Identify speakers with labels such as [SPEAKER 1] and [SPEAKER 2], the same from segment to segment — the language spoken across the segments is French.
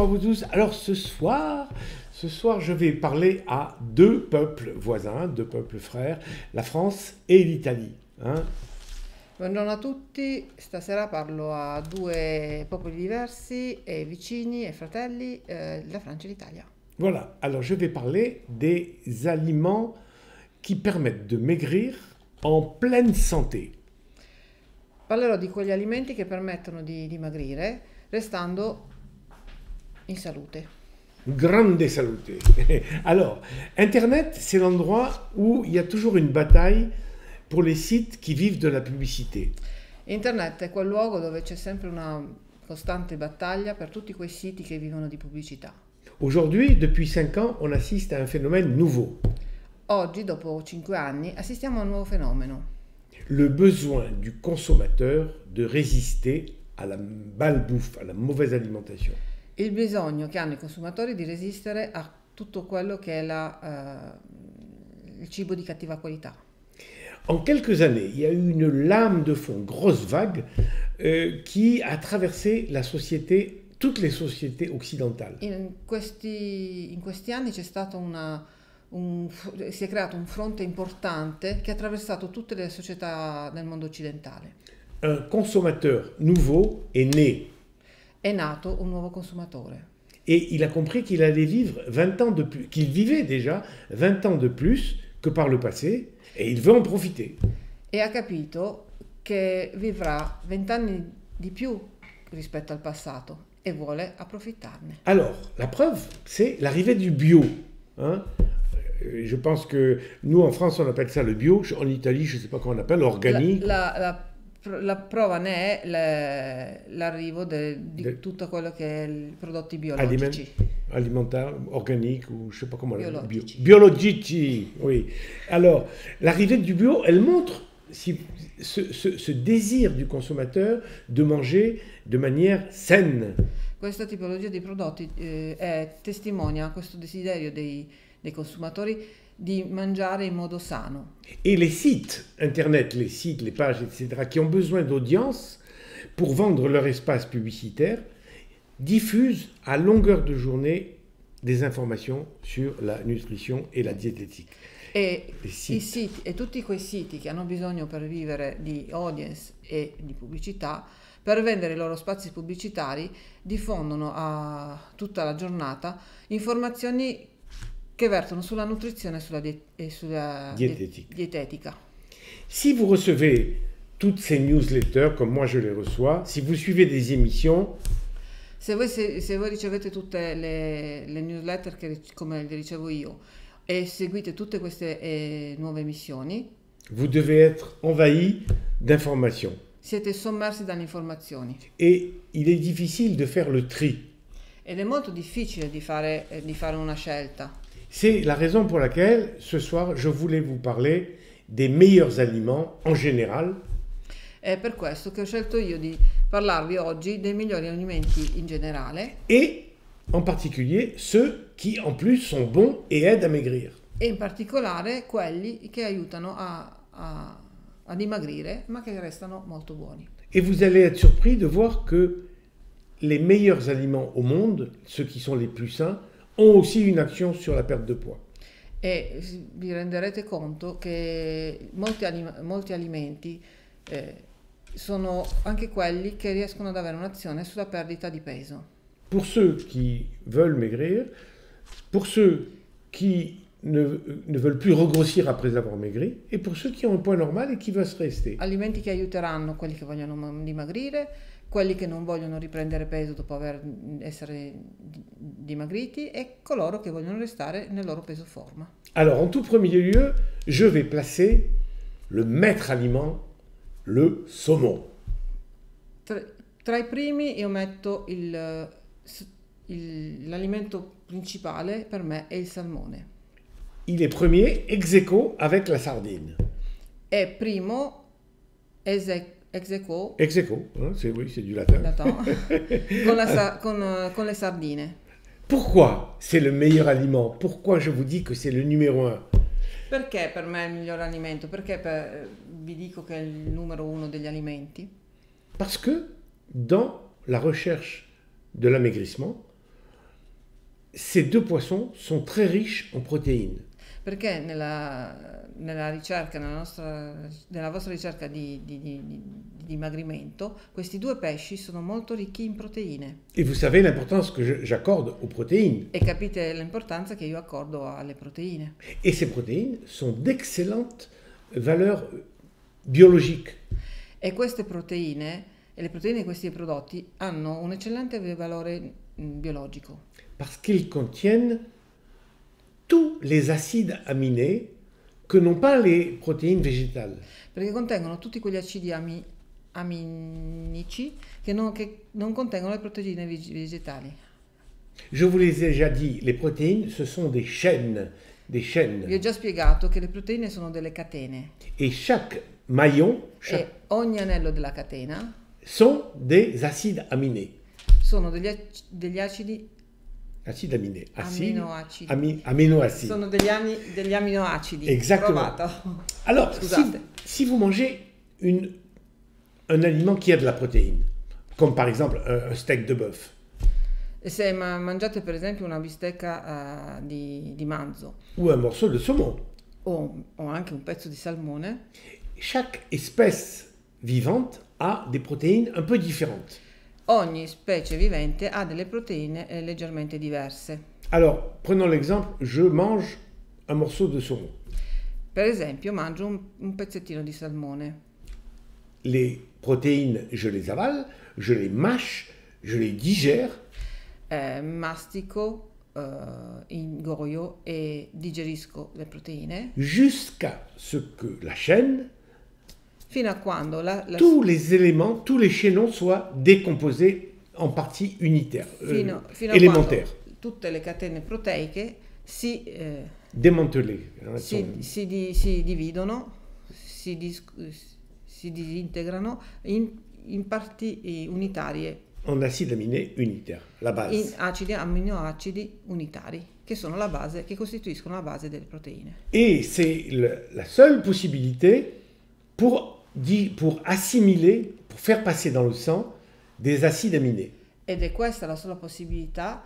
[SPEAKER 1] bonjour à vous tous. Alors ce soir, ce soir, je vais parler à deux peuples voisins, deux peuples frères, la France et l'Italie. hein.
[SPEAKER 2] Buongiorno a tutti, stasera parlo a due popoli diversi e vicini e fratelli, eh, la Francia e l'Italia.
[SPEAKER 1] Voilà, alors je vais parler des aliments qui permettent de maigrir en pleine santé.
[SPEAKER 2] Parlerò di quegli alimenti che permettono di dimagrire restando in salute.
[SPEAKER 1] Grande salute. Alors, Internet, c'est l'endroit où il y a toujours une bataille pour les sites qui vivent de la publicité.
[SPEAKER 2] Internet è quel luogo dove c'è sempre una costante battaglia per tutti quei siti che vivono di pubblicità.
[SPEAKER 1] Aujourd'hui, depuis 5 ans, on assiste à un phénomène nouveau.
[SPEAKER 2] Oggi, dopo 5 anni, assistiamo a un nuovo fenomeno,
[SPEAKER 1] Le besoin du consommateur de résister à la balbouffe, à la mauvaise alimentation.
[SPEAKER 2] Il bisogno che hanno i consumatori di resistere a tutto quello che è la, eh, il cibo di cattiva qualità.
[SPEAKER 1] En quelques années, il y a eu une lame de fond, grosse vague, euh, qui a traversé la société, toutes les sociétés occidentales.
[SPEAKER 2] In questi, in questi anni c'è stato una, un, si è creato un fronte importante che ha attraversato tutte le società del mondo occidentale.
[SPEAKER 1] Un consommateur nouveau est né
[SPEAKER 2] È nato un nuovo consumatore
[SPEAKER 1] et il a compris qu'il allait vivre 20 ans de plus, qu'il vivait déjà 20 ans de plus que par le passé et il veut en profiter.
[SPEAKER 2] e ha capito che vivrà vent'anni di più rispetto al passato e vuole approfittarne.
[SPEAKER 1] Alors, la preuve, c'est l'arrivée du bio. hein. Euh, Je pense que nous, en France, on appelle ça le bio. En Italie, je ne sais pas comment on appelle,
[SPEAKER 2] La,
[SPEAKER 1] l'organique.
[SPEAKER 2] la- la- la prova ne è l'arrivo de- di
[SPEAKER 1] De-
[SPEAKER 2] tutto quello che è i prodotti biologici.
[SPEAKER 1] alimentaire, organique, ou je sais pas comment l'appelle. Bio.
[SPEAKER 2] Biologici.
[SPEAKER 1] Biologici, oui. Alors, l'arrivée du bio, elle montre si, ce, ce- ce désir du consommateur de manger de manière saine.
[SPEAKER 2] Questa tipologia di prodotti eh, è- testimonia questo desiderio dei, dei consumatori di mangiare in modo sano.
[SPEAKER 1] Et les sites, Internet, les sites, les pages, etc., qui ont besoin d'audience pour vendre leur espace publicitaire, diffusent à longueur de journée des informations sur la nutrition et la diététique.
[SPEAKER 2] E,
[SPEAKER 1] Les
[SPEAKER 2] i
[SPEAKER 1] sites.
[SPEAKER 2] siti, e tutti quei siti che hanno bisogno per vivere di audience e di pubblicità, per vendere i loro spazi pubblicitari, diffondono a tutta la giornata informazioni che vertono sulla nutrizione e sulla, die- e sulla die-
[SPEAKER 1] Dietetica.
[SPEAKER 2] dietetica.
[SPEAKER 1] Si vous recevez toutes ces newsletters, comme moi je les reçois, si vous suivez des émissions,
[SPEAKER 2] Se voi, se- se voi ricevete tutte le, le newsletter che, come le ricevo io e seguite tutte queste eh, nuove emissioni,
[SPEAKER 1] vous devez être envahi d'informations.
[SPEAKER 2] siete sommersi dalle informazioni.
[SPEAKER 1] Et il est difficile de faire le tri.
[SPEAKER 2] Ed è molto difficile di fare, eh, di fare una scelta.
[SPEAKER 1] C'est la raison pour laquelle ce soir je voulais vous parler des meilleurs aliments en général
[SPEAKER 2] È per questo che ho scelto io di parlarvi oggi dei migliori alimenti in generale
[SPEAKER 1] et en particulier ceux qui en plus sont bons et aident à maigrir.
[SPEAKER 2] e in particolare quelli che aiutano a, a- a dimagrire ma che restano molto buoni.
[SPEAKER 1] Et vous allez être surpris de voir que les meilleurs aliments au monde, ceux qui sont les plus sains, ont aussi une action sur la perte de poids.
[SPEAKER 2] E vi renderete conto che molti, alim- molti alimenti eh, sono anche quelli che riescono ad avere un'azione sulla perdita di peso.
[SPEAKER 1] Pour ceux qui veulent maigrir, pour ceux qui ne, ne veulent plus regrossir après avoir maigri, et pour ceux qui ont un poids normal et qui veulent se rester.
[SPEAKER 2] Alimenti che aiuteranno quelli che vogliono dimagrire, quelli che non vogliono riprendere peso dopo aver essere di- dimagriti e coloro che vogliono restare nel loro peso forma.
[SPEAKER 1] Alors, en tout premier lieu, je vais placer le maître aliment, le saumon.
[SPEAKER 2] Tra, tra i primi io metto l'alimento principale per me è il salmone.
[SPEAKER 1] Il est premier, ex aequo avec la sardine.
[SPEAKER 2] È primo ex ex aequo
[SPEAKER 1] Ex aequo, hein, c'est, oui, c'est du latin.
[SPEAKER 2] dato, con, la sa- con, eh, con le sardine.
[SPEAKER 1] Pourquoi c'est le meilleur aliment? Pourquoi je vous dis que c'est le numéro un?
[SPEAKER 2] Perché per me è il miglior alimento? Perché per- vi dico che è il numero uno degli alimenti?
[SPEAKER 1] Parce que dans la recherche de l'amaigrissement, ces deux poissons sont très riches en protéines.
[SPEAKER 2] Perché nella, nella ricerca, nella, nostra, nella vostra ricerca di, di- di- di- di dimagrimento, questi due pesci sono molto ricchi in proteine.
[SPEAKER 1] Et vous savez l'importance que je- j'accorde aux protéines.
[SPEAKER 2] E capite l'importanza che io accordo alle proteine.
[SPEAKER 1] Et ces protéines sont d'excellentes valeurs biologiques.
[SPEAKER 2] E queste proteine, e le proteine di questi prodotti, hanno un eccellente valore biologico.
[SPEAKER 1] qu'ils contiennent tous les acides aminés que n'ont pas les protéines végétales.
[SPEAKER 2] Perché contengono tutti quegli acidi ami- aminici che non, che non contengono le proteine veg- vegetali.
[SPEAKER 1] Je vous les ai déjà dit, les protéines, ce sont des chaînes, des
[SPEAKER 2] Vi ho
[SPEAKER 1] chaînes.
[SPEAKER 2] già spiegato che le proteine sono delle catene
[SPEAKER 1] Et chaque maillon chaque-
[SPEAKER 2] e ogni anello della catena
[SPEAKER 1] sont des acides aminés.
[SPEAKER 2] sono degli, degli acidi,
[SPEAKER 1] Acides aminés. Acides,
[SPEAKER 2] Aminoacidi.
[SPEAKER 1] ami- aminoacides.
[SPEAKER 2] sono degli, ami- degli aminoacidi.
[SPEAKER 1] Exactement.
[SPEAKER 2] Provato.
[SPEAKER 1] Alors, si, vous mangez une- un aliment qui a de la protéine, comme par exemple un, un steak de bœuf,
[SPEAKER 2] E se ma- mangiate per esempio una bistecca eh, di, di manzo
[SPEAKER 1] ou un morceau de saumon,
[SPEAKER 2] o, o anche un pezzo di salmone,
[SPEAKER 1] chaque espèce vivante a des protéines un peu différentes.
[SPEAKER 2] Ogni specie vivente ha delle proteine eh, leggermente diverse.
[SPEAKER 1] Alors, prenons l'exemple, je mange un morceau de saumon.
[SPEAKER 2] Per esempio mangio un, un pezzettino di salmone.
[SPEAKER 1] Les protéines, je les avale, je les mâche, je les digère,
[SPEAKER 2] Eh, mastico, eh, ingoio e digerisco le proteine
[SPEAKER 1] jusqu'à ce que la chaîne,
[SPEAKER 2] fino a quando la, la-
[SPEAKER 1] tous les éléments, tous les chaînons soient décomposés en parties unitaires, euh,
[SPEAKER 2] fino, fino a
[SPEAKER 1] élémentaires,
[SPEAKER 2] quando tutte le catene proteiche si, eh,
[SPEAKER 1] démantelés. hein,
[SPEAKER 2] si, si di- si dividono, si, dis- si disintegrano in, in parti eh, unitarie,
[SPEAKER 1] en acides aminés unitaires, la
[SPEAKER 2] in
[SPEAKER 1] base.
[SPEAKER 2] acidi aminoacidi unitari, che sono la base, che costituiscono la base delle proteine.
[SPEAKER 1] Et c'est la seule possibilité pour, di- pour assimiler, pour faire passer dans le sang des acides aminés.
[SPEAKER 2] Ed è questa la sola possibilità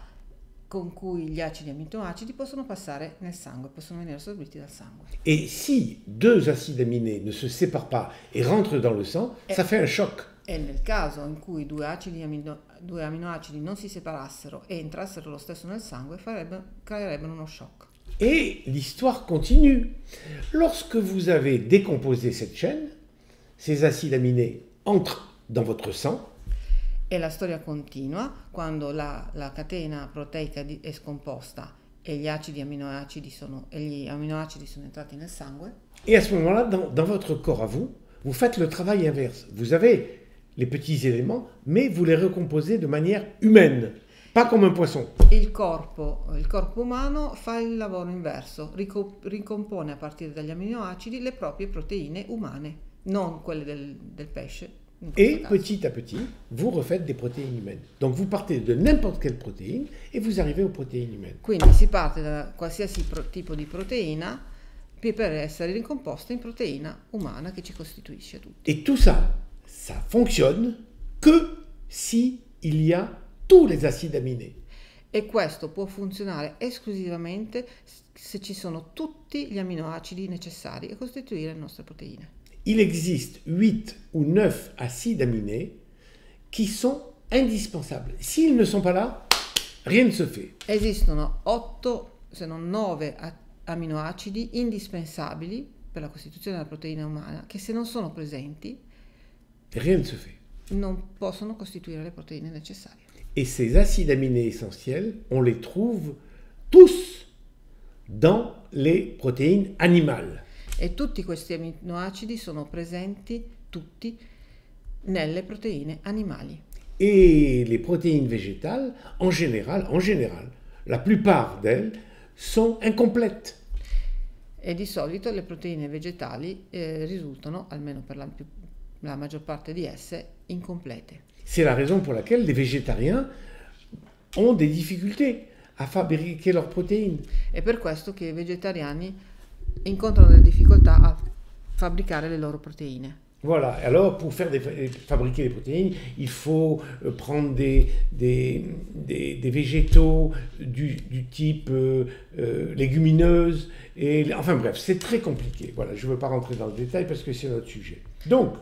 [SPEAKER 2] con cui gli acidi aminoacidi possono passare nel sangue, possono venire assorbiti dal sangue.
[SPEAKER 1] Et si deux acides aminés ne se séparent pas et rentrent dans le sang, ça fait un choc.
[SPEAKER 2] E nel caso in cui due, acidi amino- due aminoacidi non si separassero e entrassero lo stesso nel sangue, farebbe- creerebbero uno shock.
[SPEAKER 1] Et l'histoire continue. Lorsque vous avez décomposé cette chaîne, ces acides aminés entrent dans votre sang
[SPEAKER 2] E la storia continua quando la, la catena proteica di- è scomposta e gli acidi aminoacidi sono, e gli aminoacidi sono entrati nel sangue.
[SPEAKER 1] et à ce moment-là, dans, dans votre corps à vous, vous faites le travail inverse. Vous avez les petits éléments, mais vous les recomposez de manière humaine, pas comme un poisson.
[SPEAKER 2] Il corpo, il corpo umano fa il lavoro inverso, rico- ricompone a partire dagli aminoacidi le proprie proteine umane, non quelle del, del pesce.
[SPEAKER 1] Et
[SPEAKER 2] caso.
[SPEAKER 1] petit à petit, vous refaites des protéines humaines. Donc vous partez de n'importe quelle protéine et vous arrivez aux protéines humaines.
[SPEAKER 2] Quindi si parte da qualsiasi pro- tipo di proteina per essere ricomposta in proteina umana che ci costituisce tutti.
[SPEAKER 1] Et tout ça, ça fonctionne que si il y a tous les acides aminés.
[SPEAKER 2] E questo può funzionare esclusivamente se ci sono tutti gli aminoacidi necessari a costituire le nostre proteine.
[SPEAKER 1] Il existe 8 ou 9 acides aminés qui sont indispensables. S'ils ne sont pas là, rien ne se fait.
[SPEAKER 2] Esistono 8, se non 9 aminoacidi indispensabili per la costituzione della proteina umana che se non sono presenti
[SPEAKER 1] Rien ne se fait.
[SPEAKER 2] non possono costituire le proteine necessarie.
[SPEAKER 1] Et ces acides aminés essentiels, on les trouve tous dans les protéines animales.
[SPEAKER 2] E tutti questi aminoacidi sono presenti tutti nelle proteine animali.
[SPEAKER 1] Et les protéines végétales, en général, en général, la plupart d'elles sont incomplètes.
[SPEAKER 2] E di solito le proteine vegetali eh, risultano, almeno per la, la maggior parte di esse, incomplete.
[SPEAKER 1] C'est la raison pour laquelle les végétariens ont des difficultés à fabriquer leurs protéines.
[SPEAKER 2] È per questo che i vegetariani incontrano delle difficoltà a fabbricare le loro proteine.
[SPEAKER 1] Voilà, alors pour faire des, fabriquer des protéines, il faut euh, prendre des, des, des, végétaux du, du type euh, euh, légumineuses, et, enfin bref, c'est très compliqué. Voilà, je ne veux pas rentrer dans le détail parce que c'est notre sujet. Donc...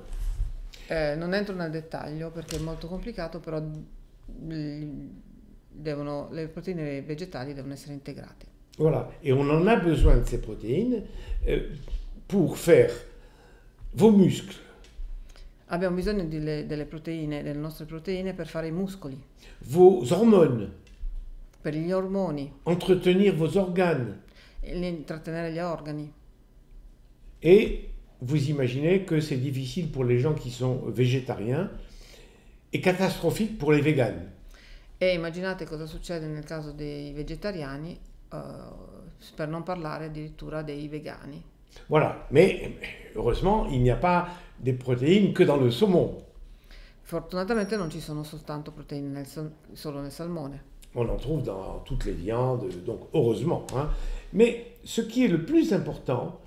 [SPEAKER 2] Eh, non entro nel dettaglio perché è molto complicato, però devono, le proteine vegetali devono essere integrate.
[SPEAKER 1] Voilà, et on en a besoin de ces protéines euh, pour faire vos muscles
[SPEAKER 2] Abbiamo bisogno delle, delle proteine, delle nostre proteine per fare i muscoli,
[SPEAKER 1] vos hormones,
[SPEAKER 2] per gli ormoni,
[SPEAKER 1] entretenir vos organes.
[SPEAKER 2] e trattenere gli organi.
[SPEAKER 1] Et vous imaginez que c'est difficile pour les gens qui sont végétariens et catastrophique pour les véganes.
[SPEAKER 2] E immaginate cosa succede nel caso dei vegetariani, per non parlare addirittura dei vegani.
[SPEAKER 1] Voilà, mais heureusement, il n'y a pas des protéines que dans le saumon.
[SPEAKER 2] Fortunatamente non ci sono soltanto proteine nel, solo nel salmone.
[SPEAKER 1] On en trouve dans toutes les viandes, donc heureusement. Hein. Mais ce qui est le plus important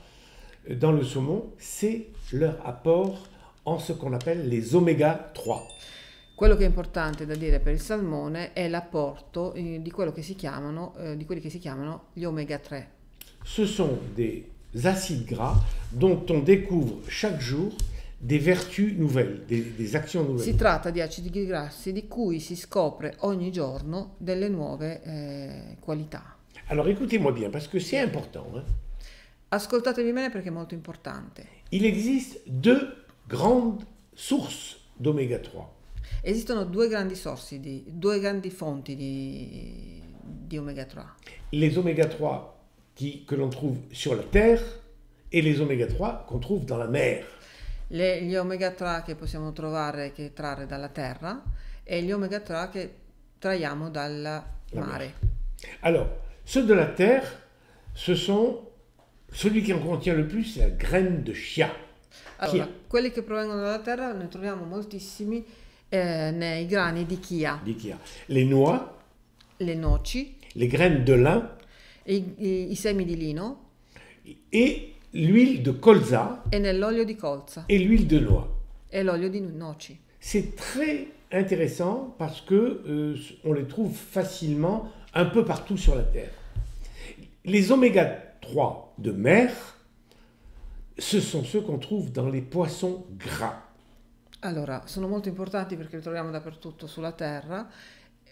[SPEAKER 1] euh, dans le saumon, c'est leur apport en ce qu'on appelle les oméga 3.
[SPEAKER 2] Quello che è importante da dire per il salmone è l'apporto eh, di, quello che si chiamano, eh, di quelli che si chiamano gli omega 3.
[SPEAKER 1] Ce sont des acides gras dont on découvre chaque jour des vertus nouvelles, des, des, actions nouvelles.
[SPEAKER 2] Si tratta di acidi grassi di cui si scopre ogni giorno delle nuove eh, qualità.
[SPEAKER 1] Alors écoutez-moi bien parce que c'est important. Hein.
[SPEAKER 2] Ascoltatevi bene perché è molto importante.
[SPEAKER 1] Il existe deux grandes sources d'oméga 3.
[SPEAKER 2] Esistono due grandi sorsi, di, due grandi fonti di, di omega 3.
[SPEAKER 1] Les oméga 3 qui, que l'on trouve sur la Terre et les oméga 3 qu'on trouve dans la mer.
[SPEAKER 2] Le, gli omega 3 che possiamo trovare, che trarre dalla terra e gli omega 3 che traiamo dal mare.
[SPEAKER 1] Alors, ceux de la terre, ce sont celui qui en contient le plus, c'est la graine de chia.
[SPEAKER 2] Allora, chia. quelli che provengono dalla terra ne troviamo moltissimi eh, nei grani di chia.
[SPEAKER 1] Di chia. Les noix,
[SPEAKER 2] le noci,
[SPEAKER 1] les graines de lin,
[SPEAKER 2] i, i, i semi di lino
[SPEAKER 1] et l'huile de colza?
[SPEAKER 2] E nell'olio di colza
[SPEAKER 1] et l'huile de noix?
[SPEAKER 2] e l'olio di noci.
[SPEAKER 1] C'est très intéressant parce que euh, on les trouve facilement un peu partout sur la Terre. Les oméga 3 de mer, ce sont ceux qu'on trouve dans les poissons gras.
[SPEAKER 2] Allora, sono molto importanti perché li troviamo dappertutto sulla Terra.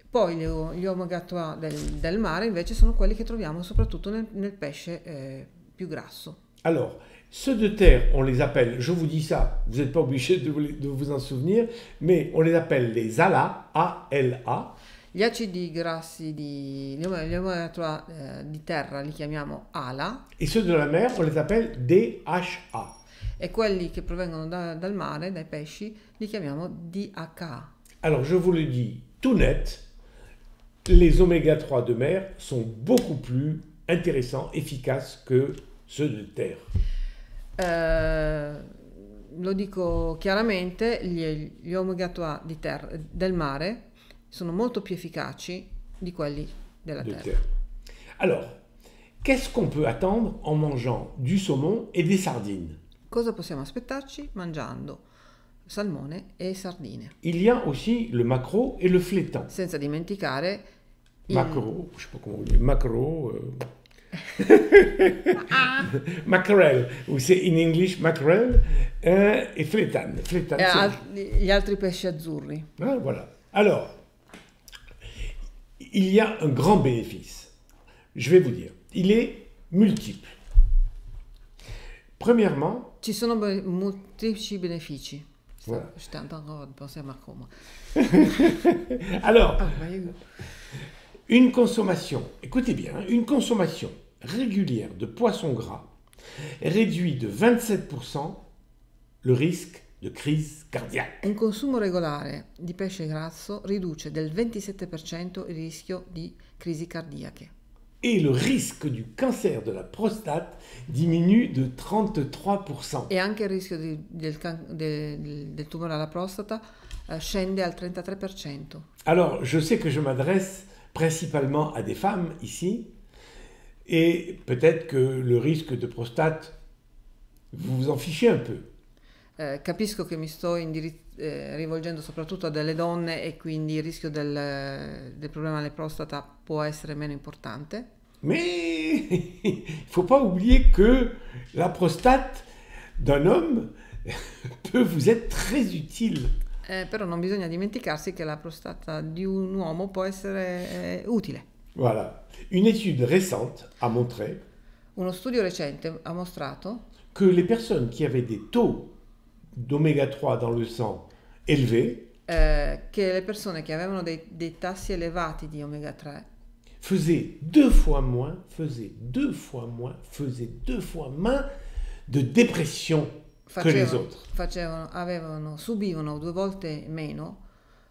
[SPEAKER 2] Poi gli, omega 3 del, del, mare invece sono quelli che troviamo soprattutto nel, nel pesce eh, più grasso.
[SPEAKER 1] Alors, ceux de terre, on les appelle, je vous dis ça, vous n'êtes pas obligé de, de, vous en souvenir, mais on les appelle les ALA, A-L-A.
[SPEAKER 2] Gli acidi grassi di, gli omega 3 eh, di terra li chiamiamo ALA.
[SPEAKER 1] Et ceux de la mer, on les appelle DHA.
[SPEAKER 2] E quelli che provengono da, dal mare, dai pesci, li chiamiamo DHA.
[SPEAKER 1] Alors, je vous le dis tout net, les oméga 3 de mer sont beaucoup plus intéressants, efficaces que ceux de terre.
[SPEAKER 2] Eh, lo dico chiaramente, gli, gli omega 3 di terra, del mare sono molto più efficaci di quelli della de terra. terre.
[SPEAKER 1] Alors, qu'est-ce qu'on peut attendre en mangeant du saumon et des sardines?
[SPEAKER 2] Cosa possiamo aspettarci mangiando salmone e sardine?
[SPEAKER 1] Il y a aussi le maquereau et le flétan.
[SPEAKER 2] Senza dimenticare
[SPEAKER 1] il... Macro, je sais pas comment on dit, macro... Euh... mackerel, ou c'est in English mackerel, euh, et flétan. flétan
[SPEAKER 2] e al- gli altri pesci azzurri.
[SPEAKER 1] Ah, voilà. Alors, il y a un grand bénéfice. Je vais vous dire, il est multiple. Premièrement,
[SPEAKER 2] ci sono molteplici benefici. Voilà. J'étais en train de penser à Macron.
[SPEAKER 1] Alors, ah, une consommation, écoutez bien, hein, une consommation régulière de poissons gras réduit de 27% le risque de crise cardiaque.
[SPEAKER 2] Un consumo regolare di pesce grasso riduce del 27% il rischio di crisi cardiache.
[SPEAKER 1] Et le risque du cancer de la prostate diminue de 33%.
[SPEAKER 2] E anche il rischio di, del, del, del, tumore alla prostata uh, scende al 33%.
[SPEAKER 1] Alors, je sais que je m'adresse principalement à des femmes ici, et peut-être que le risque de prostate, vous vous en fichez un peu.
[SPEAKER 2] Eh, capisco che mi sto eh, rivolgendo soprattutto a delle donne e quindi il rischio del, del problema della prostata può essere meno importante.
[SPEAKER 1] Mais il ne faut pas oublier que la prostate d'un homme peut vous être très utile.
[SPEAKER 2] Eh, però non bisogna dimenticarsi che la prostata di un uomo può essere eh, utile.
[SPEAKER 1] Voilà. Une étude récente a montré
[SPEAKER 2] Uno studio recente ha mostrato
[SPEAKER 1] que les personnes qui avaient des taux d'oméga 3 dans le sang élevés
[SPEAKER 2] eh, che le persone che avevano dei, dei tassi elevati di omega 3
[SPEAKER 1] faisaient deux fois moins, faisaient deux fois moins, faisaient deux fois moins de dépression que les
[SPEAKER 2] facevano,
[SPEAKER 1] autres.
[SPEAKER 2] facevano- avevano, subivano due volte meno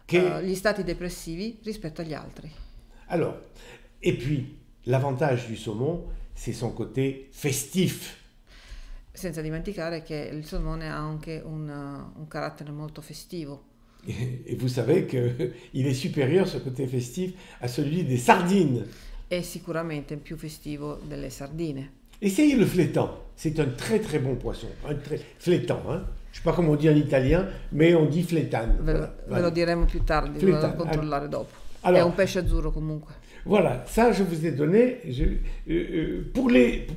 [SPEAKER 1] Che-
[SPEAKER 2] eh, gli stati depressivi rispetto agli altri.
[SPEAKER 1] Alors, et puis, l'avantage du saumon, c'est son côté festif.
[SPEAKER 2] Senza dimenticare che il salmone ha anche un, un carattere molto festivo.
[SPEAKER 1] Et vous savez qu'il est supérieur, ce côté festif, à celui des sardines.
[SPEAKER 2] È sicuramente più festivo delle sardine.
[SPEAKER 1] Essayez le flétan. C'est un très très bon poisson. Un très... Flétan, hein. Je sais pas comment on dit en italien, mais on dit flétan.
[SPEAKER 2] Ve
[SPEAKER 1] Voilà.
[SPEAKER 2] ve lo diremo più tardi,
[SPEAKER 1] Fletan,
[SPEAKER 2] lo controllare dopo. È un pesce azzurro comunque.
[SPEAKER 1] Voilà, ça je vous ai donné. je- euh, euh, pour les,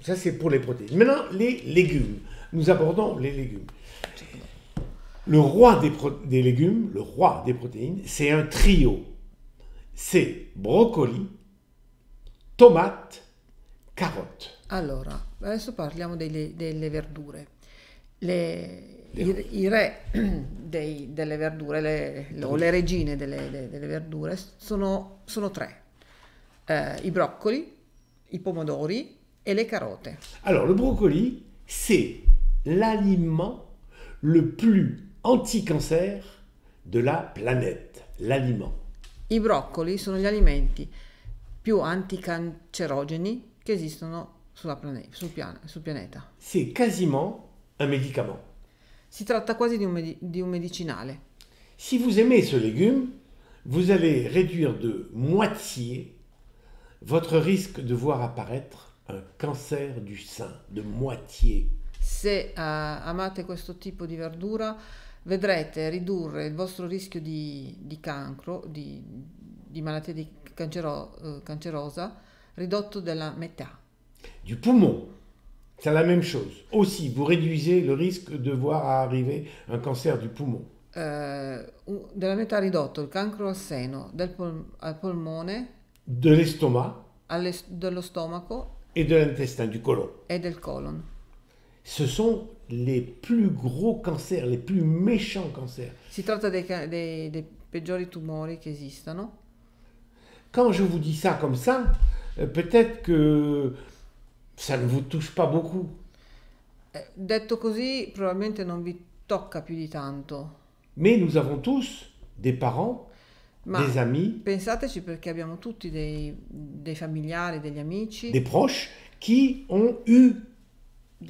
[SPEAKER 1] ça c'est pour les protéines. Maintenant, les légumes. Nous abordons les légumes. Le roi des, légumes, le roi des protéines, c'est un trio. C'est brocoli, tomate, carotte.
[SPEAKER 2] Allora, adesso parliamo delle, delle verdure. Le- i, i re dei- delle verdure, le- le- o le regine delle, de- delle verdure, sono, sono tre. Eh, I broccoli, i pomodori e le carote.
[SPEAKER 1] Alors, le brocoli, c'est l'aliment le plus anti-cancer de la planète. L'aliment.
[SPEAKER 2] I broccoli sono gli alimenti più anticancerogeni che esistono sulla plane- sul, pian- sul pianeta.
[SPEAKER 1] C'est quasiment un médicament.
[SPEAKER 2] Si tratta quasi di un, di un medicinale.
[SPEAKER 1] Si vous aimez ce légume, vous allez réduire de moitié votre risque de voir apparaître un cancer du sein. De moitié.
[SPEAKER 2] Se eh, amate questo tipo di verdura, vedrete ridurre il vostro rischio di, di cancro, di, di malattia di cancero- cancerosa, ridotto della metà.
[SPEAKER 1] Du poumon, c'est la même chose. Aussi, vous réduisez le risque de voir arriver un cancer du poumon.
[SPEAKER 2] U- della metà ridotto il cancro al seno, del pol- al polmone,
[SPEAKER 1] De l'estomac
[SPEAKER 2] alle- dello stomaco
[SPEAKER 1] et de l'intestin, du côlon.
[SPEAKER 2] e del colon.
[SPEAKER 1] Ce sont les plus gros cancers, les plus méchants cancers.
[SPEAKER 2] Si tratta dei, dei- dei peggiori tumori che esistano.
[SPEAKER 1] Quand je vous dis ça comme ça, euh, peut-être que ça ne vous touche pas beaucoup.
[SPEAKER 2] Eh, detto così, probabilmente non vi tocca più di tanto,
[SPEAKER 1] Mais nous avons tous des parents,
[SPEAKER 2] ma
[SPEAKER 1] des amis,
[SPEAKER 2] pensateci perché abbiamo tutti dei, dei familiari, degli amici,
[SPEAKER 1] des proches qui ont eu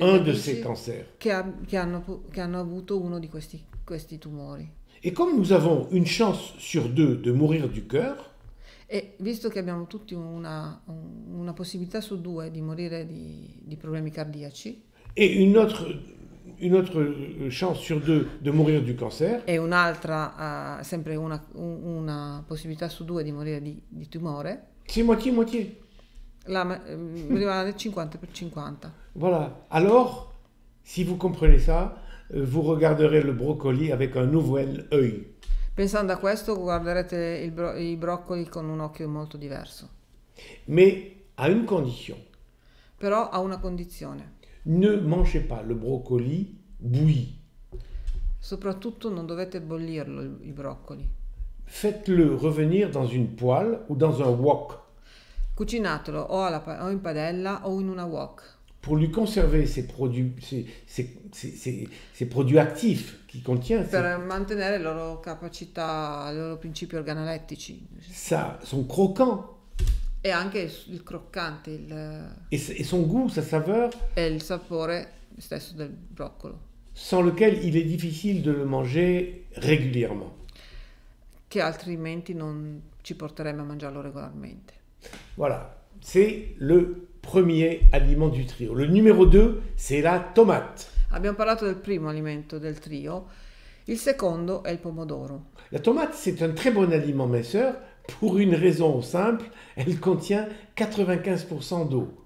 [SPEAKER 1] un de ces cancers.
[SPEAKER 2] che, ha- che hanno, che hanno avuto uno di questi, questi tumori.
[SPEAKER 1] Et comme nous avons une chance sur deux de mourir du cœur,
[SPEAKER 2] E visto che abbiamo tutti una, un- una possibilità su due di morire di, di problemi cardiaci
[SPEAKER 1] et une autre, une autre chance sur deux de mourir du cancer,
[SPEAKER 2] e un'altra, eh, sempre una, un- una possibilità su due di morire di, di tumore,
[SPEAKER 1] c'est moitié-moitié.
[SPEAKER 2] la, ma- ehm, rimane 50 per 50.
[SPEAKER 1] Voilà. Alors, si vous comprenez ça, euh, vous regarderez le brocoli avec un nouvel œil.
[SPEAKER 2] Pensando a questo guarderete bro- i broccoli con un occhio molto diverso,
[SPEAKER 1] Mais à une condition.
[SPEAKER 2] però ha una condizione,
[SPEAKER 1] Ne mangez pas le brocoli bouilli.
[SPEAKER 2] soprattutto non dovete bollirlo i broccoli,
[SPEAKER 1] Faites-le revenir dans une poêle ou dans un wok
[SPEAKER 2] cucinatelo o, o in padella o in una wok
[SPEAKER 1] pour lui conserver ses produits, ses, ses- ses- produits actifs qui contient
[SPEAKER 2] per mantenere le loro capacità, i loro principi organolettici.
[SPEAKER 1] Ça, son croquant.
[SPEAKER 2] E anche il, croccante il-
[SPEAKER 1] et, et son goût, sa saveur,
[SPEAKER 2] e il sapore stesso del broccolo,
[SPEAKER 1] sans lequel il est difficile de le manger régulièrement.
[SPEAKER 2] che altrimenti non ci porteremo a mangiarlo regolarmente.
[SPEAKER 1] Voilà, c'est le premier aliment du trio. Le numéro 2, c'est la tomate.
[SPEAKER 2] Abbiamo parlato del primo alimento del trio, il secondo è il pomodoro.
[SPEAKER 1] La tomate, c'est un très bon aliment minceur pour une raison simple, elle contient 95% d'eau.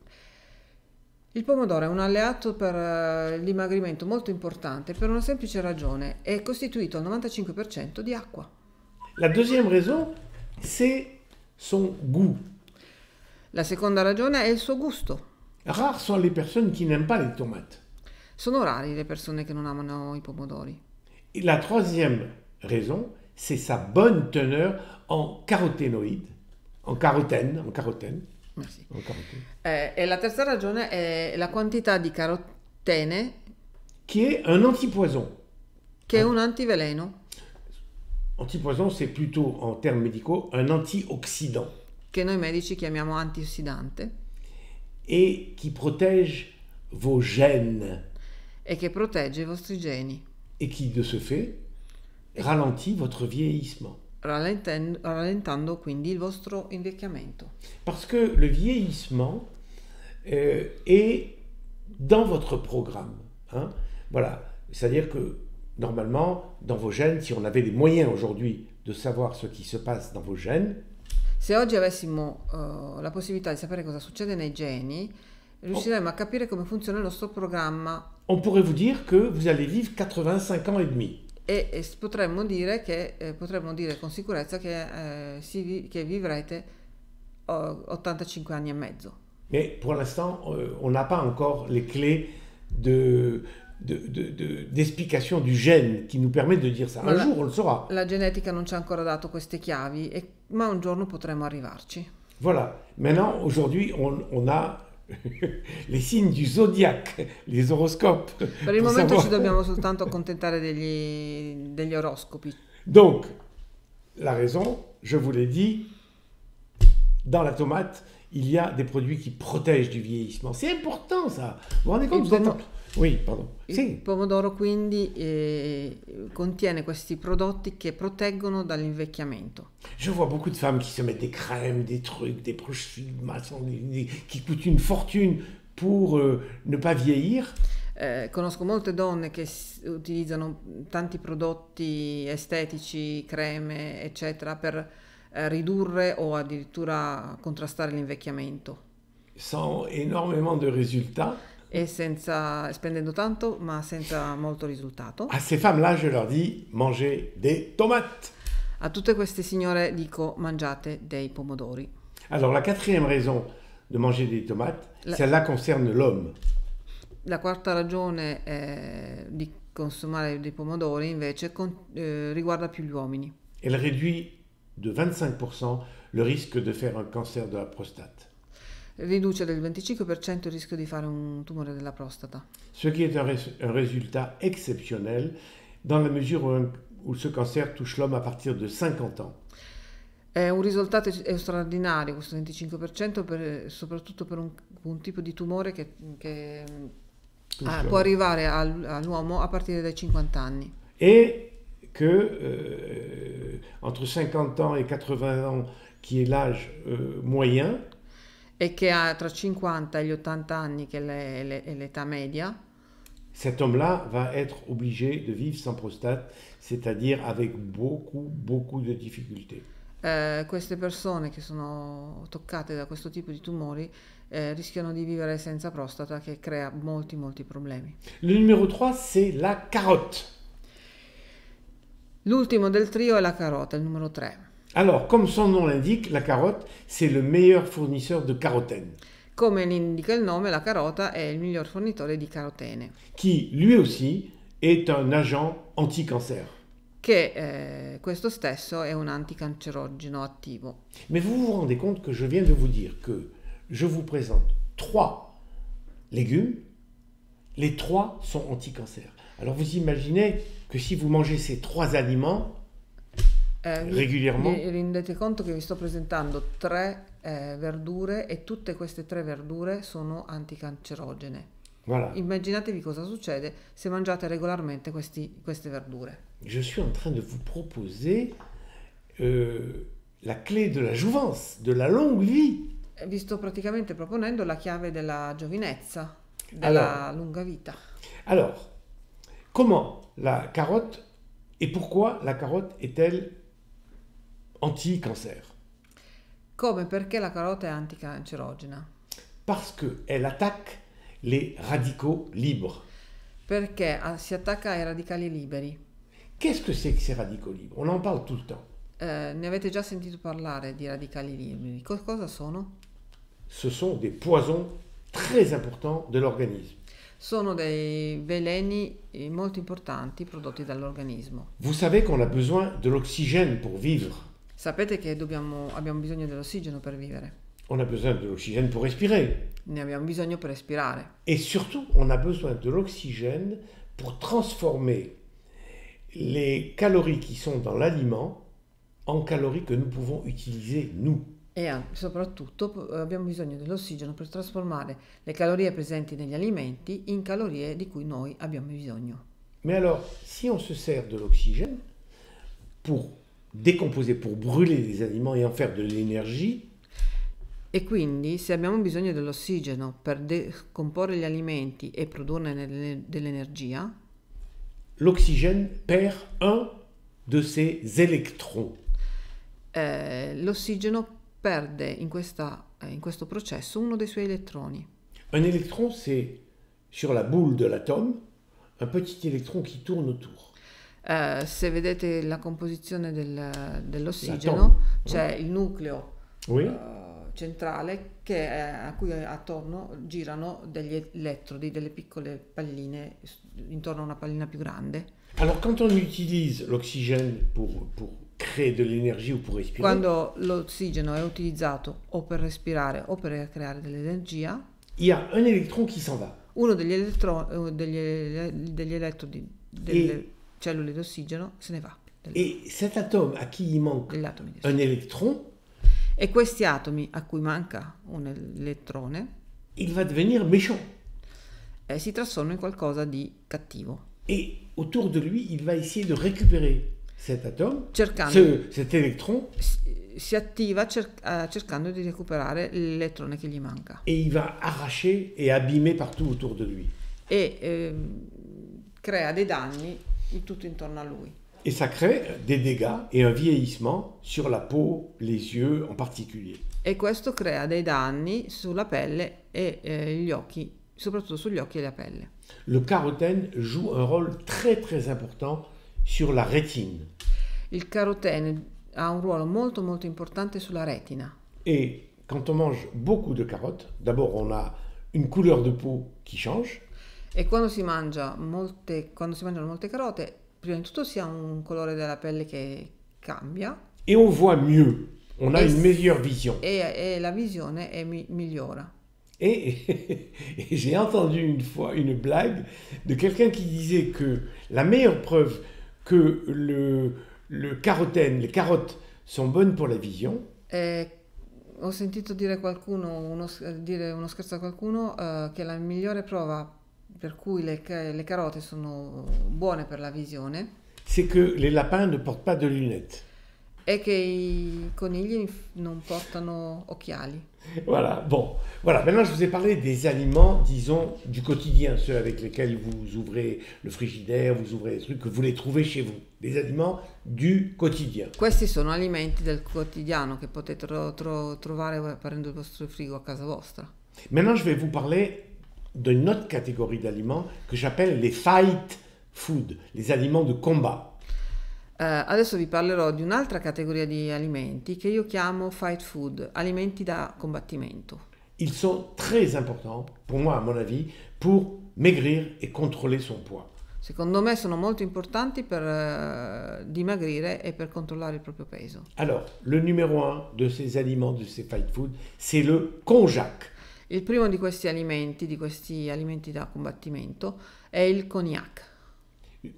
[SPEAKER 2] Il pomodoro è un alleato per eh, il dimagrimento molto importante per una semplice ragione, è costituito al 95% di acqua.
[SPEAKER 1] La deuxième raison, c'est son goût.
[SPEAKER 2] La seconda ragione è il suo gusto.
[SPEAKER 1] Rares sont les personnes qui n'aiment pas les tomates.
[SPEAKER 2] Sono rari le persone che non amano i pomodori.
[SPEAKER 1] Et la troisième raison, c'est sa bonne teneur en caroténoïdes, en carotène, en carotène,
[SPEAKER 2] Merci.
[SPEAKER 1] en carotène,
[SPEAKER 2] Eh, e la terza ragione è la quantità di carotene,
[SPEAKER 1] qui est un antipoison.
[SPEAKER 2] che è un antiveleno,
[SPEAKER 1] Antipoison, c'est plutôt en termes médicaux un antioxydant
[SPEAKER 2] che noi medici chiamiamo antiossidante,
[SPEAKER 1] et qui protège vos gènes
[SPEAKER 2] e che protegge i vostri geni,
[SPEAKER 1] et qui, de ce fait, ralentit votre vieillissement.
[SPEAKER 2] rallenten- rallentando quindi il vostro invecchiamento.
[SPEAKER 1] Parce que le vieillissement euh, est dans votre programme. hein. Voilà. C'est-à-dire que normalement, dans vos gènes, si on avait les moyens aujourd'hui de savoir ce qui se passe dans vos gènes,
[SPEAKER 2] Se oggi avessimo eh, la possibilità di sapere cosa succede nei geni, riusciremmo a capire come funziona il nostro programma
[SPEAKER 1] on pourrait vous dire que vous allez vivre 85 ans et demi.
[SPEAKER 2] e, e potremmo dire che eh, potremmo dire con sicurezza che, eh, si che vivrete oh, 85 anni e mezzo.
[SPEAKER 1] Mais pour l'instant, euh, on n'a pas encore les clés de, de- de- de- d'explication du gène qui nous permet de dire ça. Un jour, on le saura.
[SPEAKER 2] La genetica non ci ha ancora dato queste chiavi, e- ma un giorno potremo arrivarci.
[SPEAKER 1] Voilà. Maintenant, aujourd'hui, on, on a les signes du zodiaque, les horoscopes.
[SPEAKER 2] Per il
[SPEAKER 1] pour
[SPEAKER 2] momento
[SPEAKER 1] savoir.
[SPEAKER 2] ci dobbiamo soltanto accontentare degli, degli oroscopi.
[SPEAKER 1] Donc, la raison, je vous l'ai dit, dans la tomate, il y a des produits qui protègent du vieillissement. C'est important, ça. Vous vous rendez compte vous êtes Oui.
[SPEAKER 2] Il pomodoro quindi eh, contiene questi prodotti che proteggono dall'invecchiamento.
[SPEAKER 1] Je vois beaucoup de femmes qui se mettent des crèmes, des trucs, des des- qui coûtent une fortune pour euh, ne pas vieillir.
[SPEAKER 2] Eh, conosco molte donne che utilizzano tanti prodotti estetici, creme, eccetera, per eh, ridurre o addirittura contrastare l'invecchiamento.
[SPEAKER 1] sans énormément de résultats.
[SPEAKER 2] E senza, spendendo tanto, ma senza molto risultato.
[SPEAKER 1] À ces femmes-là, je leur dis, mangez des tomates.
[SPEAKER 2] A tutte queste signore dico mangiate dei pomodori.
[SPEAKER 1] Alors, la quatrième raison de manger des tomates,
[SPEAKER 2] La-
[SPEAKER 1] celle-là concerne l'homme.
[SPEAKER 2] La quarta ragione eh, di consumare dei pomodori invece con- eh, riguarda più gli uomini.
[SPEAKER 1] Elle réduit de 25% le risque de faire un cancer de la prostate.
[SPEAKER 2] Riduce del 25% il rischio di fare un tumore della prostata.
[SPEAKER 1] Ce qui est un, res- un résultat exceptionnel dans la mesure où, un- où ce cancer touche l'homme à partir de 50 ans.
[SPEAKER 2] È un risultato straordinario questo 25%, per- soprattutto per un, un tipo di tumore che, che, ah, può arrivare al- all'uomo a partire dai 50 anni.
[SPEAKER 1] Et que euh, entre 50 ans et 80 ans, qui est l'âge euh, moyen,
[SPEAKER 2] E che ha tra 50 e gli 80 anni, che è le- le- è l'età media,
[SPEAKER 1] cet homme-là va être obligé de vivre sans prostate, c'est-à-dire avec beaucoup, beaucoup de difficultés.
[SPEAKER 2] eh, queste persone che sono toccate da questo tipo di tumori eh, rischiano di vivere senza prostata che crea molti molti problemi.
[SPEAKER 1] Le numéro 3, c'est la carotte.
[SPEAKER 2] L'ultimo del trio è la carota, il numero 3.
[SPEAKER 1] Alors, comme son nom l'indique, la carotte, c'est le meilleur fournisseur de carotène,
[SPEAKER 2] Come indica il nome, la carota è il miglior fornitore di carotene,
[SPEAKER 1] qui lui aussi est un agent anti-cancer.
[SPEAKER 2] che eh, questo stesso è un anticancerogeno attivo.
[SPEAKER 1] Mais vous vous rendez compte que je viens de vous dire que je vous présente trois légumes, les trois sont anti-cancer. Alors vous imaginez que si vous mangez ces trois aliments
[SPEAKER 2] Eh,
[SPEAKER 1] régulièrement,
[SPEAKER 2] vi rendete conto che vi sto presentando tre eh, verdure e tutte queste tre verdure sono anticancerogene.
[SPEAKER 1] voilà,
[SPEAKER 2] Immaginatevi cosa succede se mangiate regolarmente questi- queste verdure.
[SPEAKER 1] je suis en train de vous proposer euh, la clé de la jouvence, de la longue vie.
[SPEAKER 2] Eh, Vi sto praticamente proponendo la chiave della giovinezza, della lunga vita.
[SPEAKER 1] Alors, comment la carotte et pourquoi la carotte est-elle anti-cancer
[SPEAKER 2] Come? Perché la carota è anticancerogena?
[SPEAKER 1] Parce qu'elle attaque les radicaux libres.
[SPEAKER 2] Perché ah, si attacca ai radicali liberi.
[SPEAKER 1] Qu'est-ce que c'est que ces radicaux libres? On en parle tout le temps.
[SPEAKER 2] Eh, ne avete già sentito parlare di radicali liberi? Co- cosa sono?
[SPEAKER 1] Ce sont des poisons très importants de l'organisme.
[SPEAKER 2] Sono dei veleni molto importanti prodotti dall'organismo.
[SPEAKER 1] Vous savez qu'on a besoin de l'oxygène pour vivre.
[SPEAKER 2] Sapete che dobbiamo- abbiamo bisogno dell'ossigeno per vivere,
[SPEAKER 1] On a besoin de l'oxygène pour respirer.
[SPEAKER 2] ne abbiamo bisogno per respirare
[SPEAKER 1] Et surtout, on a besoin de l'oxygène pour transformer les calories qui sont dans l'aliment en calories que nous pouvons utiliser nous.
[SPEAKER 2] e soprattutto po- abbiamo bisogno dell'ossigeno per trasformare le calorie presenti negli alimenti in calorie di cui noi abbiamo bisogno.
[SPEAKER 1] Mais alors, si on se sert de l'oxygène pour décomposer, pour brûler les aliments et en faire de l'énergie,
[SPEAKER 2] E quindi se abbiamo bisogno dell'ossigeno per decomporre gli alimenti e produrne dell'energia,
[SPEAKER 1] l'oxygène perd un de ses électrons.
[SPEAKER 2] eh, l'ossigeno perde in, questa- eh, in questo processo uno dei suoi elettroni.
[SPEAKER 1] Un électron, c'est sur la boule de l'atome, un petit électron qui tourne autour.
[SPEAKER 2] Eh, se vedete la composizione del- dell'ossigeno, c'è il nucleo
[SPEAKER 1] Oui.
[SPEAKER 2] eh, centrale che è- a cui attorno girano degli elettrodi, delle piccole palline intorno a una pallina più grande.
[SPEAKER 1] Alors quand on utilise l'oxygène pour, pour créer de l'énergie ou pour respirer,
[SPEAKER 2] Quando l'ossigeno è utilizzato o per respirare o per creare dell'energia,
[SPEAKER 1] il y a un électron qui s'en va.
[SPEAKER 2] uno degli, elettro- eh, degli, degli elettrodi delle cellule di ossigeno se ne va,
[SPEAKER 1] Et cet atome à qui il manque?
[SPEAKER 2] Degli atomi di
[SPEAKER 1] un électron,
[SPEAKER 2] E questi atomi a cui manca un elettrone
[SPEAKER 1] il va devenir méchant.
[SPEAKER 2] eh, si trasformano in qualcosa di cattivo,
[SPEAKER 1] Et autour de lui, il va essayer de récupérer cet atome,
[SPEAKER 2] cercando,
[SPEAKER 1] ce- cet électron,
[SPEAKER 2] si, attiva cer- eh, cercando di recuperare l'elettrone che gli manca.
[SPEAKER 1] Et il va arracher et abîmer partout autour de lui.
[SPEAKER 2] e ehm, crea dei danni tutto intorno a lui.
[SPEAKER 1] Et ça crée des dégâts et un vieillissement sur la peau, les yeux en particulier.
[SPEAKER 2] E questo crea dei danni sulla pelle e eh, gli occhi, soprattutto sugli occhi e la pelle.
[SPEAKER 1] Le carotène joue un rôle très très important sur la rétine.
[SPEAKER 2] Il carotene ha un ruolo molto molto importante sulla retina
[SPEAKER 1] Et quand on mange beaucoup de carottes, d'abord on a une couleur de peau qui change,
[SPEAKER 2] e quando si, mangia molte, quando si mangiano molte carote, prima di tutto si ha un colore della pelle che cambia
[SPEAKER 1] et on voit mieux. On a une meilleure vision.
[SPEAKER 2] e, e la visione è mi- migliora.
[SPEAKER 1] Et, et j'ai entendu une fois une blague de quelqu'un qui disait que la meilleure preuve que le, le carotène, les carottes sont bonnes pour la vision,
[SPEAKER 2] E ho sentito dire, qualcuno, uno, dire uno scherzo a qualcuno eh, che la migliore prova per cui le, le carote sono buone per la visione
[SPEAKER 1] c'est que les lapins ne portent pas de lunettes.
[SPEAKER 2] è che i conigli non portano occhiali.
[SPEAKER 1] Voilà, bon. Voilà, maintenant je vous ai parlé des aliments, disons, du quotidien, ceux avec lesquels vous ouvrez le frigidaire, vous ouvrez les trucs, que vous les trouvez chez vous. Des aliments du quotidien.
[SPEAKER 2] Questi sono alimenti del quotidiano che potete tro- tro- trovare aprendo il vostro frigo a casa vostra.
[SPEAKER 1] Maintenant je vais vous parler d'une autre catégorie d'aliments que j'appelle les fight food, les aliments de combat.
[SPEAKER 2] Eh, adesso vi parlerò di un'altra categoria di alimenti che io chiamo fight food, alimenti da combattimento.
[SPEAKER 1] Ils sont très importants, pour moi à mon avis, pour maigrir et contrôler son poids.
[SPEAKER 2] Secondo me sono molto importanti per eh, dimagrire e per controllare il proprio peso.
[SPEAKER 1] Alors, le numéro un de ces aliments, de ces fight food, c'est le konjac.
[SPEAKER 2] Il primo di questi alimenti, di questi alimenti da combattimento, è il cognac.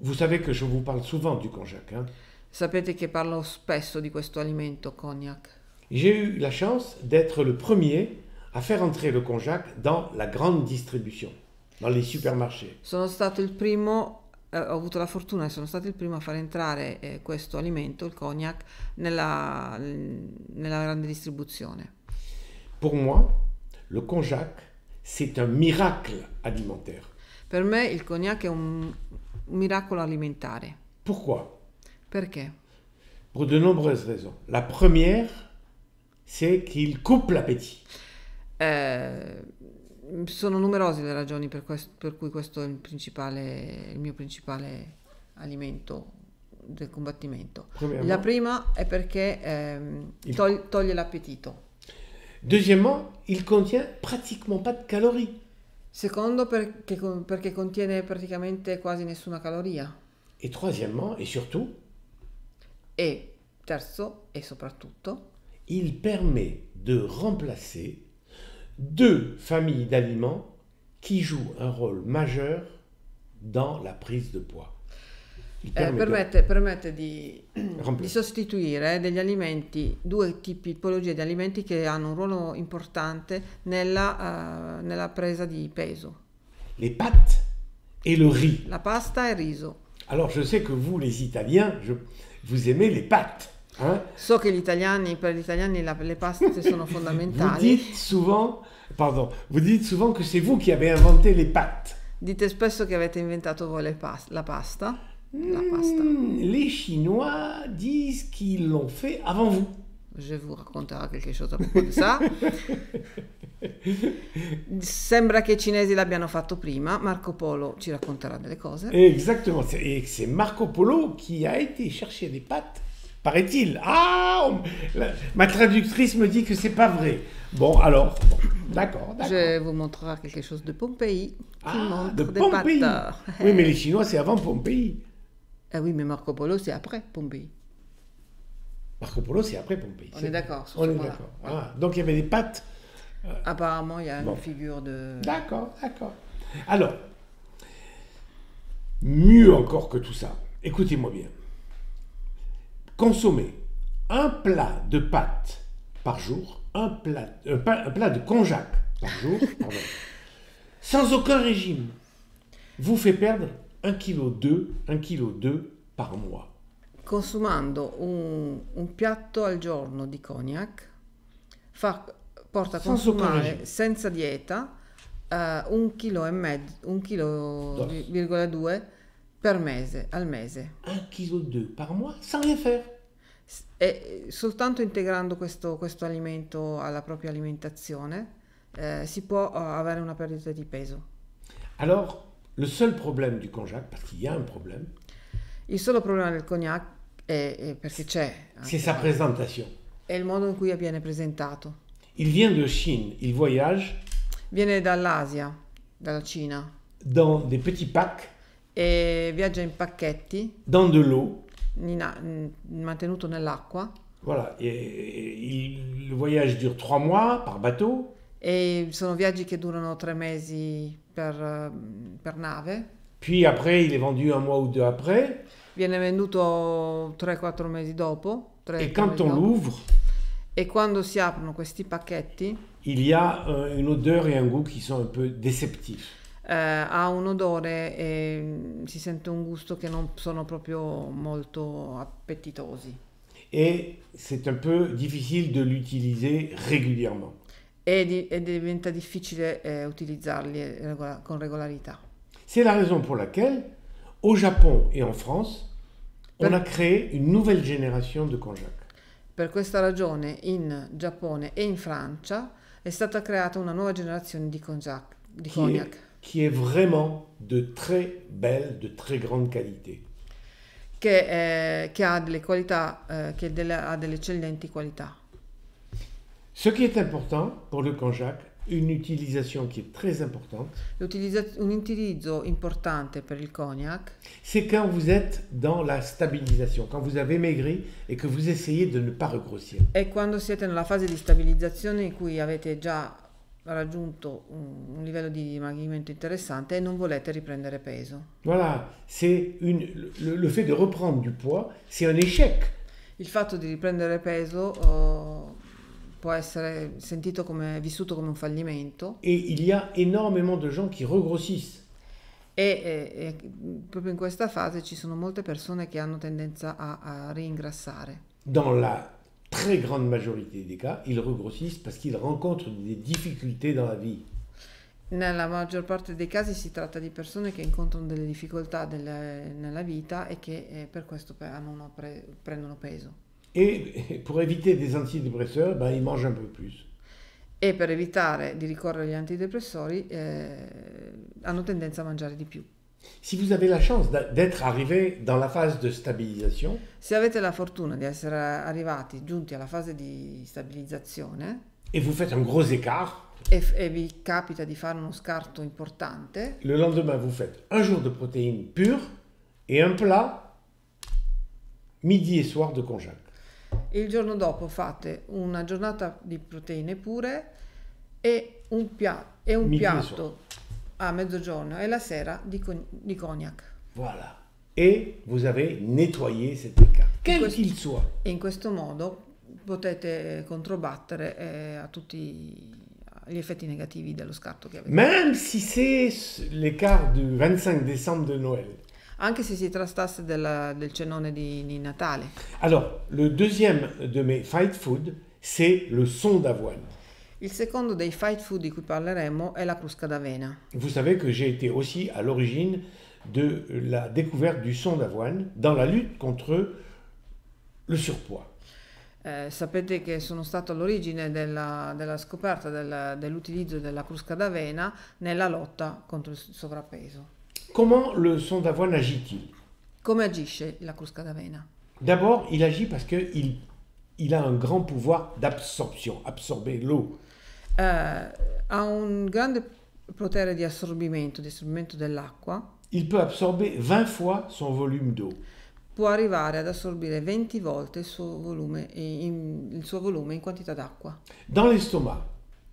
[SPEAKER 1] Vous savez que je vous parle souvent du konjac. hein.
[SPEAKER 2] Sapete che parlo spesso di questo alimento cognac.
[SPEAKER 1] J'ai eu la chance d'être le premier à faire entrer le konjac dans la grande distribution, dans les supermarchés.
[SPEAKER 2] Sono stato il primo, eh, ho avuto la fortuna e sono stato il primo a far entrare eh, questo alimento, il cognac, nella, nella grande distribuzione.
[SPEAKER 1] Pour moi, le konjac, c'est un miracle alimentaire.
[SPEAKER 2] Per me il cognac è un miracolo alimentare.
[SPEAKER 1] Pourquoi
[SPEAKER 2] Perché?
[SPEAKER 1] Pour de nombreuses raisons. La première, c'est qu'il coupe l'appétit.
[SPEAKER 2] Eh, sono numerose le ragioni per, quest- per cui questo è il, principale, il mio principale alimento del combattimento. La prima è perché ehm, toglie, toglie l'appetito.
[SPEAKER 1] Deuxièmement, il contient pratiquement pas de calories.
[SPEAKER 2] Secondo perché, perché contiene praticamente quasi nessuna caloria.
[SPEAKER 1] Et troisièmement, et surtout,
[SPEAKER 2] E terzo e soprattutto
[SPEAKER 1] il permet de remplacer deux familles d'aliments qui jouent un rôle majeur dans la prise de poids.
[SPEAKER 2] Eh, permette, permette di, di sostituire degli alimenti, due tipi, tipologie di alimenti che hanno un ruolo importante nella, eh, nella presa di peso.
[SPEAKER 1] les pâtes et le riz.
[SPEAKER 2] La pasta e il riso.
[SPEAKER 1] Alors je sais que vous, les Italiens, je- vous aimez les pâtes. hein.
[SPEAKER 2] So che gli italiani, per gli italiani la- le paste sono
[SPEAKER 1] vous
[SPEAKER 2] fondamentali.
[SPEAKER 1] dites souvent, pardon, vous dites souvent que c'est vous qui avez inventé les pâtes.
[SPEAKER 2] Dite spesso che avete inventato voi le pas- la pasta. La pasta.
[SPEAKER 1] Hmm, les Chinois disent qu'ils l'ont fait avant vous.
[SPEAKER 2] Je vous raconterò quelque chose a propos di ça. Sembra che i cinesi l'abbiano fatto prima, Marco Polo ci racconterà delle cose.
[SPEAKER 1] Exactement. C'est- Et c'est Marco Polo qui a été chercher des pâtes, paraît-il. Ah on- la- Ma traductrice me dit que c'est pas vrai. Bon, alors, bon, d'accord, d'accord.
[SPEAKER 2] Je vous montrerai quelque chose de Pompéi qui
[SPEAKER 1] Ah,
[SPEAKER 2] montre
[SPEAKER 1] de
[SPEAKER 2] des
[SPEAKER 1] Pompéi.
[SPEAKER 2] pâtes.
[SPEAKER 1] Oui, mais les Chinois, c'est avant Pompéi.
[SPEAKER 2] Eh oui, mais Marco Polo c'est après Pompéi.
[SPEAKER 1] Marco Polo, c'est après Pompéi.
[SPEAKER 2] On est d'accord
[SPEAKER 1] On
[SPEAKER 2] ce
[SPEAKER 1] est d'accord. Ah, donc il y avait des pâtes.
[SPEAKER 2] Apparemment, il y a
[SPEAKER 1] Bon.
[SPEAKER 2] une figure de...
[SPEAKER 1] D'accord, d'accord. Alors, mieux encore que tout ça, écoutez-moi bien. Consommez un plat de pâtes par jour, un plat, un pa- un plat de konjac par jour, pardon, sans aucun régime, vous fait perdre 1,2 kg, 1,2 kg par mois.
[SPEAKER 2] Consumando un, un piatto al giorno di cognac fa- porta a consumare senza dieta eh, un chilo e mezzo, un vi- virgola due per mese, al mese.
[SPEAKER 1] 1,2 kg par mois sans rien faire.
[SPEAKER 2] E soltanto integrando questo, questo alimento alla propria alimentazione eh, si può eh, avere una perdita di peso.
[SPEAKER 1] Alors, le seul problème du konjac, parce qu'il y a un problème,
[SPEAKER 2] Il solo problema del cognac è, è perché c'è,
[SPEAKER 1] c'est sa présentation.
[SPEAKER 2] è il modo in cui viene presentato.
[SPEAKER 1] Il vient de Chine, il voyage
[SPEAKER 2] Viene dall'Asia, dalla Cina,
[SPEAKER 1] dans des petits packs,
[SPEAKER 2] e viaggia in pacchetti,
[SPEAKER 1] dans de l'eau.
[SPEAKER 2] mantenuto nell'acqua,
[SPEAKER 1] Voilà. Et il- le voyage dure trois mois par bateau.
[SPEAKER 2] e sono viaggi che durano tre mesi per, eh, per nave.
[SPEAKER 1] Puis après, il est vendu un mois ou deux après.
[SPEAKER 2] Viene venduto 3-4 mesi dopo. tre-
[SPEAKER 1] Et
[SPEAKER 2] tre
[SPEAKER 1] quand on l'ouvre,
[SPEAKER 2] E quando si aprono questi pacchetti
[SPEAKER 1] il y a euh, une odeur et un goût qui sont un peu déceptifs.
[SPEAKER 2] ha un odore e mm, si sente un gusto che non sono proprio molto appetitosi.
[SPEAKER 1] Et c'est un peu difficile de l'utiliser régulièrement.
[SPEAKER 2] E, di- e diventa difficile eh, utilizzarli eh, regola- con regolarità.
[SPEAKER 1] C'est la raison pour laquelle, au Japon et en France, on a créé une nouvelle génération de konjac.
[SPEAKER 2] Per questa ragione in Giappone e in Francia è stata creata una nuova generazione di cognac. Di
[SPEAKER 1] qui
[SPEAKER 2] cognac.
[SPEAKER 1] qui est vraiment de très belle, de très grande qualité.
[SPEAKER 2] che, eh, che ha delle qualità, eh, che delle- ha delle eccellenti qualità.
[SPEAKER 1] Ce qui est important pour le konjac, une utilisation qui est très importante,
[SPEAKER 2] un utilizzo importante per il cognac?
[SPEAKER 1] c'est quand vous êtes dans la stabilisation, quand vous avez maigri et que vous essayez de ne pas regrossir.
[SPEAKER 2] è quando siete nella fase di stabilizzazione in cui avete già raggiunto un, un livello di dimagrimento interessante e non volete riprendere peso.
[SPEAKER 1] Voilà, c'est une, le, le fait de reprendre du poids, c'est un échec.
[SPEAKER 2] Il fatto di riprendere peso oh, può essere sentito come vissuto come un fallimento
[SPEAKER 1] Et il y a énormément de gens qui regrossissent.
[SPEAKER 2] e, e- e proprio in questa fase ci sono molte persone che hanno tendenza a, a ringrassare.
[SPEAKER 1] Dans la très grande majorité des cas, ils regrossissent parce qu'ils rencontrent des difficultés dans la vie.
[SPEAKER 2] Nella maggior parte dei casi si tratta di persone che incontrano delle difficoltà delle- nella vita e che eh, per questo hanno pre- prendono peso.
[SPEAKER 1] Et pour éviter des antidépresseurs, ben, ils mangent un peu plus.
[SPEAKER 2] E per evitare di ricorrere agli antidepressori eh, hanno tendenza a mangiare di più.
[SPEAKER 1] Si vous avez la chance d'être arrivé dans la phase de stabilisation,
[SPEAKER 2] Se avete la fortuna di essere arrivati, giunti alla fase di stabilizzazione
[SPEAKER 1] et vous faites un gros écart,
[SPEAKER 2] e, e vi capita di fare uno scarto importante,
[SPEAKER 1] le lendemain, vous faites un jour de protéines pures et un plat midi et soir de konjac.
[SPEAKER 2] Il giorno dopo fate una giornata di proteine pure e un, pia- e un
[SPEAKER 1] e
[SPEAKER 2] piatto a mezzogiorno e la sera di, con- di cognac.
[SPEAKER 1] Voilà. Et vous avez nettoyé cet écart, quel
[SPEAKER 2] Questo-
[SPEAKER 1] qu'il soit.
[SPEAKER 2] E in questo modo potete controbattere eh, a tutti gli effetti negativi dello scarto che avete.
[SPEAKER 1] Même si c'est l'écart du 25 décembre de Noël.
[SPEAKER 2] Anche se si trattasse della- del cenone di, di Natale.
[SPEAKER 1] Alors, le deuxième de mes fight food, c'est le son d'avoine.
[SPEAKER 2] Il secondo dei fight food di cui parleremo è la crusca d'avena.
[SPEAKER 1] Vous savez que j'ai été aussi à l'origine de la découverte du son d'avoine dans la lutte contre le surpoids.
[SPEAKER 2] Eh, sapete che sono stato all'origine della, della scoperta del- dell'utilizzo della crusca d'avena nella lotta contro il sovrappeso.
[SPEAKER 1] Comment le son d'avoine agit-il
[SPEAKER 2] Come agisce la crusca d'avena?
[SPEAKER 1] D'abord, il agit parce qu'il il a un grand pouvoir d'absorption, absorber l'eau.
[SPEAKER 2] Ha un grande potere di assorbimento, di assorbimento dell'acqua,
[SPEAKER 1] Il peut absorber 20 fois son volume d'eau.
[SPEAKER 2] può arrivare ad assorbire 20 volte il suo volume in, il suo volume in quantità d'acqua.
[SPEAKER 1] Dans l'estomac,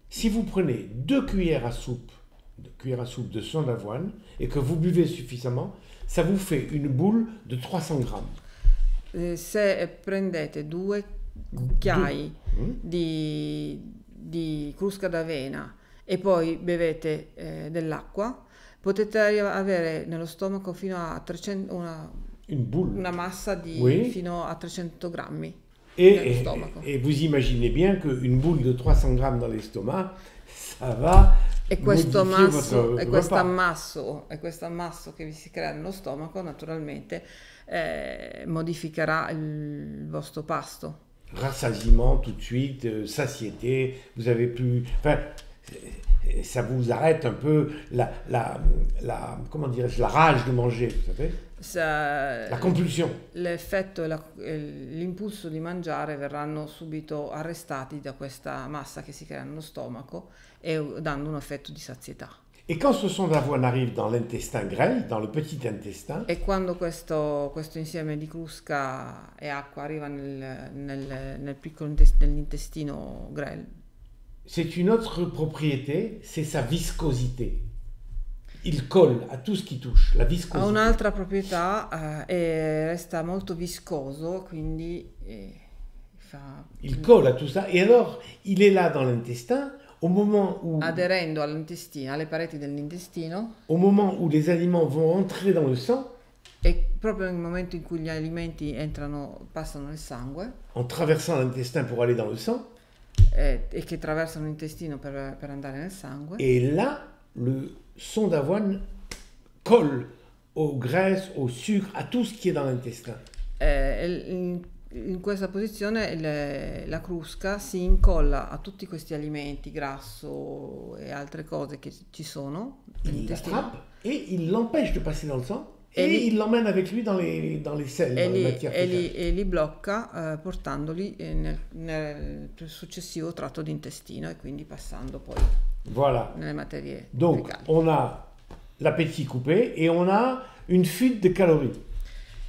[SPEAKER 1] si vous prenez deux cuillères à soupe, deux cuillères à soupe de son d'avoine et que vous buvez suffisamment, ça vous fait une boule de 300 grammes.
[SPEAKER 2] Eh, se prendete due cucchiai
[SPEAKER 1] Mm?
[SPEAKER 2] di, di crusca d'avena e poi bevete eh, dell'acqua, potete avere nello stomaco fino a 300, una,
[SPEAKER 1] Une boule.
[SPEAKER 2] una massa di
[SPEAKER 1] Oui.
[SPEAKER 2] fino a 300 grammi.
[SPEAKER 1] Et, et- et vous imaginez bien qu'une boule de 300 grammes dans l'estomac, ça va
[SPEAKER 2] E questo, ammasso, e questo ammasso, e questo ammasso che vi si crea nello stomaco naturalmente eh, modificherà il vostro pasto.
[SPEAKER 1] Rassasiement tout de suite, euh, satiété, vous avez plus... Enfin, euh, ça vous arrête un peu la, la, la comment dirais-je, la rage de manger, vous savez, La compulsion.
[SPEAKER 2] l'effetto e e l'impulso di mangiare verranno subito arrestati da questa massa che si crea nello stomaco e dando un effetto di sazietà.
[SPEAKER 1] Et quand ce son d'avoine arrive dans l'intestin grêle, dans le petit intestin,
[SPEAKER 2] E quando questo, questo insieme di crusca e acqua arriva nel, nel- nel piccolo intes- nell'intestino grel,
[SPEAKER 1] c'est une autre propriété, c'est sa viscosité. Il colle à tout ce qui touche, la
[SPEAKER 2] ha
[SPEAKER 1] viscosité.
[SPEAKER 2] un'altra proprietà eh, e resta molto viscoso, quindi eh, fa,
[SPEAKER 1] Il colle à tout ça. Et alors, il est là dans l'intestin au moment où,
[SPEAKER 2] aderendo all'intestino, alle pareti dell'intestino
[SPEAKER 1] au moment où les aliments vont entrer dans le sang,
[SPEAKER 2] e proprio nel momento in cui gli alimenti entrano, passano nel sangue
[SPEAKER 1] en traversant l'intestin pour aller dans le sang.
[SPEAKER 2] eh, e che attraversano l'intestino per, per andare nel sangue.
[SPEAKER 1] Et là, le son d'avoine colle aux graisses, au sucre, à tout ce qui est dans l'intestin.
[SPEAKER 2] Eh, in, in questa posizione il- la crusca si incolla a tutti questi alimenti, grasso e altre cose che ci sono
[SPEAKER 1] Il
[SPEAKER 2] nell'intestino
[SPEAKER 1] et il l'empêche de passer dans le sang.
[SPEAKER 2] Et
[SPEAKER 1] Et,
[SPEAKER 2] li-
[SPEAKER 1] il l'emmène avec lui dans les, dans les selles,
[SPEAKER 2] e
[SPEAKER 1] dans
[SPEAKER 2] li,
[SPEAKER 1] matières
[SPEAKER 2] e li- e li blocca eh, portandoli eh, nel, nel successivo tratto d'intestino e quindi passando poi
[SPEAKER 1] Voilà.
[SPEAKER 2] nelle materie
[SPEAKER 1] Donc,
[SPEAKER 2] fecali.
[SPEAKER 1] on a l'appétit coupé et on a une fuite de calories.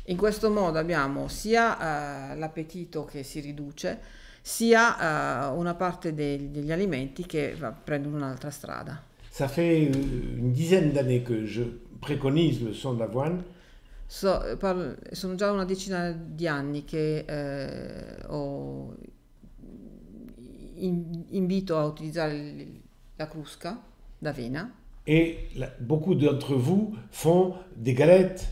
[SPEAKER 2] In questo modo abbiamo sia eh, l'appetito che si riduce, sia eh, una parte dei- degli alimenti che va- prendono un'altra strada.
[SPEAKER 1] Ça fait euh, une dizaine d'années que je préconise le son d'avoine.
[SPEAKER 2] So- sono già una decina di anni che eh, ho- in- invito a utilizzare il- la crusca d'avena
[SPEAKER 1] Et la- beaucoup d'entre vous font des galettes,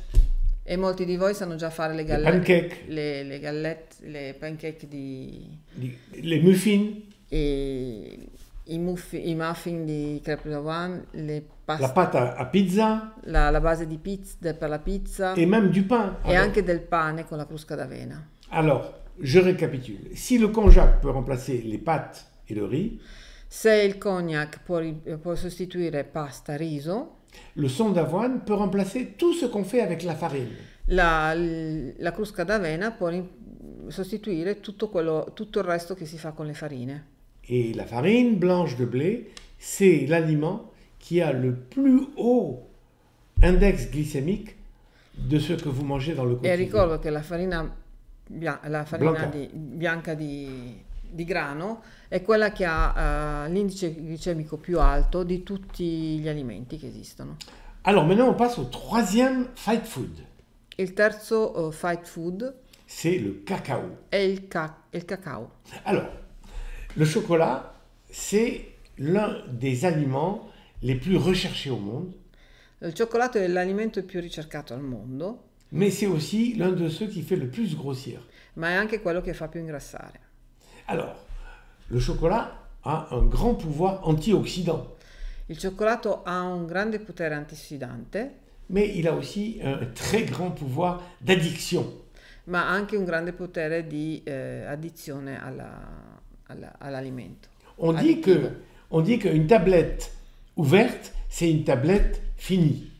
[SPEAKER 2] e molti di voi sanno già fare le gallette,
[SPEAKER 1] pancakes,
[SPEAKER 2] le, le gallette, le pancake di,
[SPEAKER 1] les les muffins.
[SPEAKER 2] e I, muffi- i muffin di crepe d'avoine, le
[SPEAKER 1] la
[SPEAKER 2] past-
[SPEAKER 1] pâte à, à pizza
[SPEAKER 2] la, la base di pizza, de- per la pizza
[SPEAKER 1] et même du pain.
[SPEAKER 2] e
[SPEAKER 1] Alors-
[SPEAKER 2] anche del pane con la crusca d'avena.
[SPEAKER 1] Alors, je récapitule. Si le konjac peut remplacer les pâtes et le riz,
[SPEAKER 2] Se il cognac può, può sostituire pasta, riso,
[SPEAKER 1] le son d'avoine peut remplacer tout ce qu'on fait avec la farine.
[SPEAKER 2] la, la crusca d'avena può sostituire tutto, quello- tutto il resto che si fa con le farine.
[SPEAKER 1] Et la farine blanche de blé, c'est l'aliment qui a le plus haut index glycémique de ce que vous mangez dans le
[SPEAKER 2] E
[SPEAKER 1] quotidien.
[SPEAKER 2] ricordo che la farina, la farina
[SPEAKER 1] Blanca.
[SPEAKER 2] di- bianca di, di grano è quella che ha eh, l'indice glicemico più alto di tutti gli alimenti che esistono.
[SPEAKER 1] Alors maintenant, on passe au troisième fight food.
[SPEAKER 2] Il terzo eh, fight food
[SPEAKER 1] C'est le cacao.
[SPEAKER 2] è il, ca- il cacao.
[SPEAKER 1] Alors, le chocolat, c'est l'un des aliments les plus recherchés au monde,
[SPEAKER 2] Il cioccolato è l'alimento più ricercato al mondo,
[SPEAKER 1] mais c'est aussi l'un de ceux qui fait le plus grossir.
[SPEAKER 2] ma è anche quello che fa più ingrassare.
[SPEAKER 1] Alors, le chocolat a un grand pouvoir antioxydant,
[SPEAKER 2] Il cioccolato ha un grande potere antiossidante,
[SPEAKER 1] mais il a aussi un très grand pouvoir d'addiction.
[SPEAKER 2] ma anche un grande potere di eh, addizione alla- alla- all'alimento.
[SPEAKER 1] On dit que, on dit qu'une tablette ouverte, c'est une tablette finie.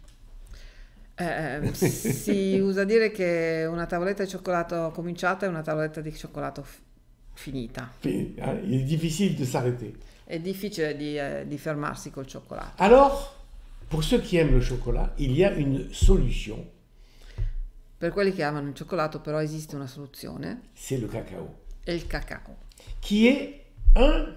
[SPEAKER 2] Eh, si usa dire che una tavoletta di cioccolato cominciata è una tavoletta di cioccolato finita.
[SPEAKER 1] Fi- Il est difficile de s'arrêter.
[SPEAKER 2] È difficile di, eh, di fermarsi col cioccolato.
[SPEAKER 1] Alors, pour ceux qui aiment le chocolat, il y a une solution,
[SPEAKER 2] Per quelli che amano il cioccolato però esiste una soluzione,
[SPEAKER 1] c'est le cacao,
[SPEAKER 2] è il cacao,
[SPEAKER 1] qui est un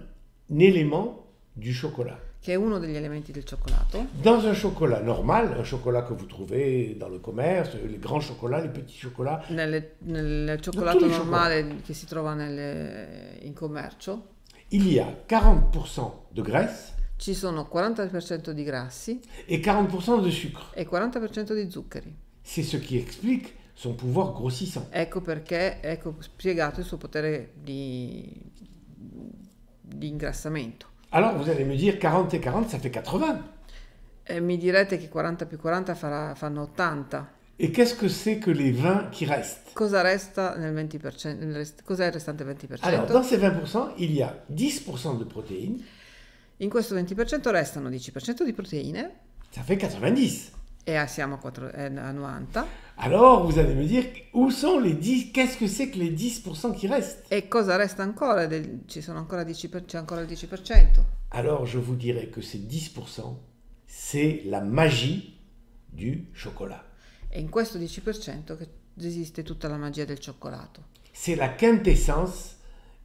[SPEAKER 1] élément du chocolat.
[SPEAKER 2] Che è uno degli elementi del cioccolato.
[SPEAKER 1] Dans un chocolat normal, un chocolat que vous trouvez dans le commerce, les grands chocolats, les petits chocolats,
[SPEAKER 2] Nelle- nel cioccolato normale che si trova nelle- in commercio
[SPEAKER 1] il y a 40% de graisse
[SPEAKER 2] ci sono 40% di grassi
[SPEAKER 1] et 40% de sucre.
[SPEAKER 2] e 40% di zuccheri.
[SPEAKER 1] C'est ce qui explique son pouvoir grossissant.
[SPEAKER 2] Ecco perché ecco spiegato il suo potere di, di ingrassamento.
[SPEAKER 1] Alors vous allez me dire 40 et 40, ça fait 80.
[SPEAKER 2] E mi direte che 40 più 40 farà- fanno 80.
[SPEAKER 1] Et qu'est-ce que c'est que les 20 qui restent
[SPEAKER 2] Cosa resta nel 20%? nel rest- Cos'è il restante 20%?
[SPEAKER 1] Alors dans ces 20%, il y a 10% de protéines,
[SPEAKER 2] In questo 20% restano 10% di proteine
[SPEAKER 1] ça fait 90.
[SPEAKER 2] e a- siamo a, quattro- eh, a 90.
[SPEAKER 1] Alors vous allez me dire où sont les 10 Qu'est-ce que c'est que les 10% qui restent?
[SPEAKER 2] E cosa resta ancora? Del- ci sono ancora 10%, c'è ancora il 10%.
[SPEAKER 1] Alors je vous dirais que ces 10%, c'est la magie du chocolat.
[SPEAKER 2] E in questo 10% che esiste tutta la magia del cioccolato.
[SPEAKER 1] C'est la quintessence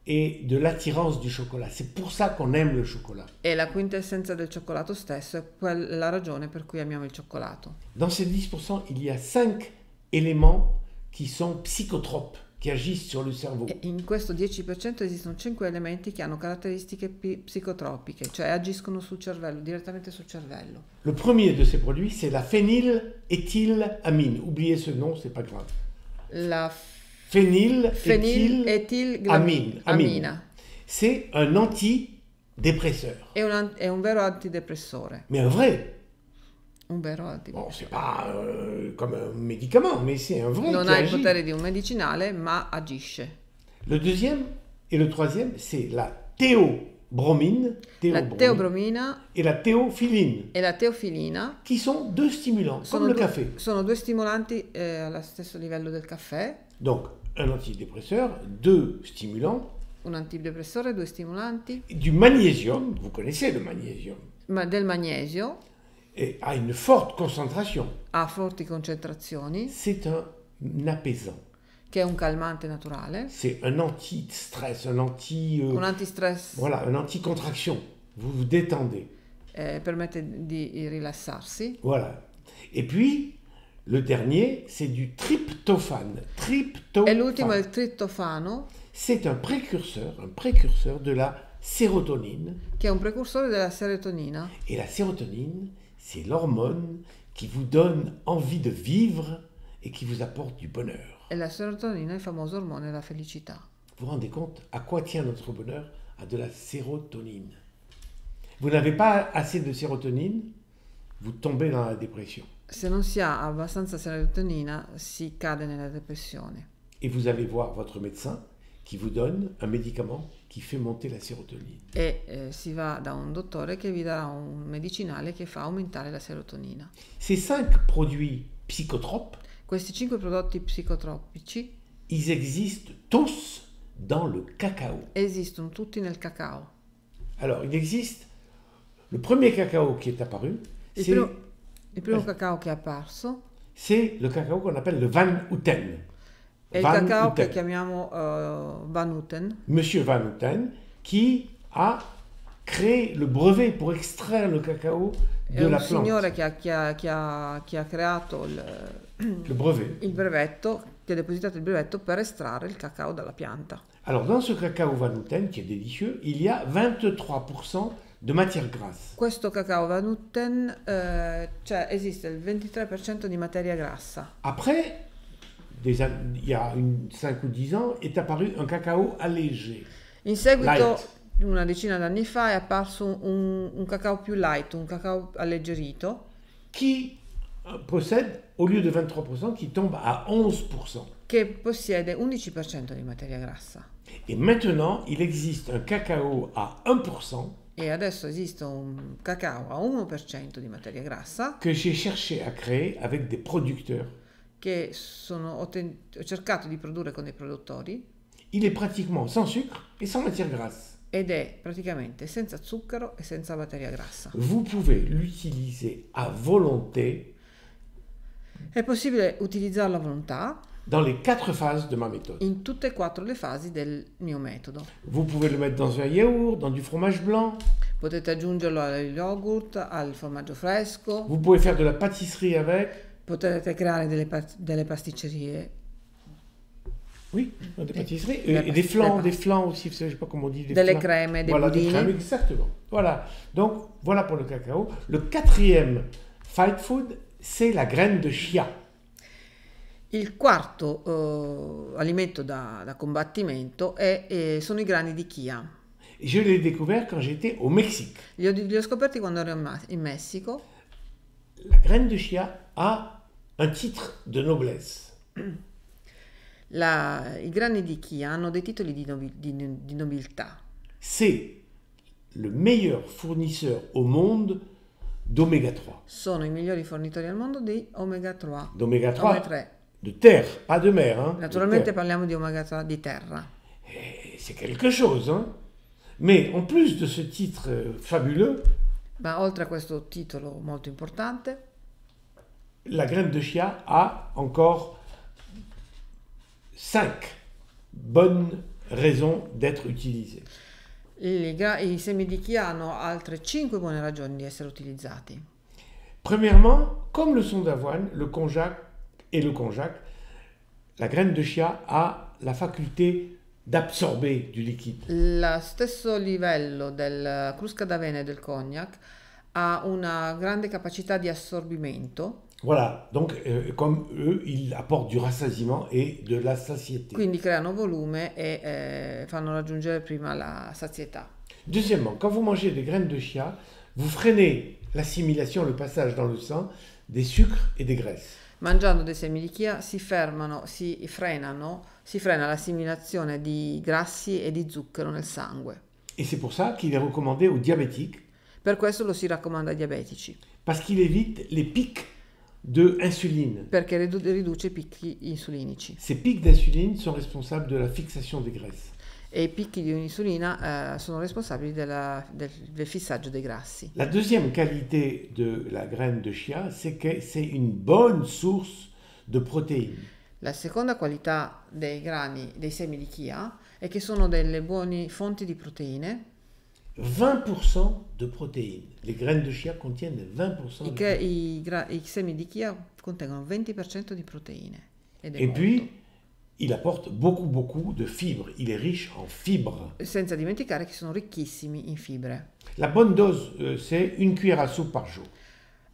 [SPEAKER 1] et de l'attirance du chocolat. C'est pour ça qu'on aime le chocolat.
[SPEAKER 2] E la quintessenza del cioccolato stesso è la ragione per cui amiamo il cioccolato.
[SPEAKER 1] Dans ces 10%, il y a 5 éléments qui sont psychotropes, qui agissent sur le cerveau.
[SPEAKER 2] In questo 10% esistono 5 elementi che hanno caratteristiche pi- psicotropiche, cioè agiscono sul cervello, direttamente sul cervello.
[SPEAKER 1] Le premier de ces produits, c'est la phényléthylamine. Oubliez ce nom, c'est pas grave.
[SPEAKER 2] La
[SPEAKER 1] Phényléthylamine. C'est un antidépresseur.
[SPEAKER 2] è un, è un vero antidepressore,
[SPEAKER 1] Mais un vrai.
[SPEAKER 2] Un antidepressore.
[SPEAKER 1] c'est pas euh, comme un médicament, mais c'est un vrai
[SPEAKER 2] Non ha il potere di un medicinale, ma agisce.
[SPEAKER 1] Le deuxième et le troisième, c'est la théobromine,
[SPEAKER 2] La
[SPEAKER 1] théobromine
[SPEAKER 2] teobromina
[SPEAKER 1] et la théophiline,
[SPEAKER 2] e la teofilina
[SPEAKER 1] qui sont deux stimulants,
[SPEAKER 2] sono,
[SPEAKER 1] comme le
[SPEAKER 2] due-
[SPEAKER 1] café.
[SPEAKER 2] sono due stimolanti eh, allo stesso livello del caffè,
[SPEAKER 1] Donc, un antidépresseur, deux stimulants,
[SPEAKER 2] un antidepressore, due stimolanti,
[SPEAKER 1] du magnésium, vous connaissez le magnésium,
[SPEAKER 2] ma del magnesio
[SPEAKER 1] et à une forte concentration.
[SPEAKER 2] a forti concentrazioni,
[SPEAKER 1] C'est un apaisant,
[SPEAKER 2] che è un calmante naturale,
[SPEAKER 1] c'est un anti-stress, un anti... euh,
[SPEAKER 2] un antistress
[SPEAKER 1] voilà, un anti-contraction. Vous vous détendez.
[SPEAKER 2] eh, permette di rilassarsi.
[SPEAKER 1] Voilà. Et puis, le dernier, c'est du tryptophane. Tryptophane.
[SPEAKER 2] E l'ultimo è il triptofano,
[SPEAKER 1] C'est un précurseur, un précurseur de la sérotonine.
[SPEAKER 2] che è un precursore della serotonina.
[SPEAKER 1] Et la sérotonine, c'est l'hormone qui vous donne envie de vivre et qui vous apporte du bonheur.
[SPEAKER 2] E la serotonina è il famoso ormone della felicità.
[SPEAKER 1] Vous vous rendez compte à quoi tient notre bonheur? À de la sérotonine. Vous n'avez pas assez de sérotonine, vous tombez dans la dépression.
[SPEAKER 2] Se non si ha abbastanza serotonina si cade nella depressione
[SPEAKER 1] Et vous allez voir votre médecin qui vous donne un médicament qui fait monter la sérotonine.
[SPEAKER 2] e eh, si va da un dottore che vi darà un medicinale che fa aumentare la serotonina.
[SPEAKER 1] Ces cinq produits psychotropes,
[SPEAKER 2] Questi cinque prodotti psicotropici
[SPEAKER 1] ils existent tous dans le cacao.
[SPEAKER 2] esistono tutti nel cacao.
[SPEAKER 1] Alors, il existe le premier cacao qui est apparu,
[SPEAKER 2] Il
[SPEAKER 1] c'est
[SPEAKER 2] primo, il primo cacao che è apparso
[SPEAKER 1] c'est le cacao qu'on appelle le Van Houten.
[SPEAKER 2] Il
[SPEAKER 1] Van
[SPEAKER 2] cacao che chiamiamo eh, Van Houten,
[SPEAKER 1] Monsieur Van Houten, qui a créé le brevet pour extraire le cacao de la plante.
[SPEAKER 2] signore che ha, che ha- che ha- che ha creato il,
[SPEAKER 1] Le brevet.
[SPEAKER 2] il brevetto, che ha depositato il brevetto per estrarre il cacao dalla pianta.
[SPEAKER 1] Alors, dans ce cacao Van Houten, qui est délicieux, il y a 23% de matière grasse.
[SPEAKER 2] Questo cacao Van Houten, eh, cioè esiste il 23% di materia grassa.
[SPEAKER 1] Après, des il y a une, 5 ou 10 ans, est apparu un cacao allégé.
[SPEAKER 2] In seguito,
[SPEAKER 1] Light.
[SPEAKER 2] una decina d'anni fa, è apparso un, un cacao più light, un cacao alleggerito,
[SPEAKER 1] qui euh, possède, au lieu de 23%, qui tombe à 11%.
[SPEAKER 2] che possiede 11% di materia grassa.
[SPEAKER 1] Et maintenant, il existe un cacao à 1%
[SPEAKER 2] E adesso esiste un cacao a 1% di materia grassa
[SPEAKER 1] que j'ai cherché à créer avec des producteurs.
[SPEAKER 2] Che sono, ho, ho cercato di produrre con dei produttori
[SPEAKER 1] Il est pratiquement sans sucre et sans matière grasse.
[SPEAKER 2] ed è praticamente senza zucchero e senza materia grassa.
[SPEAKER 1] Vous pouvez l'utiliser à volonté
[SPEAKER 2] È possibile utilizzarlo a volontà
[SPEAKER 1] dans les quatre phases de ma méthode.
[SPEAKER 2] in tutte e quattro le fasi del mio metodo.
[SPEAKER 1] Vous pouvez le mettre dans un yaourt, dans du fromage blanc.
[SPEAKER 2] Potete aggiungerlo al yogurt, al formaggio fresco,
[SPEAKER 1] Vous pouvez faire de la pâtisserie avec.
[SPEAKER 2] Potete creare delle, delle pasticcerie,
[SPEAKER 1] Oui, des pâtisseries. Et, et des
[SPEAKER 2] la
[SPEAKER 1] des flancs aussi, je sais pas comment on dit. Des
[SPEAKER 2] delle
[SPEAKER 1] flancs.
[SPEAKER 2] creme, dei
[SPEAKER 1] Voilà, des
[SPEAKER 2] budini.
[SPEAKER 1] crèmes, exactement. Voilà. Donc, voilà pour le cacao. Le quatrième fight food, c'est la graine de chia.
[SPEAKER 2] Il quarto eh, alimento da, da combattimento è- eh, sono i grani di chia.
[SPEAKER 1] Je l'ai découvert quand j'étais au Mexique.
[SPEAKER 2] Li ho, li ho scoperti quando ero in, in Messico.
[SPEAKER 1] La graine de chia a un titre de noblesse.
[SPEAKER 2] La- I grani di chia hanno dei titoli di, nobi- di- di nobiltà.
[SPEAKER 1] C'est le meilleur fournisseur au monde d'oméga 3.
[SPEAKER 2] Sono i migliori fornitori al mondo di omega 3.
[SPEAKER 1] D'oméga 3
[SPEAKER 2] Omega 3.
[SPEAKER 1] de terre, pas de mer. Hein, de
[SPEAKER 2] Naturalmente
[SPEAKER 1] terre.
[SPEAKER 2] parliamo di omega 3 di terra.
[SPEAKER 1] Et C'est quelque chose. Hein. Mais en plus de ce titre euh, fabuleux,
[SPEAKER 2] Ma oltre a questo titolo molto importante,
[SPEAKER 1] la graine de chia a encore cinq bonnes raisons d'être utilisée.
[SPEAKER 2] gra- i semi di chia hanno altre 5 buone ragioni di essere utilizzati.
[SPEAKER 1] Premièrement, comme le son d'avoine, le konjac et le konjac, la graine de chia a la faculté d'absorber du liquide.
[SPEAKER 2] Lo stesso livello del crusca d'avena e del cognac ha una grande capacità di assorbimento,
[SPEAKER 1] Voilà, donc euh, comme eux, ils apportent du rassasiement et de la satiété.
[SPEAKER 2] quindi creano volume e eh, fanno raggiungere prima la sazietà.
[SPEAKER 1] Deuxièmement, quand vous mangez des graines de chia, vous freinez l'assimilation, le passage dans le sang des sucres et des graisses.
[SPEAKER 2] Mangiando dei semi di chia si fermano, si frenano, si frena l'assimilazione di grassi e di zucchero nel sangue.
[SPEAKER 1] Et c'est pour ça qu'il est recommandé aux diabétiques,
[SPEAKER 2] Per questo lo si raccomanda ai diabetici,
[SPEAKER 1] parce qu'il évite les pics de insuline.
[SPEAKER 2] perché ridu- riduce i picchi insulinici.
[SPEAKER 1] Ces pics d'insuline sont responsables de la fixation des graisses.
[SPEAKER 2] E i picchi di insulina eh, sono responsabili della- del, del fissaggio dei grassi.
[SPEAKER 1] La deuxième qualité de la graine de chia, c'est que c'est une bonne source de protéines.
[SPEAKER 2] La seconda qualità dei grani, dei semi di chia, è che sono delle buone fonti di proteine
[SPEAKER 1] 20% de protéines. Les graines de chia contiennent 20%
[SPEAKER 2] e
[SPEAKER 1] de
[SPEAKER 2] che
[SPEAKER 1] protéines.
[SPEAKER 2] i, gra- i semi di chia contengono 20% di proteine. Ed è
[SPEAKER 1] Et
[SPEAKER 2] molto.
[SPEAKER 1] puis, il apporte beaucoup, beaucoup de fibres. Il est riche en fibres.
[SPEAKER 2] Senza dimenticare che sono ricchissimi in fibre.
[SPEAKER 1] La bonne dose, euh, c'est une cuillère à soupe par jour.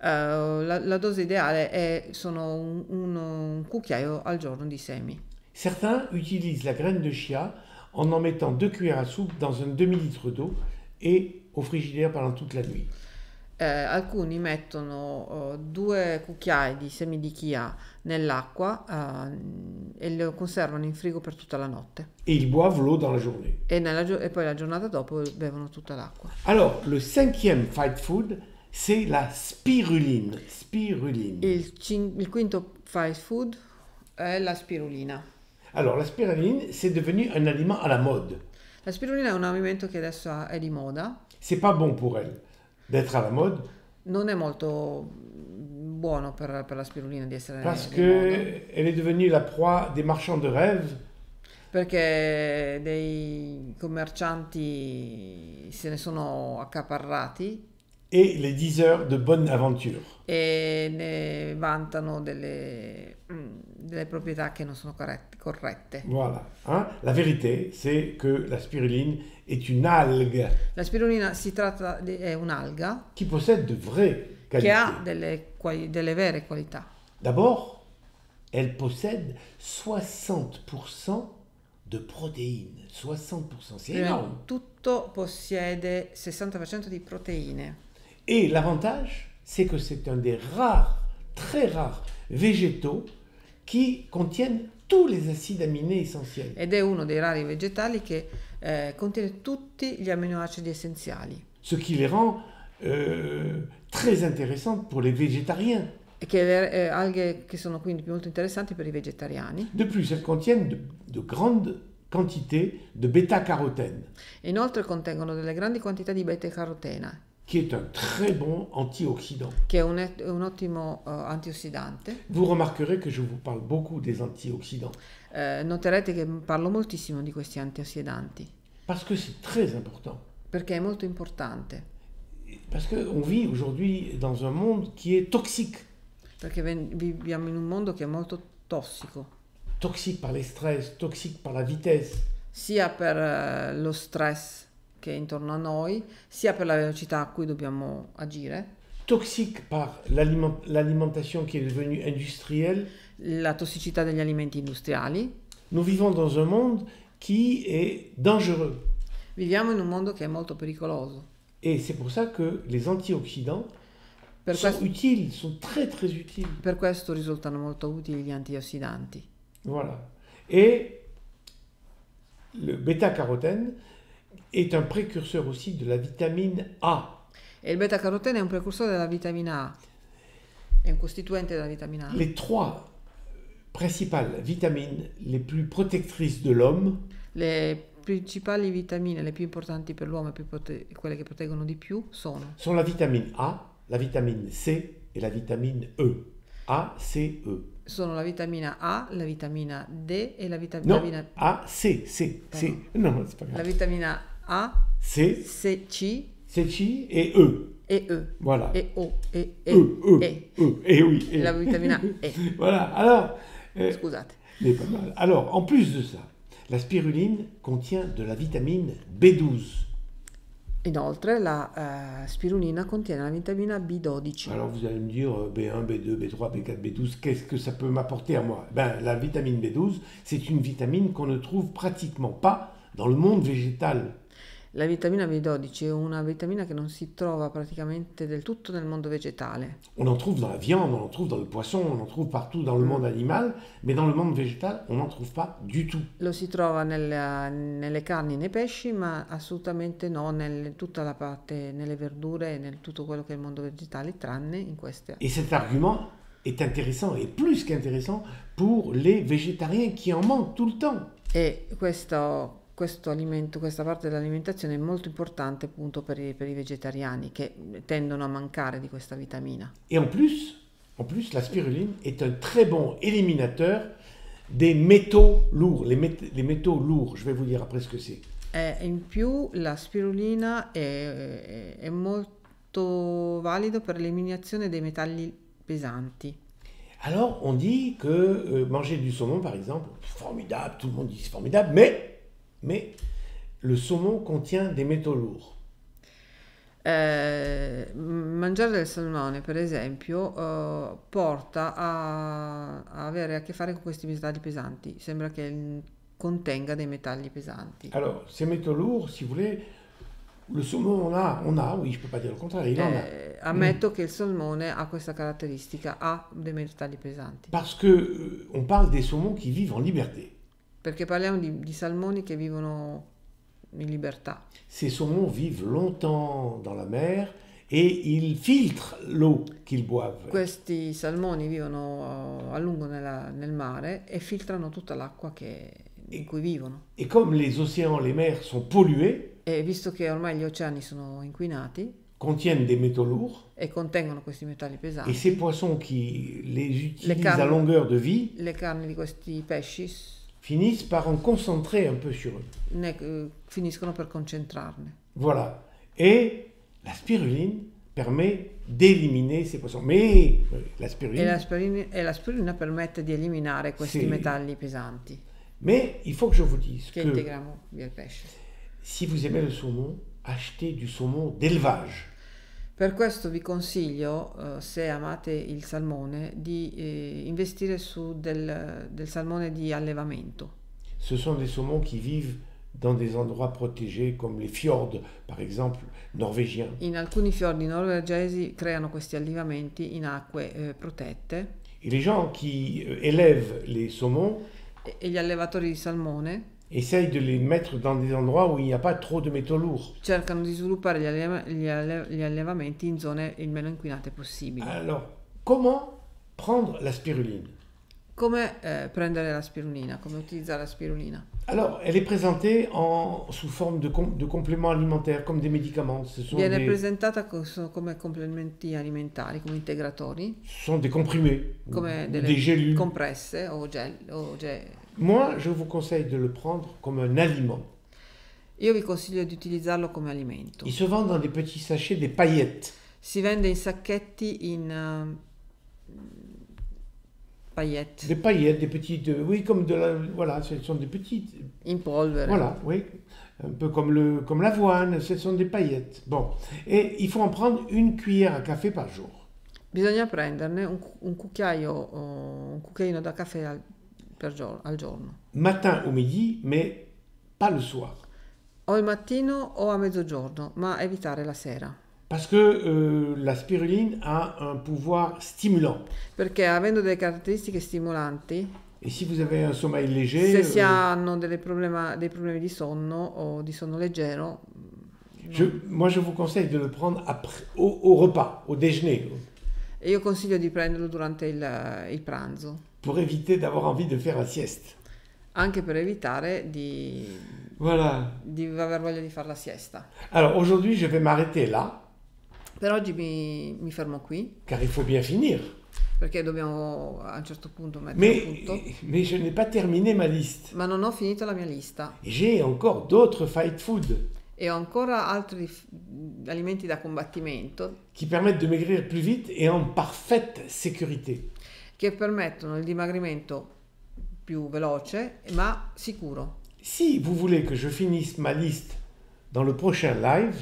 [SPEAKER 2] Eh, la, la dose ideale è, sono un, un- un cucchiaio al giorno di semi.
[SPEAKER 1] Certains utilisent la graine de chia en en mettant deux cuillères à soupe dans un demi-litre d'eau et au frigidaire pendant toute la nuit.
[SPEAKER 2] Eh, alcuni mettono eh, due cucchiai di semi di chia nell'acqua eh, e lo conservano in frigo per tutta la notte.
[SPEAKER 1] Et ils boivent l'eau dans la journée.
[SPEAKER 2] E, nella gio- e poi la giornata dopo bevono tutta l'acqua.
[SPEAKER 1] Alors, le cinquième fight food, c'est la spiruline. Spiruline.
[SPEAKER 2] Il, cin- il quinto fast food è la spirulina.
[SPEAKER 1] Alors, la spiruline, c'est devenu un aliment à la mode.
[SPEAKER 2] La spirulina è un alimento che adesso è di moda,
[SPEAKER 1] C'est pas bon pour elle d'être à la mode.
[SPEAKER 2] Non è molto buono per, per la spirulina di essere
[SPEAKER 1] parce
[SPEAKER 2] di moda,
[SPEAKER 1] qu'elle est devenue la proie des marchands de rêves.
[SPEAKER 2] Perché dei commercianti se ne sono accaparrati
[SPEAKER 1] et les 10 heures de bonne aventure.
[SPEAKER 2] e ne vantano delle, mm, delle proprietà che non sono corrette. corrette.
[SPEAKER 1] Voilà. hein? La vérité, c'est que la spiruline est une algue
[SPEAKER 2] La spirulina si tratta di è un'alga
[SPEAKER 1] qui possède de vraies
[SPEAKER 2] che
[SPEAKER 1] qualités.
[SPEAKER 2] ha delle, quali- delle vere qualità.
[SPEAKER 1] D'abord, elle possède 60% de protéines. 60%, c'est énorme.
[SPEAKER 2] tutto possiede 60% di proteine
[SPEAKER 1] Et l'avantage, c'est que c'est un des rares, très rares végétaux qui contiennent tous les acides aminés essentiels.
[SPEAKER 2] ed è uno dei rari vegetali che eh, contiene tutti gli aminoacidi essenziali
[SPEAKER 1] Ce qui les rend euh, très intéressantes pour les végétariens.
[SPEAKER 2] che eh, alghe che sono quindi molto interessanti per i vegetariani.
[SPEAKER 1] De plus, elles contiennent de, de grandes quantités de bêta-carotène,
[SPEAKER 2] inoltre contengono delle grandi quantità di beta-carotena,
[SPEAKER 1] qui est un très bon antioxydant.
[SPEAKER 2] che è un, un ottimo eh, antiossidante.
[SPEAKER 1] Vous remarquerez que je vous parle beaucoup des antioxydants,
[SPEAKER 2] Eh, noterete che parlo moltissimo di questi antiossidanti,
[SPEAKER 1] parce que c'est très important.
[SPEAKER 2] perché è molto importante,
[SPEAKER 1] Parce qu'on vit aujourd'hui dans un monde qui est toxique.
[SPEAKER 2] perché ven- viviamo in un mondo che è molto tossico,
[SPEAKER 1] Toxique par les stress, toxique par la vitesse.
[SPEAKER 2] sia per eh, lo stress che è intorno a noi, sia per la velocità a cui dobbiamo agire,
[SPEAKER 1] toxique par l'aliment- l'alimentation qui est devenue industrielle.
[SPEAKER 2] la tossicità degli alimenti industriali.
[SPEAKER 1] Nous vivons dans un monde qui est dangereux.
[SPEAKER 2] Viviamo in un mondo che è molto pericoloso.
[SPEAKER 1] Et c'est pour ça que les antioxydants
[SPEAKER 2] Per,
[SPEAKER 1] sont
[SPEAKER 2] questo-
[SPEAKER 1] utiles, sont très très utiles.
[SPEAKER 2] per questo risultano molto utili gli antiossidanti.
[SPEAKER 1] Voilà. Et le bêta-carotène est un précurseur aussi de la vitamine A.
[SPEAKER 2] E il beta-carotene è un precursore della vitamina A, è un costituente della vitamina A.
[SPEAKER 1] Les trois principales vitamines les plus protectrices de l'homme
[SPEAKER 2] Le principali vitamine, le più importanti per l'uomo e più prote- quelle che proteggono di più sono
[SPEAKER 1] sont la vitamine A, la vitamine C et la vitamine E. A, C, E.
[SPEAKER 2] sono la vitamina A, la vitamina D e la, vita-
[SPEAKER 1] Non,
[SPEAKER 2] la
[SPEAKER 1] A, C, C, C. Non, c'est pas
[SPEAKER 2] la
[SPEAKER 1] grave.
[SPEAKER 2] A,
[SPEAKER 1] C,
[SPEAKER 2] C, C
[SPEAKER 1] C, et E.
[SPEAKER 2] e E.
[SPEAKER 1] Voilà.
[SPEAKER 2] E O, E, E,
[SPEAKER 1] E, E,
[SPEAKER 2] E.
[SPEAKER 1] E. Et oui. E.
[SPEAKER 2] La vitamina E.
[SPEAKER 1] Voilà. Alors, euh,
[SPEAKER 2] Scusate.
[SPEAKER 1] mais pas mal. Alors, en plus de ça, la spiruline contient de la vitamine B12.
[SPEAKER 2] Inoltre la eh, spirulina contiene la vitamina B12.
[SPEAKER 1] Alors, vous allez me dire euh, B1, B2, B3, B4, B12, qu'est-ce que ça peut m'apporter à moi? Ben, la vitamine B12, c'est une vitamine qu'on ne trouve pratiquement pas dans le monde végétal.
[SPEAKER 2] La vitamina B12 è una vitamina che non si trova praticamente del tutto nel mondo vegetale.
[SPEAKER 1] On en trouve dans la viande, on en trouve dans le poisson, on en trouve partout dans le monde animal, mais dans le monde végétal, on n'en trouve pas du tout.
[SPEAKER 2] Lo si trova nella- nelle carni e nei pesci, ma assolutamente no in tutta la parte, nelle verdure e nel tutto quello che è il mondo vegetale, tranne in queste.
[SPEAKER 1] Et cet argument est intéressant, et plus qu'intéressant, pour les végétariens qui en manquent tout le temps.
[SPEAKER 2] E questo, questo alimento, questa parte dell'alimentazione è molto importante appunto per i, per i vegetariani che tendono a mancare di questa vitamina.
[SPEAKER 1] Et en plus, en plus, la spiruline est un très bon éliminateur des métaux lourds. Les, mét- les métaux lourds, je vais vous dire après ce que c'est.
[SPEAKER 2] E in più la spirulina è, è molto valido per l'eliminazione dei metalli pesanti.
[SPEAKER 1] Alors, on dit que euh, manger du saumon, par exemple, formidable, tout le monde dit c'est formidable, mais, mais le saumon contient des métaux lourds.
[SPEAKER 2] Eh, mangiare del salmone, per esempio, eh, porta a, a avere a che fare con questi metalli pesanti. Sembra che contenga dei metalli pesanti.
[SPEAKER 1] Alors, ces métaux lourds, si vous voulez, Le saumon, on a, on a, oui, je peux pas dire le contraire, il en a.
[SPEAKER 2] Eh, ammetto che il salmone ha questa caratteristica, ha dei metalli pesanti.
[SPEAKER 1] Parce que euh, on parle des saumons qui vivent en liberté.
[SPEAKER 2] Perché parliamo di, di salmoni che vivono in libertà.
[SPEAKER 1] Ces saumons vivent longtemps dans la mer et ils filtrent l'eau qu'ils boivent.
[SPEAKER 2] Questi salmoni vivono uh, a lungo nella- nel mare e filtrano tutta l'acqua che- in cui vivono.
[SPEAKER 1] Et comme les océans, les mers sont pollués,
[SPEAKER 2] E visto che ormai gli oceani sono inquinati
[SPEAKER 1] contiennent des métaux lourds,
[SPEAKER 2] e contengono questi metalli
[SPEAKER 1] et
[SPEAKER 2] pesanti,
[SPEAKER 1] ces poissons qui les utilisent à
[SPEAKER 2] carnes.
[SPEAKER 1] longueur de vie
[SPEAKER 2] le carni di questi pesci
[SPEAKER 1] finissent par en concentrer un peu sur eux.
[SPEAKER 2] ne- eh, finiscono per concentrarne.
[SPEAKER 1] Voilà. Et la spiruline permet d'éliminer ces poissons. Mais euh, la spiruline,
[SPEAKER 2] l'aspirina, e l'aspirina permette di eliminare questi
[SPEAKER 1] Sì.
[SPEAKER 2] metalli pesanti
[SPEAKER 1] mais il faut que je vous dise que
[SPEAKER 2] pesce.
[SPEAKER 1] si vous aimez le saumon, achetez du saumon d'élevage.
[SPEAKER 2] Per questo vi consiglio, eh, se amate il salmone, di eh, investire su del, del salmone di allevamento.
[SPEAKER 1] Ce sont des saumons qui vivent dans des endroits protégés comme les fjords, par exemple, norvégiens.
[SPEAKER 2] In alcuni fiordi norvegesi creano questi allevamenti in acque eh, protette
[SPEAKER 1] Et les gens qui euh, élèvent les saumons
[SPEAKER 2] e, e gli allevatori di salmone
[SPEAKER 1] essayent de les mettre dans des endroits où il n'y a pas trop de métaux lourds.
[SPEAKER 2] cercano di sviluppare gli, alleva- gli alle- gli allevamenti in zone il meno inquinate possibili.
[SPEAKER 1] Alors, comment prendre la spiruline?
[SPEAKER 2] Come eh, prendere la spirulina? Come utilizzare la spirulina?
[SPEAKER 1] Alors, elle est présentée en, sous forme de, com- de compléments alimentaires, comme des médicaments. Ce sont,
[SPEAKER 2] Viene
[SPEAKER 1] des,
[SPEAKER 2] presentata co- so- come complementi alimentari, come integratori,
[SPEAKER 1] ce sont des comprimés, ou-
[SPEAKER 2] come
[SPEAKER 1] ou
[SPEAKER 2] delle
[SPEAKER 1] des gélules.
[SPEAKER 2] compresse o gel. o ge-
[SPEAKER 1] Moi, je vous conseille de le prendre comme un aliment.
[SPEAKER 2] Io vi consiglio di utilizzarlo come alimento.
[SPEAKER 1] Il se vend dans des petits sachets, des paillettes.
[SPEAKER 2] Si vende in sacchetti in eh, paillette,
[SPEAKER 1] Des paillettes, des petites... euh, oui, comme de la... Voilà, ce sont des petites...
[SPEAKER 2] in polvere.
[SPEAKER 1] Voilà, oui. Un peu comme le comme l'avoine, ce sont des paillettes. Bon. Et il faut en prendre une cuillère à café par jour.
[SPEAKER 2] Bisogna prenderne un, un cucchiaio, un cucchiaino da caffè al, per gior- al giorno.
[SPEAKER 1] Matin ou midi, mais pas le soir.
[SPEAKER 2] O al mattino o a mezzogiorno, ma evitare la sera.
[SPEAKER 1] Parce que euh, la spiruline a un pouvoir stimulant.
[SPEAKER 2] Perché avendo delle caratteristiche stimolanti,
[SPEAKER 1] Et si vous avez un sommeil léger,
[SPEAKER 2] se si
[SPEAKER 1] euh,
[SPEAKER 2] hanno problema- dei problemi di sonno o di sonno leggero,
[SPEAKER 1] je- moi je vous conseille de le prendre après, au, au repas, au déjeuner,
[SPEAKER 2] e io consiglio di prenderlo durante il, il pranzo,
[SPEAKER 1] pour éviter d'avoir envie de faire la sieste.
[SPEAKER 2] anche per evitare di,
[SPEAKER 1] Voilà.
[SPEAKER 2] di aver voglia di fare la siesta.
[SPEAKER 1] Alors aujourd'hui, je vais m'arrêter là,
[SPEAKER 2] Per oggi mi, mi fermo qui,
[SPEAKER 1] car il faut bien finir.
[SPEAKER 2] perché dobbiamo a un certo punto mettere
[SPEAKER 1] Mais,
[SPEAKER 2] a punto.
[SPEAKER 1] mais je n'ai pas terminé ma liste.
[SPEAKER 2] Ma non ho finito la mia lista
[SPEAKER 1] J'ai encore d'autres fight food
[SPEAKER 2] e ho ancora altri alimenti da combattimento
[SPEAKER 1] qui permettent de maigrir plus vite et en parfaite sécurité.
[SPEAKER 2] Che permettono il dimagrimento più veloce ma sicuro.
[SPEAKER 1] Si vous voulez que je finisse ma liste dans le prochain live,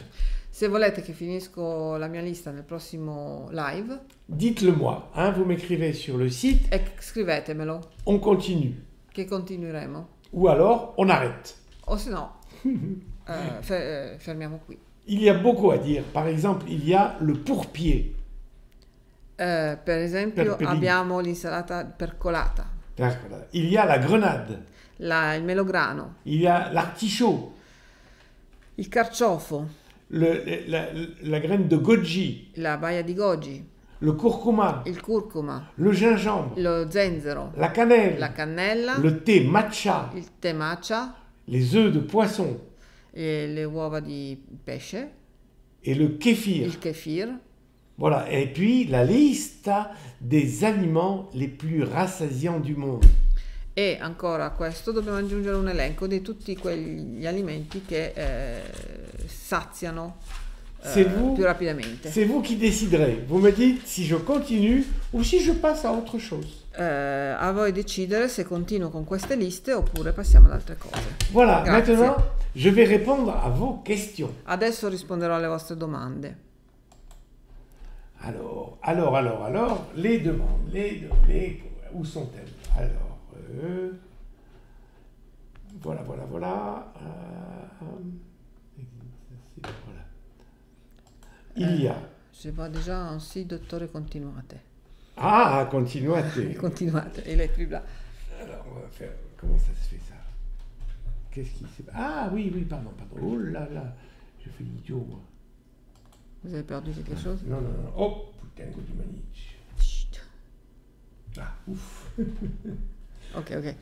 [SPEAKER 2] Se volete che finisco la mia lista nel prossimo live,
[SPEAKER 1] dites-le moi. hein, vous m'écrivez sur le site,
[SPEAKER 2] e scrivetemelo
[SPEAKER 1] on continue.
[SPEAKER 2] che continueremo.
[SPEAKER 1] Ou alors, on arrête.
[SPEAKER 2] O se no, eh, eh, fermiamo qui.
[SPEAKER 1] Il y a beaucoup à dire. Par exemple, il y a le pourpied.
[SPEAKER 2] Eh, per esempio abbiamo l'insalata percolata,
[SPEAKER 1] Il y a la grenade.
[SPEAKER 2] la- il melograno,
[SPEAKER 1] Il y a l'artichaut.
[SPEAKER 2] il carciofo,
[SPEAKER 1] le- la, la graine de goji.
[SPEAKER 2] la baia di goji,
[SPEAKER 1] Le curcuma.
[SPEAKER 2] il curcuma,
[SPEAKER 1] Le gingembre.
[SPEAKER 2] lo zenzero,
[SPEAKER 1] La cannelle.
[SPEAKER 2] la cannella,
[SPEAKER 1] Le thé matcha.
[SPEAKER 2] il tè matcha,
[SPEAKER 1] Les œufs de poisson.
[SPEAKER 2] e le uova di pesce,
[SPEAKER 1] Et le kéfir.
[SPEAKER 2] il kefir
[SPEAKER 1] Voilà. Et puis la lista des aliments les plus rassasiants du monde.
[SPEAKER 2] e ancora a questo dobbiamo aggiungere un elenco di tutti quegli alimenti che eh, saziano
[SPEAKER 1] C'est vous,
[SPEAKER 2] più rapidamente.
[SPEAKER 1] c'est vous qui déciderez. Vous me dites si je continue ou si je passe à autre chose.
[SPEAKER 2] Eh, a voi decidere se continuo con queste liste oppure passiamo ad altre cose.
[SPEAKER 1] Voilà.
[SPEAKER 2] Grazie.
[SPEAKER 1] Maintenant, je vais répondre à vos questions.
[SPEAKER 2] Adesso risponderò alle vostre domande.
[SPEAKER 1] Alors, alors, alors, alors, les demandes, les, les où sont-elles? Alors, euh, voilà, voilà, voilà. euh, voilà. il y a.
[SPEAKER 2] Je vois déjà un si, dottore, continuate.
[SPEAKER 1] Ah, continuate.
[SPEAKER 2] Continuate, il est plus là.
[SPEAKER 1] Alors, on va faire. Comment ça se fait ça? Qu'est-ce qui s'est Ah oui, oui, pardon, pardon. Oh là là, je fais l'idiot, moi.
[SPEAKER 2] Vous avez perdu quelque chose
[SPEAKER 1] Non, non, non. Oh, putain, du manich.
[SPEAKER 2] Chut.
[SPEAKER 1] Ah, ouf.
[SPEAKER 2] Ok, ok.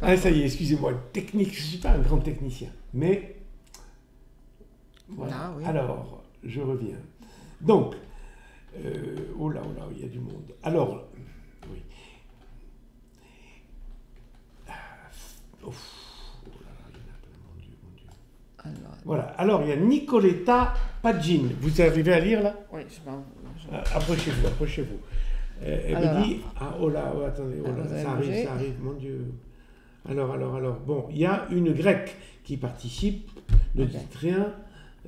[SPEAKER 1] Ah,
[SPEAKER 2] de
[SPEAKER 1] ça y est, excusez-moi. Technique, je ne suis pas un grand technicien. Mais. Voilà.
[SPEAKER 2] Ah, oui.
[SPEAKER 1] Alors, je reviens. Donc, euh, oh là, oh là, il y a du monde. Alors, oui. Ah, ouf. Oh là là, il y en a plein, mon Dieu, mon Dieu.
[SPEAKER 2] Alors,
[SPEAKER 1] Voilà. Alors, il y a Nicoletta Pagin. Vous arrivez à lire là?
[SPEAKER 2] Oui, je m'en- je-
[SPEAKER 1] Ah, Approchez-vous, approchez-vous. Euh, elle
[SPEAKER 2] Alors.
[SPEAKER 1] me dit Ah, oh là, oh, attendez, oh
[SPEAKER 2] Ah,
[SPEAKER 1] là, ça arrive, ça arrive, mon Dieu. Alors, alors, alors. Bon, il y a une grecque qui participe, ne
[SPEAKER 2] Ok.
[SPEAKER 1] dites rien.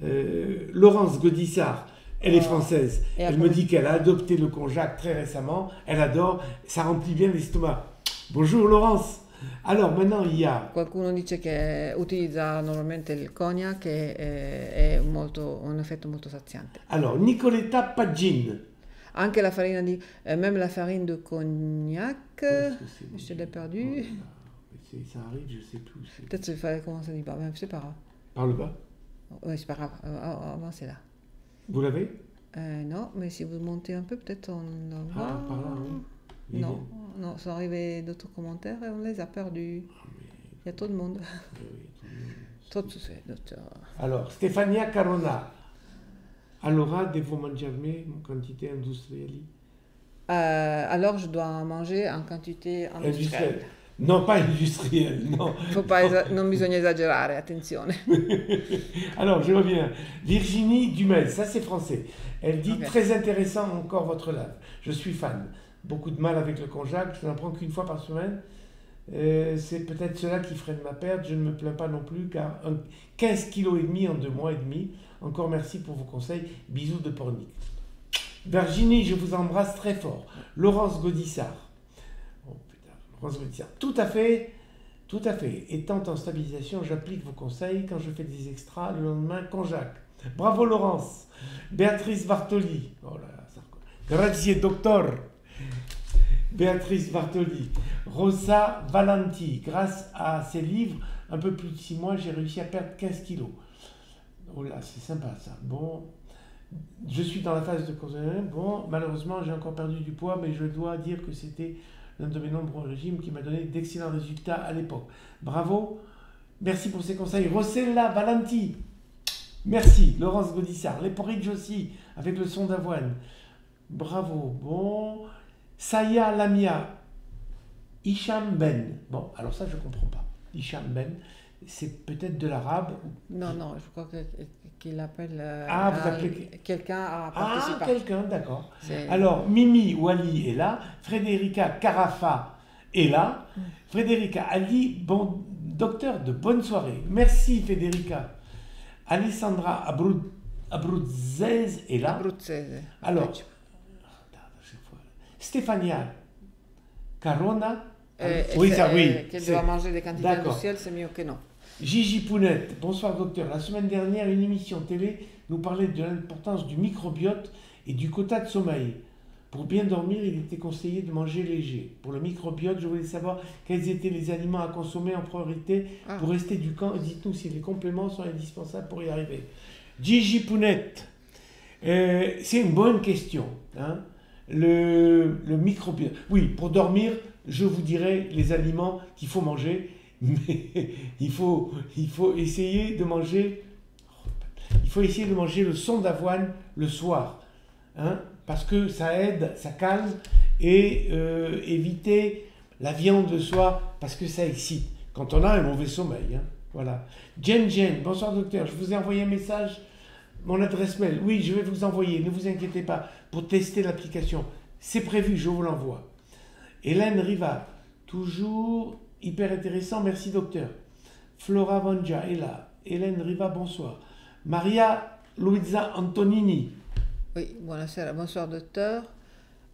[SPEAKER 1] Euh, Laurence Godissard, elle est
[SPEAKER 2] Oh.
[SPEAKER 1] française.
[SPEAKER 2] Et
[SPEAKER 1] Elle me dit qu'elle a adopté le conjac très récemment. Elle adore, ça remplit bien l'estomac. Bonjour Laurence. Alors maintenant, il y a
[SPEAKER 2] Qualcuno dice che utilizza normalmente il cognac e eh, è molto, un effetto molto saziante.
[SPEAKER 1] alors Nicoletta Pagin.
[SPEAKER 2] Anche la farina di, eh, même la farine de cognac, je l'ai perdu.
[SPEAKER 1] Oh Ça arrive, je sais plus.
[SPEAKER 2] Peut-être qu'il fallait commencer du bas, mais c'est pas grave.
[SPEAKER 1] Par le bas.
[SPEAKER 2] Oui, c'est pas grave. Euh, ah, avancez là.
[SPEAKER 1] Vous l'avez?
[SPEAKER 2] Euh, non, mais si vous montez un peu, peut-être on
[SPEAKER 1] Ah, par là, oui.
[SPEAKER 2] Non, non, sont arrivés d'autres commentaires et on les a perdus. Il y a trop de monde.
[SPEAKER 1] oui, tout le monde. Alors, Stefania Carona. Allora devo mangiarmi in quantità industriali?
[SPEAKER 2] Euh, alors, je dois manger en quantité industrielle.
[SPEAKER 1] Industrielle. Non, pas industrielle, non.
[SPEAKER 2] Faut pas non bisogna esagerare, attenzione.
[SPEAKER 1] Alors, je reviens. Virginie Dumais, ça c'est français. Elle dit très intéressant encore votre lave. Je suis fan. Beaucoup de mal avec le conjac, je n'en prends qu'une fois par semaine. Euh, c'est peut-être cela qui freine ma perte. Je ne me plains pas non plus car un 15 kg et demi en deux mois et demi. Encore merci pour vos conseils. Bisous de Pornic. Virginie, je vous embrasse très fort. Laurence Godissard. Oh putain, Laurence Godissard. Tout à fait. Tout à fait. Étant en stabilisation, j'applique vos conseils. Quand je fais des extras, le lendemain, conjac. Bravo Laurence. Béatrice Bartoli. Oh là là, ça Grazie docteur. Béatrice Bartoli. Rosa Valenti. Grâce à ses livres, un peu plus de 6 mois, j'ai réussi à perdre 15 kilos. Oh là, c'est sympa ça. Bon, je suis dans la phase de conseil. Bon, malheureusement, j'ai encore perdu du poids, mais je dois dire que c'était l'un de mes nombreux régimes qui m'a donné d'excellents résultats à l'époque. Bravo. Merci pour ces conseils. Rossella Valenti. Merci. Laurence Godissard. Les porridge aussi, avec le son d'avoine. Bravo. Bon. Saya Lamia. Hicham Ben. Bon, alors ça, je comprends pas. Hicham Ben, c'est peut-être de l'arabe.
[SPEAKER 2] Non, non, je crois qu'il appelle euh,
[SPEAKER 1] Ah, vous
[SPEAKER 2] à-
[SPEAKER 1] appelez-
[SPEAKER 2] quelqu'un à
[SPEAKER 1] Ah,
[SPEAKER 2] participer.
[SPEAKER 1] quelqu'un, d'accord. Alors, Mimi Wali est là, Frédérica Carafa est là, Frédérica Ali, bon, docteur de bonne soirée. Merci Frédérica. Alessandra Abruzzese est là.
[SPEAKER 2] Abruzzese.
[SPEAKER 1] Alors. Stéphania Carona.
[SPEAKER 2] Eh,
[SPEAKER 1] oui, ça, oui.
[SPEAKER 2] Qu'elle
[SPEAKER 1] c'est-
[SPEAKER 2] doit manger des quantités industrielles, c'est mieux que non.
[SPEAKER 1] Gigi Pounette, bonsoir docteur. La semaine dernière, une émission télé nous parlait de l'importance du microbiote et du quota de sommeil. Pour bien dormir, il était conseillé de manger léger. Pour le microbiote, je voulais savoir quels étaient les aliments à consommer en priorité
[SPEAKER 2] Ah.
[SPEAKER 1] pour rester du camp. Dites-nous si les compléments sont indispensables pour y arriver. Gigi Pounette, euh, c'est une bonne question. hein. Le, le microbiote. Oui, pour dormir, je vous dirais les aliments qu'il faut manger, mais il faut, il faut essayer de manger. Il faut essayer de manger le son d'avoine le soir, hein, parce que ça aide, ça calme et euh, éviter la viande le soir parce que ça excite. Quand on a un mauvais sommeil, hein, voilà. Jen Jen, bonsoir docteur, je vous ai envoyé un message mon adresse mail, oui, je vais vous envoyer, ne vous inquiétez pas, pour tester l'application. C'est prévu, je vous l'envoie. Hélène Riva, toujours hyper intéressant, merci docteur. Flora Vanja est là. Hélène Riva, bonsoir. Maria Luisa Antonini,
[SPEAKER 2] Oui, bonsoir docteur.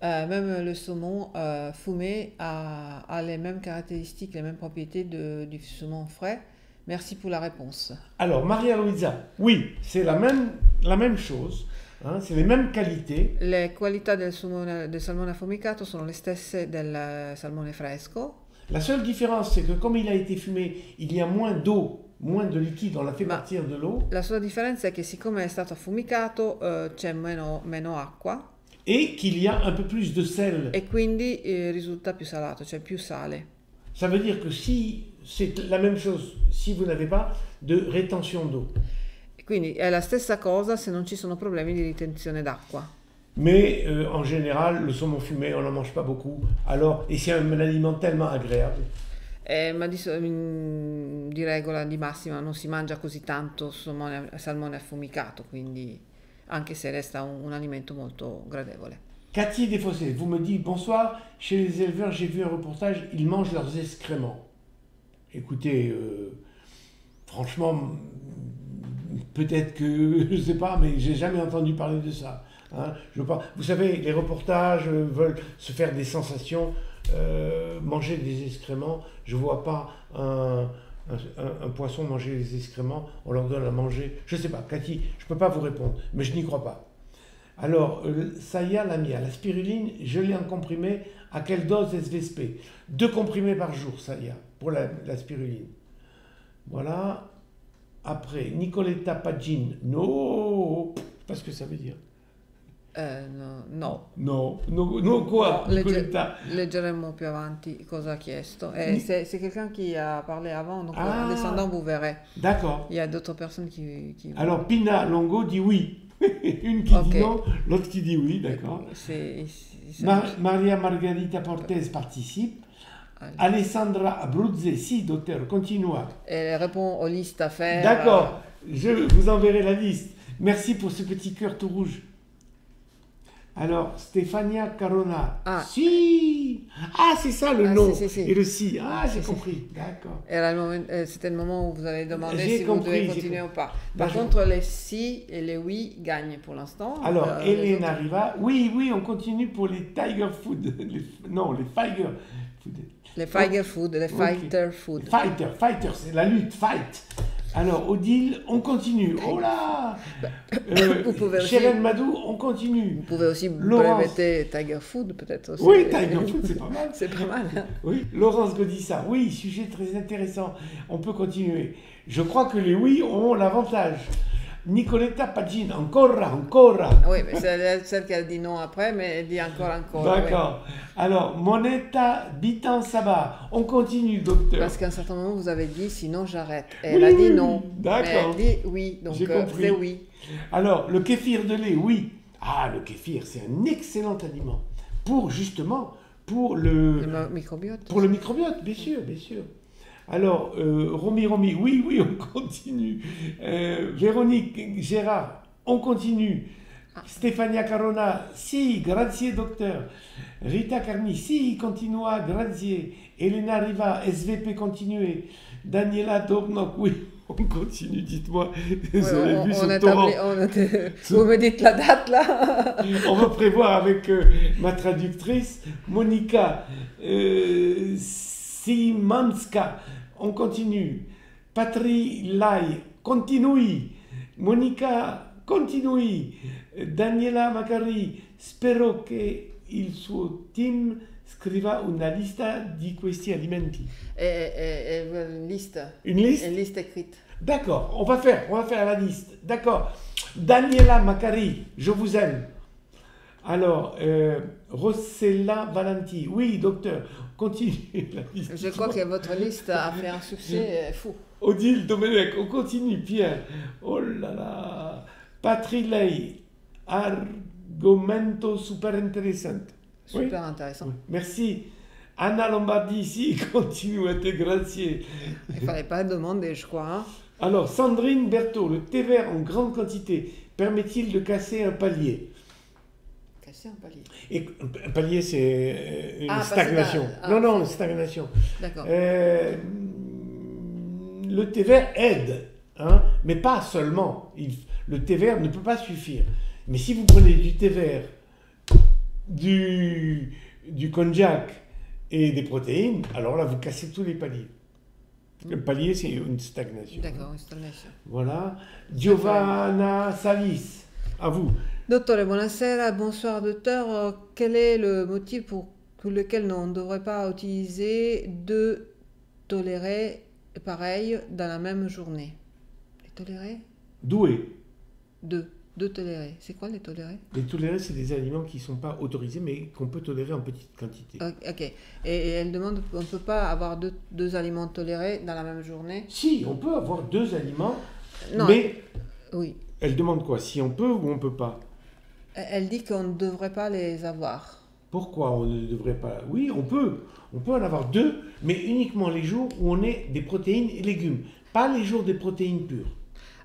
[SPEAKER 2] Euh, même le saumon euh, fumé a, les mêmes caractéristiques, les mêmes propriétés du saumon frais. Merci pour la réponse.
[SPEAKER 1] Alors, Maria Luisa, oui, c'est la même, la même chose. Hein, c'est les mêmes qualités.
[SPEAKER 2] Le qualità del, salmone, del salmone affumicato sono le stesse del salmone fresco.
[SPEAKER 1] La seule différence, c'est que comme il a été fumé, il y a moins d'eau, moins de liquide, on l'a fait
[SPEAKER 2] Ma-
[SPEAKER 1] partir de l'eau,
[SPEAKER 2] La sola differenza è che siccome è stato affumicato eh, c'è meno, meno acqua
[SPEAKER 1] et qu'il y a un peu plus de sel.
[SPEAKER 2] e quindi eh, risulta più salato, cioè più sale.
[SPEAKER 1] Ça veut dire que si c'est la même chose, si vous n'avez pas de rétention d'eau.
[SPEAKER 2] E Quindi è la stessa cosa se non ci sono problemi di ritenzione d'acqua.
[SPEAKER 1] Mais euh, en général, le saumon fumé, on n'en mange pas beaucoup. Alors, et c'est un, aliment tellement agréable.
[SPEAKER 2] Eh, ma di, di regola, di massima, non si mangia così tanto salmone, salmone affumicato, quindi anche se resta un, un alimento molto gradevole.
[SPEAKER 1] Cathy Desfossés, vous me dites bonsoir. Chez les éleveurs, j'ai vu un reportage, ils mangent leurs excréments. Écoutez, euh, franchement, peut-être que je ne sais pas, mais j'ai jamais entendu parler de ça. hein. Je Vous savez, les reportages euh, veulent se faire des sensations, euh, manger des excréments. Je vois pas un, poisson manger les excréments. On leur donne à manger. Je ne sais pas, Cathy, je ne peux pas vous répondre, mais je n'y crois pas. Alors, euh, Saya Lamia, la spiruline, je l'ai en comprimé. À quelle dose SVSP Deux comprimés par jour, Saya, pour la, la spiruline. Voilà. Après, Nicoletta Pagin. No Je sais pas ce que ça veut dire.
[SPEAKER 2] Eh, no, no.
[SPEAKER 1] Non. No, no quoi,
[SPEAKER 2] No, legge-
[SPEAKER 1] Nicoletta?
[SPEAKER 2] leggeremo più avanti cosa ha chiesto. Et
[SPEAKER 1] Ni-
[SPEAKER 2] c'est c'est quelqu'un qui a parlé avant, donc
[SPEAKER 1] Ah.
[SPEAKER 2] en descendant vous verrez.
[SPEAKER 1] D'accord.
[SPEAKER 2] Il y a d'autres personnes qui... qui...
[SPEAKER 1] Alors, Pina Longo dit oui. Une qui dit non, l'autre qui dit oui, d'accord. Mar- Maria Margarita Portes participe.
[SPEAKER 2] Allez.
[SPEAKER 1] Alessandra Abruzzi, si, docteur, continua.
[SPEAKER 2] Elle répond aux listes à faire.
[SPEAKER 1] D'accord, je vous enverrai la liste. Merci pour ce petit cœur tout rouge. Alors, Stefania Carona.
[SPEAKER 2] Ah.
[SPEAKER 1] Si Ah, c'est ça le
[SPEAKER 2] Ah,
[SPEAKER 1] nom.
[SPEAKER 2] si, si, si.
[SPEAKER 1] Et le si. Ah, j'ai compris. D'accord.
[SPEAKER 2] Euh, C'était le moment où vous avez demandé si
[SPEAKER 1] compris,
[SPEAKER 2] vous devez continuer ou pas.
[SPEAKER 1] Bah,
[SPEAKER 2] Par contre, les si et les oui gagnent pour l'instant.
[SPEAKER 1] Alors,
[SPEAKER 2] Euh,
[SPEAKER 1] Hélène arriva. Oui, oui, on continue pour les Tiger Food. Les- non, les Tiger Food.
[SPEAKER 2] Les Fighter Food, les. Fighter Food.
[SPEAKER 1] Fighter, fighter, c'est la lutte, fight. Alors, Odile, on continue. Oh là Euh,
[SPEAKER 2] Vous pouvez aussi-
[SPEAKER 1] Sharon Madou, on continue.
[SPEAKER 2] Vous pouvez aussi
[SPEAKER 1] Laurence.
[SPEAKER 2] breveter Tiger Food, peut-être aussi.
[SPEAKER 1] Oui, Tiger Food, c'est pas mal.
[SPEAKER 2] C'est pas mal. hein.
[SPEAKER 1] Oui, Laurence Godissa, oui, sujet très intéressant. On peut continuer. Je crois que les oui ont l'avantage. Nicoletta Pagin, ancora, ancora.
[SPEAKER 2] Oui, mais c'est elle- celle qui a dit non après, mais elle dit encore, encore. oui.
[SPEAKER 1] D'accord. Alors, Moneta Bitan Saba, on continue, docteur.
[SPEAKER 2] Parce qu'à un certain moment, vous avez dit sinon j'arrête. Et
[SPEAKER 1] Oui,
[SPEAKER 2] elle a dit non.
[SPEAKER 1] D'accord.
[SPEAKER 2] Elle dit oui, donc
[SPEAKER 1] J'ai
[SPEAKER 2] euh,
[SPEAKER 1] compris.
[SPEAKER 2] c'est oui.
[SPEAKER 1] Alors, le kéfir de lait, oui. Ah, le kéfir, c'est un excellent aliment. Pour, justement, pour le,
[SPEAKER 2] Le mi- microbiote.
[SPEAKER 1] pour le microbiote, bien sûr, bien sûr. Alors, euh, Romy, Romy, oui, oui, on continue. Euh, Véronique, Gérard, on continue. Stefania Carona, si, grazie, docteur. Rita Carni, si, continua, grazie. Elena Riva, SVP, continuez. Daniela Dornok, oui, on continue, dites-moi.
[SPEAKER 2] Ouais, on, on Vous me dites la date là
[SPEAKER 1] On va prévoir avec euh, ma traductrice, Monica euh, Simanska. On continue. Patri Lai, continui. Monica, continui. Daniela Macari, spero che il suo team scriva una lista di questi alimenti.
[SPEAKER 2] et, et- et une liste.
[SPEAKER 1] Une liste?
[SPEAKER 2] Une liste écrite.
[SPEAKER 1] D'accord, on va faire, on va faire la liste. D'accord. Daniela Macari, je vous aime. Alors, euh, Rossella Valenti, oui, docteur, continue la.
[SPEAKER 2] Je crois que votre liste a fait un succès fou.
[SPEAKER 1] Odile Domenech, on continue, Pierre. Oh là là. Patrilei, argomento super interessante. Oui.
[SPEAKER 2] Super intéressant.
[SPEAKER 1] Oui, Merci. Anna Lombardi, si, continue, grazie.
[SPEAKER 2] Il fallait pas demander, je crois. hein.
[SPEAKER 1] Alors, Sandrine Berthaud, le thé vert en grande quantité permet-il de casser un palier?
[SPEAKER 2] Un palier.
[SPEAKER 1] Et un palier, c'est une
[SPEAKER 2] Ah,
[SPEAKER 1] stagnation.
[SPEAKER 2] ah,
[SPEAKER 1] non, non, une stagnation.
[SPEAKER 2] D'accord.
[SPEAKER 1] Euh, le thé vert aide, hein, mais pas seulement. Il- le thé vert ne peut pas suffire. Mais si vous prenez du thé vert, du, du konjac et des protéines, alors là, vous cassez tous les paliers. Le palier, c'est une stagnation.
[SPEAKER 2] D'accord, une stagnation.
[SPEAKER 1] Voilà. Giovanna Salis, à vous.
[SPEAKER 2] Dottore, buonasera, bonsoir docteur. Quel est le motif pour lequel on ne devrait pas utiliser deux tolérés pareils dans la même journée? Les tolérés
[SPEAKER 1] Doué.
[SPEAKER 2] Deux. Deux tolérés. C'est quoi les tolérés
[SPEAKER 1] Les tolérés, c'est des aliments qui ne sont pas autorisés, mais qu'on peut tolérer en petite quantité.
[SPEAKER 2] Ok. Et, et elle demande, on ne peut pas avoir deux, deux aliments tolérés dans la même journée?
[SPEAKER 1] Si, on peut avoir deux aliments,
[SPEAKER 2] Non.
[SPEAKER 1] mais
[SPEAKER 2] Oui.
[SPEAKER 1] elle demande quoi? Si on peut ou on peut pas?
[SPEAKER 2] Elle dit qu'on ne devrait pas les avoir.
[SPEAKER 1] Pourquoi on ne devrait pas? Oui, on peut. On peut en avoir deux, mais uniquement les jours où on est des protéines et légumes, pas les jours des protéines pures.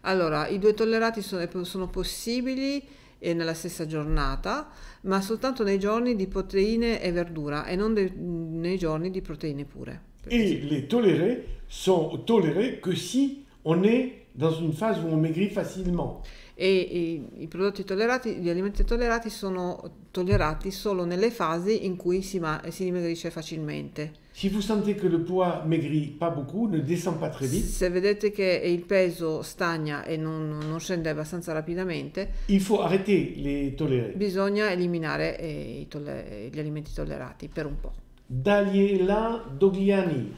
[SPEAKER 2] Allora, i due tollerati sono, sono possibili eh, nella stessa giornata, ma soltanto nei giorni di proteine e verdura e non de- nei giorni di proteine pure.
[SPEAKER 1] Et les tolérés sont tolérés que si on est dans une phase où on maigrit facilement.
[SPEAKER 2] E i, i prodotti tollerati, gli alimenti tollerati sono tollerati solo nelle fasi in cui si, ma- si dimagrisce facilmente.
[SPEAKER 1] Si vous sentez que le poids maigrit pas beaucoup, ne descend pas très vite,
[SPEAKER 2] Se vedete che il peso stagna e non, non scende abbastanza rapidamente,
[SPEAKER 1] il faut arrêter les tolérés.
[SPEAKER 2] bisogna eliminare eh, tolle- gli alimenti tollerati per un po'.
[SPEAKER 1] Daniela Dogliani,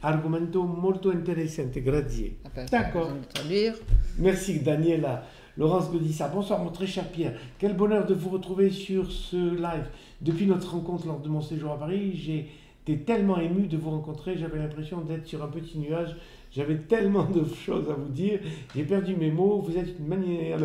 [SPEAKER 1] argomento molto interessante, grazie.
[SPEAKER 2] Aspetta,
[SPEAKER 1] D'accord.
[SPEAKER 2] bisogna traduire.
[SPEAKER 1] Merci Daniela. Laurence me dit ça. Bonsoir mon très cher Pierre. Quel bonheur de vous retrouver sur ce live. Depuis notre rencontre lors de mon séjour à Paris, j'ai été tellement ému de vous rencontrer. J'avais l'impression d'être sur un petit nuage. J'avais tellement de choses à vous dire. J'ai perdu mes mots. Vous êtes une manière.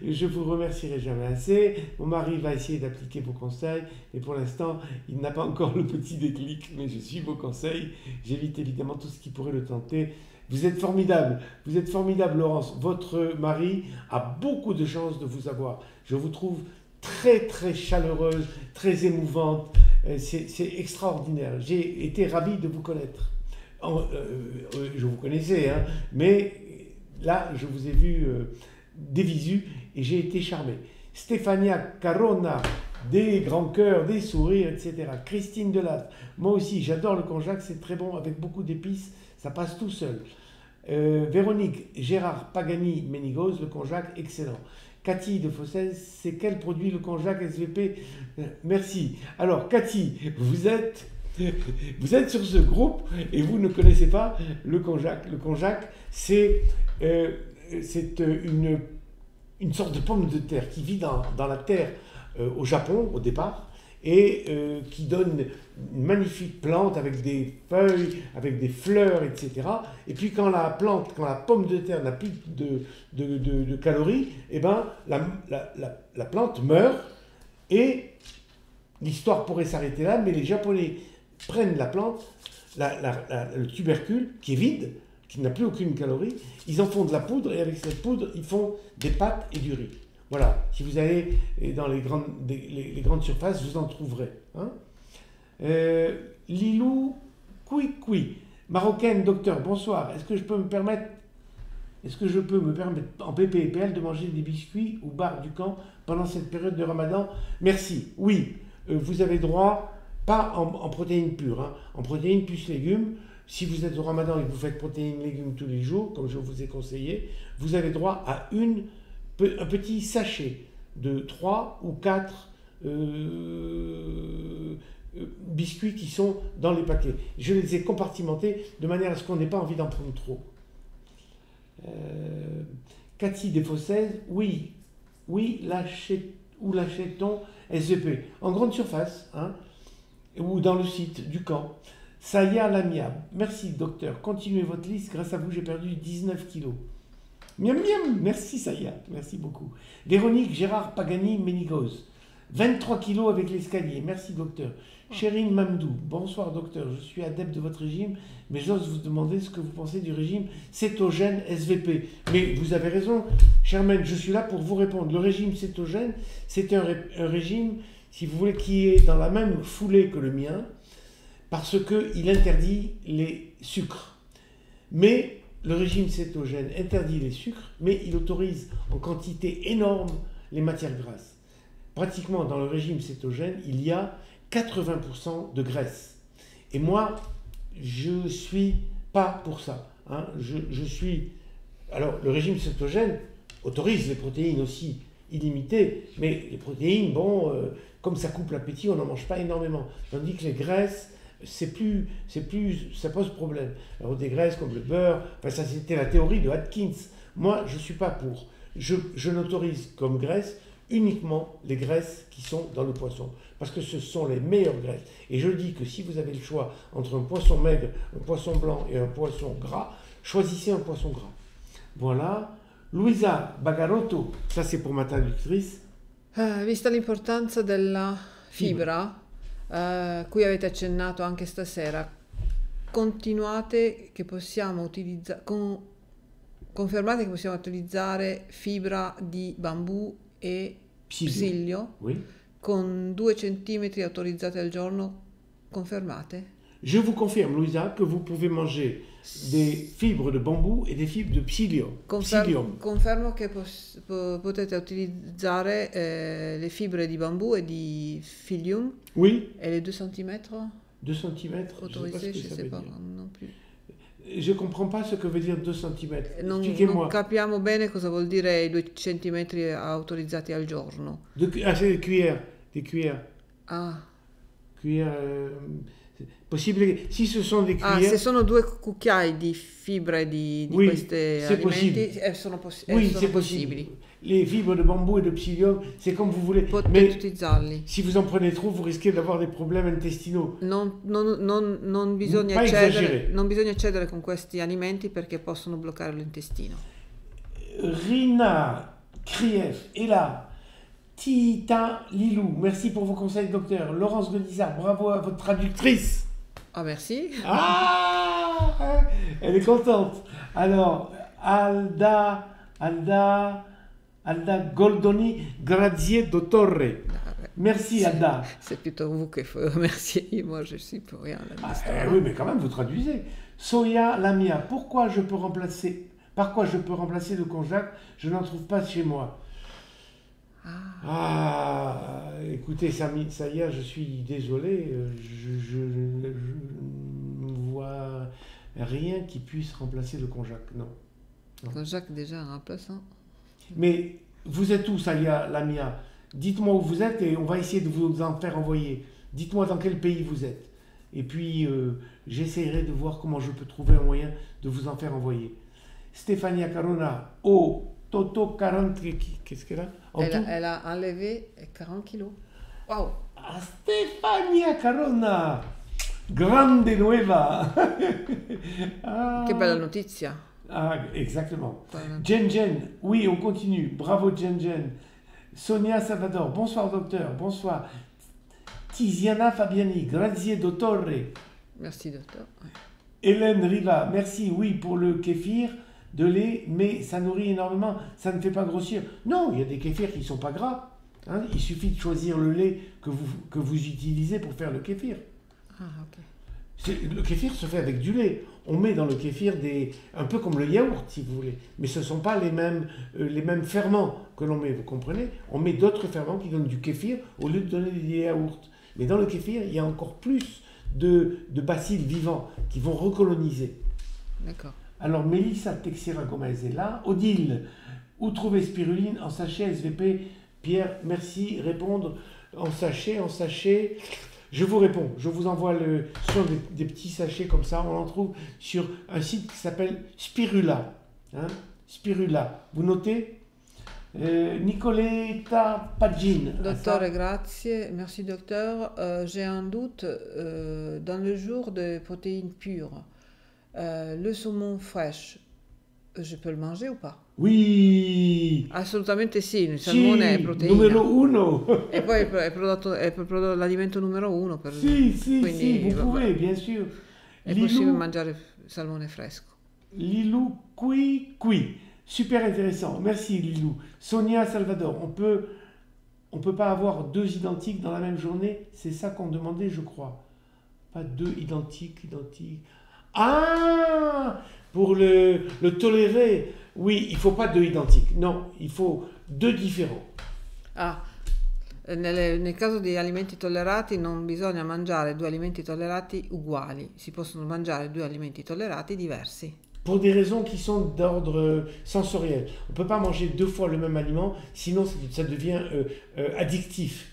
[SPEAKER 1] Je vous remercierai jamais assez. Mon mari va essayer d'appliquer vos conseils. Mais pour l'instant, il n'a pas encore le petit déclic. Mais je suis vos conseils. J'évite évidemment tout ce qui pourrait le tenter. Vous êtes formidable, vous êtes formidable Laurence. Votre mari a beaucoup de chances de vous avoir. Je vous trouve très très chaleureuse, très émouvante. Euh, C'est extraordinaire. J'ai été ravi de vous connaître. Euh, euh, je vous connaissais, hein, mais là je vous ai vu des visus et j'ai été charmé. Stéphania Carona, des grands cœurs, des sourires, etc. Christine Delas, moi aussi j'adore le konjac, c'est très bon avec beaucoup d'épices, ça passe tout seul. Euh, Véronique Gérard Pagani Ménigos, le konjac, excellent. Cathy de Fossès, c'est quel produit le konjac SVP Euh, Merci. Alors, Cathy, vous êtes, vous êtes sur ce groupe et vous ne connaissez pas le konjac. Le konjac, c'est euh, une, une sorte de pomme de terre qui vit dans, dans la terre au Japon au départ et euh, qui donne une magnifique plante avec des feuilles, avec des fleurs, etc. Et puis quand la plante, quand la pomme de terre n'a plus de, calories, eh ben, la, la- la- la plante meurt et l'histoire pourrait s'arrêter là, mais les Japonais prennent la plante, la- la- la- le tubercule qui est vide, qui n'a plus aucune calorie, ils en font de la poudre et avec cette poudre, ils font des pâtes et du riz. Voilà, si vous allez dans les grandes, surfaces, vous en trouverez. hein. Euh, Lilou Koui marocaine, docteur, bonsoir. Est-ce que je peux me permettre, est-ce que je peux me permettre en PPPL de manger des biscuits ou barres du camp pendant cette période de Ramadan? Merci. Oui, euh, vous avez droit, pas en, protéines pures, hein, en protéines plus légumes. Si vous êtes au Ramadan et que vous faites protéines légumes tous les jours, comme je vous ai conseillé, vous avez droit à une, un petit sachet de 3 ou 4 biscuits qui sont dans les paquets. Je les ai compartimentés de manière à ce qu'on n'ait pas envie d'en prendre trop. Euh, Cathy Desfossaises, oui, oui, où l'achète-t-on? SVP En grande surface, hein, ou dans le site du camp. Saya Lamia, merci docteur, continuez votre liste, grâce à vous j'ai perdu 19 kilos. Miam miam, merci Saya, merci beaucoup. Véronique Gérard Pagani Ménigos, 23 kilos avec l'escalier, merci docteur. Chérine Mamdou, bonsoir docteur, je suis adepte de votre régime, mais j'ose vous demander ce que vous pensez du régime cétogène SVP. Mais vous avez raison, Germaine, je suis là pour vous répondre. Le régime cétogène, c'est un, un régime, si vous voulez, qui est dans la même foulée que le mien, parce qu'il interdit les sucres. Mais le régime cétogène interdit les sucres, mais il autorise en quantité énorme les matières grasses. Pratiquement dans le régime cétogène, il y a 80% de graisse. Et moi, je suis pas pour ça. hein. Je, suis. Alors, le régime cétogène autorise les protéines aussi. illimité, mais les protéines, bon, euh, comme ça coupe l'appétit, on n'en mange pas énormément. Tandis que les graisses, c'est plus, c'est plus, ça pose problème. Alors des graisses comme le beurre, enfin ça c'était la théorie de Atkins. Moi, je suis pas pour. Je, je n'autorise comme graisse uniquement les graisses qui sont dans le poisson, parce que ce sont les meilleures graisses. Et je dis que si vous avez le choix entre un poisson maigre, un poisson blanc et un poisson gras, choisissez un poisson gras. Voilà. Luisa Bagarotto, ça c'est pour ma traductrice.
[SPEAKER 2] Eh, vista l'importanza della fibra, eh, cui avete accennato anche stasera, continuate che possiamo utilizzare, con, confermate che possiamo utilizzare fibra di bambù e
[SPEAKER 1] Psilio. Oui.
[SPEAKER 2] con 2 cm autorizzati al giorno, confermate?
[SPEAKER 1] Je vous confirme, Louisa, que vous pouvez manger des fibres de bambou et des fibres de psyllium.
[SPEAKER 2] Confer-
[SPEAKER 1] Psyllium.
[SPEAKER 2] confermo che pos- po- potete utilizzare eh, le fibre di bambù e di filium
[SPEAKER 1] Oui,
[SPEAKER 2] e le 2 cm
[SPEAKER 1] 2 cm.
[SPEAKER 2] autorisées, je ne sais
[SPEAKER 1] ne
[SPEAKER 2] pas
[SPEAKER 1] sais pas
[SPEAKER 2] non plus.
[SPEAKER 1] Je comprends pas ce que veut dire 2 cm.
[SPEAKER 2] Non, non capiamo bene cosa vuol dire i 2 cm autorizzati al giorno.
[SPEAKER 1] De ah, c'est des cuillères. Des cuillères.
[SPEAKER 2] Ah,
[SPEAKER 1] Cuillères. euh, c'est possible. Si ce sont des
[SPEAKER 2] Ah, se sono due cucchiai di fibre di, di
[SPEAKER 1] Oui,
[SPEAKER 2] questi alimenti,
[SPEAKER 1] possibile.
[SPEAKER 2] eh, sono, possi- eh,
[SPEAKER 1] oui,
[SPEAKER 2] sono
[SPEAKER 1] c'est
[SPEAKER 2] possibili.
[SPEAKER 1] possible. Les fibres de bambou et de psyllium, c'est comme vous voulez.
[SPEAKER 2] Potete
[SPEAKER 1] Mais
[SPEAKER 2] utilizzarli.
[SPEAKER 1] si vous en prenez trop, vous risquez d'avoir des problèmes intestinaux.
[SPEAKER 2] Non, non- non- non bisogna
[SPEAKER 1] Pas
[SPEAKER 2] eccedere,
[SPEAKER 1] esagerare.
[SPEAKER 2] non bisogna eccedere con questi alimenti perché possono bloccare l'intestino.
[SPEAKER 1] Rina Krief est là. Tita Lilou, merci pour vos conseils, docteur. Laurence Godizard, bravo à votre traductrice.
[SPEAKER 2] Ah, merci.
[SPEAKER 1] Ah Elle est contente. Alors, Alda, Alda, Alda Goldoni, grazie dottore. Merci Alda.
[SPEAKER 2] C'est plutôt vous qu'il faut remercier. Moi, je suis pour rien
[SPEAKER 1] Ah, eh oui, mais quand même, vous traduisez. Soya Lamia, pourquoi je peux remplacer, par quoi je peux remplacer le konjac Je n'en trouve pas chez moi. Ah, écoutez, Sami, Saya, je suis désolé, je, ne vois rien qui puisse remplacer le konjac, non.
[SPEAKER 2] Quand Jacques déjà un remplaçant.
[SPEAKER 1] Mais vous êtes où, Saya Lamia? Dites-moi où vous êtes et on va essayer de vous en faire envoyer. Dites-moi dans quel pays vous êtes. Et puis, euh, j'essaierai de voir comment je peux trouver un moyen de vous en faire envoyer. Stefania Carona, oh, Toto 40, qu'est-ce qu'elle a? En
[SPEAKER 2] Elle,
[SPEAKER 1] tout
[SPEAKER 2] a- elle a enlevé 40 kilos. Waouh
[SPEAKER 1] Ah, Stefania Carona Grande nueva ah,
[SPEAKER 2] Che bella notizia.
[SPEAKER 1] ah, exactement. Jen Jen, oui, on continue. Bravo Jen Jen. Sonia Salvador, bonsoir docteur, bonsoir. Tiziana Fabiani, grazie dottore.
[SPEAKER 2] Merci, docteur.
[SPEAKER 1] Hélène Riva, merci, oui, pour le kéfir de lait, mais ça nourrit énormément, ça ne fait pas grossir. Non, il y a des kéfirs qui ne sont pas gras. hein. Il suffit de choisir le lait que vous, que vous utilisez pour faire le kéfir.
[SPEAKER 2] Ah, ok.
[SPEAKER 1] C'est- Le kéfir se fait avec du lait. On met dans le kéfir des, un peu comme le yaourt, si vous voulez. Mais ce ne sont pas les mêmes, euh, les mêmes ferments que l'on met, vous comprenez? On met d'autres ferments qui donnent du kéfir au lieu de donner des yaourts. Mais dans le kéfir, il y a encore plus de, de bacilles vivants qui vont recoloniser.
[SPEAKER 2] D'accord.
[SPEAKER 1] Alors, Mélissa Texera Gomez est là. Odile, où trouver spiruline en sachet SVP Pierre, merci. Répondre en sachet, en sachet. Je vous réponds. Je vous envoie le, sont des, des petits sachets comme ça. On en trouve sur un site qui s'appelle Spirula. Hein? Spirula. Vous notez? Euh, Nicoletta Pagin.
[SPEAKER 2] Dottore, grazie. Merci, docteur. Euh, J'ai un doute. euh, dans le jour de protéines pures, euh, le saumon fraîche, je peux le manger ou pas?
[SPEAKER 1] Oui
[SPEAKER 2] Assolutamente sì, il
[SPEAKER 1] Sì,
[SPEAKER 2] salmone è proteina.
[SPEAKER 1] numero uno
[SPEAKER 2] E poi è, prodotto, è prodotto l'alimento numero uno. Per,
[SPEAKER 1] Si, si,
[SPEAKER 2] Quindi,
[SPEAKER 1] si, vous pouvez, bien sûr.
[SPEAKER 2] È
[SPEAKER 1] Lilou-
[SPEAKER 2] possibile mangiare salmone fresco.
[SPEAKER 1] Lilou Kui Kui. Super intéressant. Merci Lilou. Sonia Salvador, on peut on peut pas avoir deux identiques dans la même journée? C'est ça qu'on demandait, je crois. Pas deux identiques, identiques. Ah Pour le, le tolérer, oui, il faut pas deux identiques. Non, il faut deux différents.
[SPEAKER 2] Ah, nelle- nel caso di alimenti tollerati non bisogna mangiare due alimenti tollerati uguali, si possono mangiare due alimenti tollerati diversi.
[SPEAKER 1] pour des raisons qui sont d'ordre sensoriel. On ne peut pas manger deux fois le même aliment, sinon ça, ça devient euh, euh, addictif.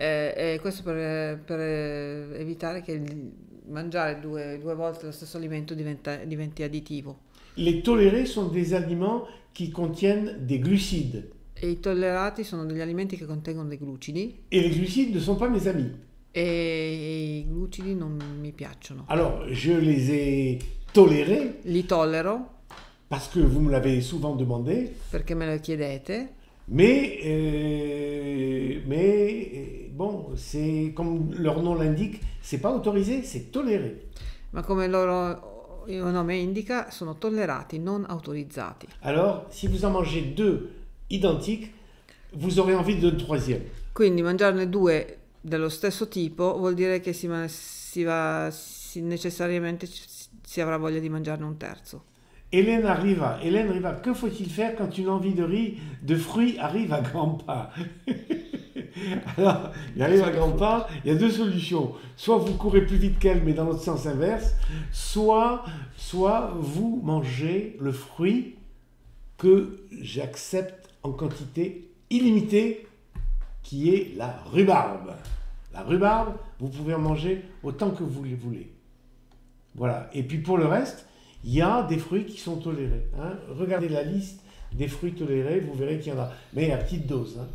[SPEAKER 2] Eh, e questo per, per evitare che il- mangiare due, due volte lo stesso alimento diventa- diventi additivo.
[SPEAKER 1] Les tolérés sont des aliments qui contiennent des glucides.
[SPEAKER 2] E i tollerati sono degli alimenti che contengono dei glucidi
[SPEAKER 1] Et les glucides ne sont pas mes amis.
[SPEAKER 2] e i glucidi non mi piacciono.
[SPEAKER 1] Alors, je les ai tolérés
[SPEAKER 2] Li tollero
[SPEAKER 1] parce que vous me l'avez souvent demandé,
[SPEAKER 2] perché me lo chiedete,
[SPEAKER 1] mais, euh, mais euh, bon, c'est comme leur nom l'indique, c'est pas autorisé, c'est toléré.
[SPEAKER 2] ma come il loro nome indica sono tollerati, non autorizzati.
[SPEAKER 1] Alors, si vous en mangez deux identiques, vous aurez envie d'un troisième.
[SPEAKER 2] Quindi mangiarne due dello stesso tipo vuol dire che si, si va si- necessariamente si avrà voglia di mangiarne un terzo.
[SPEAKER 1] Hélène arriva, Hélène arriva. Que faut-il faire quand une envie de riz, de fruits arrive à grands pas Alors, il arrive à grands pas, il y a deux solutions. Soit vous courez plus vite qu'elle, mais dans l'autre sens inverse, soit, soit vous mangez le fruit que j'accepte en quantité illimitée, qui est la rhubarbe. La rhubarbe, vous pouvez en manger autant que vous le voulez. Voilà. Et puis pour le reste, il y a des fruits qui sont tolérés. hein. Regardez la liste des fruits tolérés, vous verrez qu'il y en a, mais à petite dose. hein.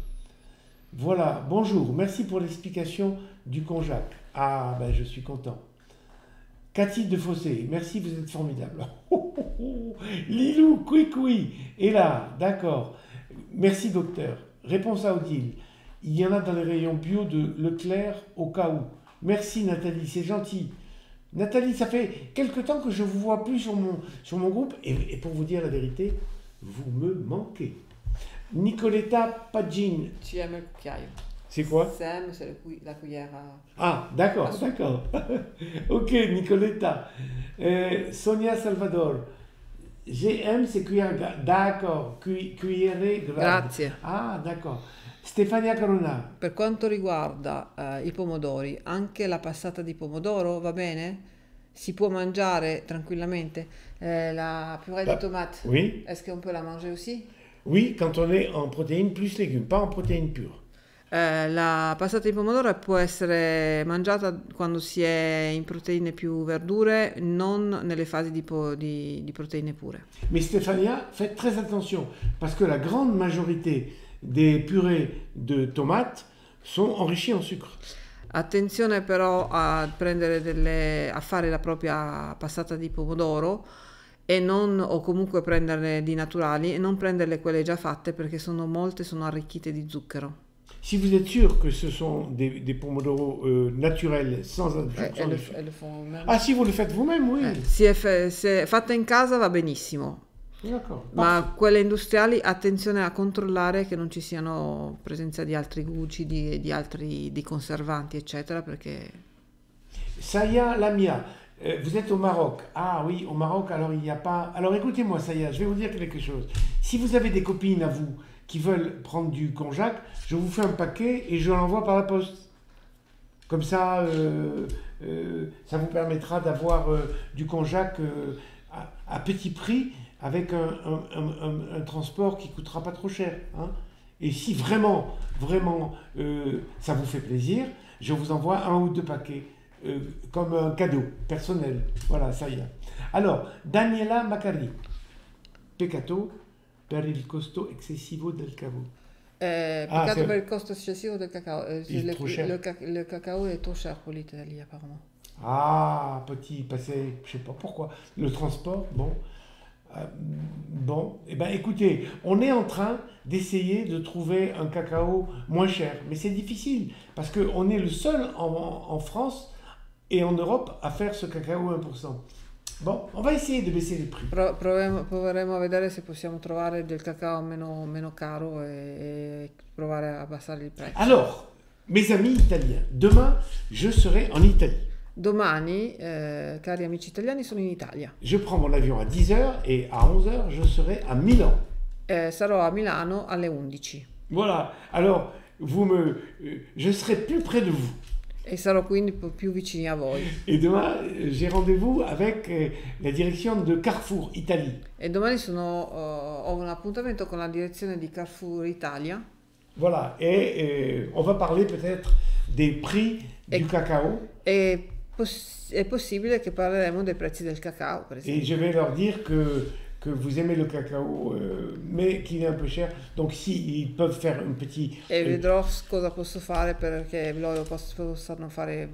[SPEAKER 1] Voilà, bonjour, merci pour l'explication du konjac. Ah, ben je suis content. Cathy de Fossé, merci, vous êtes formidable. Lilou, oui, oui, est là, d'accord. Merci, docteur. Réponse à Odile. Il y en a dans les rayons bio de Leclerc au cas où. Merci, Nathalie, c'est gentil. Nathalie, ça fait quelque temps que je vous vois plus sur mon, sur mon groupe, et, et pour vous dire la vérité, vous me manquez. Nicoletta Pagin,
[SPEAKER 2] Ci aime il cucchiaio.
[SPEAKER 1] c'est quoi?
[SPEAKER 2] Sam, c'est le la cuillère à...
[SPEAKER 1] Ah, d'accord,
[SPEAKER 2] Ah,
[SPEAKER 1] d'accord. ok, Nicoletta. Euh, Sonia Salvador. GM, c'est cuillère. D'accord, cui- cuillère.
[SPEAKER 2] Grazie.
[SPEAKER 1] Ah, d'accord. Stefania Corona.
[SPEAKER 2] Per quanto riguarda eh, i pomodori, anche la passata di pomodoro va bene? Si può mangiare tranquillamente Eh, la purée de tomate.
[SPEAKER 1] Oui,
[SPEAKER 2] Est-ce qu'on peut la manger aussi
[SPEAKER 1] oui, quand on est en protéines plus légumes, pas en protéines pures.
[SPEAKER 2] Eh, la passata di pomodoro può essere mangiata quando si è in proteine più verdure, non nelle fasi di, di- di proteine pure.
[SPEAKER 1] Mais Stéphania, faites très attention, parce que la grande majorité des purées de tomates sont enrichies en sucre.
[SPEAKER 2] Attenzione però a delle, a fare la propria passata di pomodoro e non, o comunque prenderle di naturali e non prenderle quelle già fatte perché sono molte sono arricchite di zucchero.
[SPEAKER 1] Si vous êtes sûr que ce sont des, des pomodoros euh, naturels, sans,
[SPEAKER 2] Eh, e e font même.
[SPEAKER 1] Ah, si vous le faites vous-même, oui.
[SPEAKER 2] Eh, se è fatta in casa va benissimo. Ma quelle industriali attenzione a controllare che non ci siano presenza di altri glucidi e di altri di conservanti eccetera perché
[SPEAKER 1] Saya Lamia, euh, vous êtes au Maroc. Ah oui, au Maroc, alors il n'y a pas. Alors écoutez-moi, Saya, je vais vous dire quelque chose. Si vous avez des copines à vous qui veulent prendre du konjac, je vous fais un paquet et je l'envoie par la poste. Comme ça, euh, euh, ça vous permettra d'avoir euh, du konjac à, à petit prix avec un, un- un- un- un transport qui coûtera pas trop cher. hein. Et si vraiment, vraiment, euh, ça vous fait plaisir, je vous envoie un ou deux paquets euh, comme un cadeau personnel. Voilà, ça y est. Alors, Daniela Macari. Peccato per il costo excessivo del cavo.
[SPEAKER 2] Eh,
[SPEAKER 1] Ah,
[SPEAKER 2] peccato per il costo eccessivo del cacao. Eh,
[SPEAKER 1] Il est
[SPEAKER 2] le,
[SPEAKER 1] trop cher.
[SPEAKER 2] le ca- le cacao est trop cher pour l'Italie apparemment.
[SPEAKER 1] Ah, petit passé, je sais pas pourquoi. Le transport, bon. Euh, bon, eh ben écoutez, on est en train d'essayer de trouver un cacao moins cher, mais c'est difficile parce qu'on est le seul en, en France et en Europe à faire ce cacao 1%. Bon, on va essayer de baisser les prix.
[SPEAKER 2] Pro- proviamo- proveremo a vedere se possiamo trovare del cacao meno, meno caro e, e provare a abbassare il prezzo.
[SPEAKER 1] Alors, mes amis italiens, demain, je serai en Italie.
[SPEAKER 2] Domani, eh, cari amici italiani, sono in Italia.
[SPEAKER 1] Je prends mon avion à 10h et à 11h, je serai à Milan.
[SPEAKER 2] Eh, sarò a Milano alle 11.
[SPEAKER 1] Voilà. Alors, vous me, euh, je serai plus près de vous.
[SPEAKER 2] E sarò quindi più vicini a voi.
[SPEAKER 1] Et demain, j'ai rendez-vous avec euh, la direction de Carrefour Italie.
[SPEAKER 2] E domani sono, eh, ho un appuntamento con la direzione di Carrefour Italia
[SPEAKER 1] Voilà, et euh, on va parler peut-être des prix du
[SPEAKER 2] Et-
[SPEAKER 1] cacao.
[SPEAKER 2] e poss- è possibile che parleremo dei prezzi del cacao, per esempio.
[SPEAKER 1] Et je vais leur dire que, que vous aimez le cacao, euh, mais qu'il est un peu cher. Donc si ils peuvent faire un petit...
[SPEAKER 2] E
[SPEAKER 1] euh,
[SPEAKER 2] vedrò cosa posso fare perché loro poss- possano fare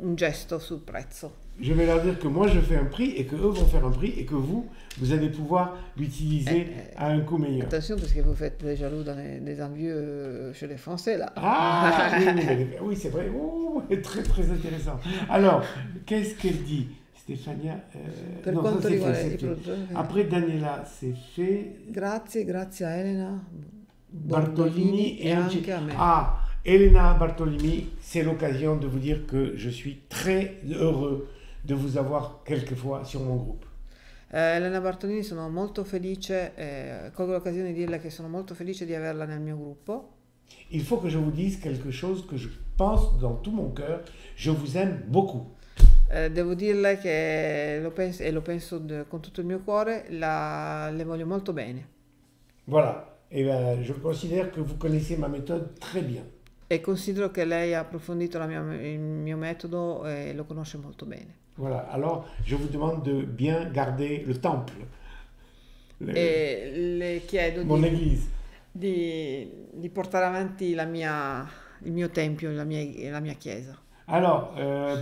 [SPEAKER 2] un gesto sul prezzo.
[SPEAKER 1] Je vais leur dire que moi je fais un prix et que eux vont faire un prix et que vous, vous allez pouvoir l'utiliser
[SPEAKER 2] Eh,
[SPEAKER 1] à un coût meilleur.
[SPEAKER 2] Attention parce que vous faites des jaloux dans les, envieux euh, chez les Français là.
[SPEAKER 1] Ah oui, oui, mais- oui, c'est vrai. Oh, très très intéressant. Alors, qu'est-ce qu'elle dit Stéphania euh,
[SPEAKER 2] Per
[SPEAKER 1] non,
[SPEAKER 2] quanto riguarda i.
[SPEAKER 1] Après Daniela, c'est fait.
[SPEAKER 2] Grazie, grazie a Elena
[SPEAKER 1] Bartolini
[SPEAKER 2] e
[SPEAKER 1] anche-
[SPEAKER 2] anche a me.
[SPEAKER 1] Ah, Elena Bartolini, c'est l'occasion de vous dire que je suis très heureux de vous avoir quelquefois sur mon groupe.
[SPEAKER 2] Eh, Elena Bartolini sono molto felice, eh, colgo l'occasione di dirle che sono molto felice di averla nel mio gruppo.
[SPEAKER 1] Il faut que je vous dise quelque chose que je pense dans tout mon cœur. Je vous aime beaucoup.
[SPEAKER 2] Eh, devo dirle che lo penso, e lo penso de- con tutto il mio cuore, la- le voglio molto bene
[SPEAKER 1] Voilà. Ben, je considère que vous connaissez ma méthode très bien.
[SPEAKER 2] e considero che lei ha approfondito mia- il mio metodo e lo conosce molto bene.
[SPEAKER 1] Voilà. Alors, je vous demande de bien garder le temple, le-
[SPEAKER 2] E le chiedo
[SPEAKER 1] mon
[SPEAKER 2] di,
[SPEAKER 1] église.
[SPEAKER 2] di- di portare avanti la mia- il mio tempio, la mia, la mia chiesa.
[SPEAKER 1] Alors, euh,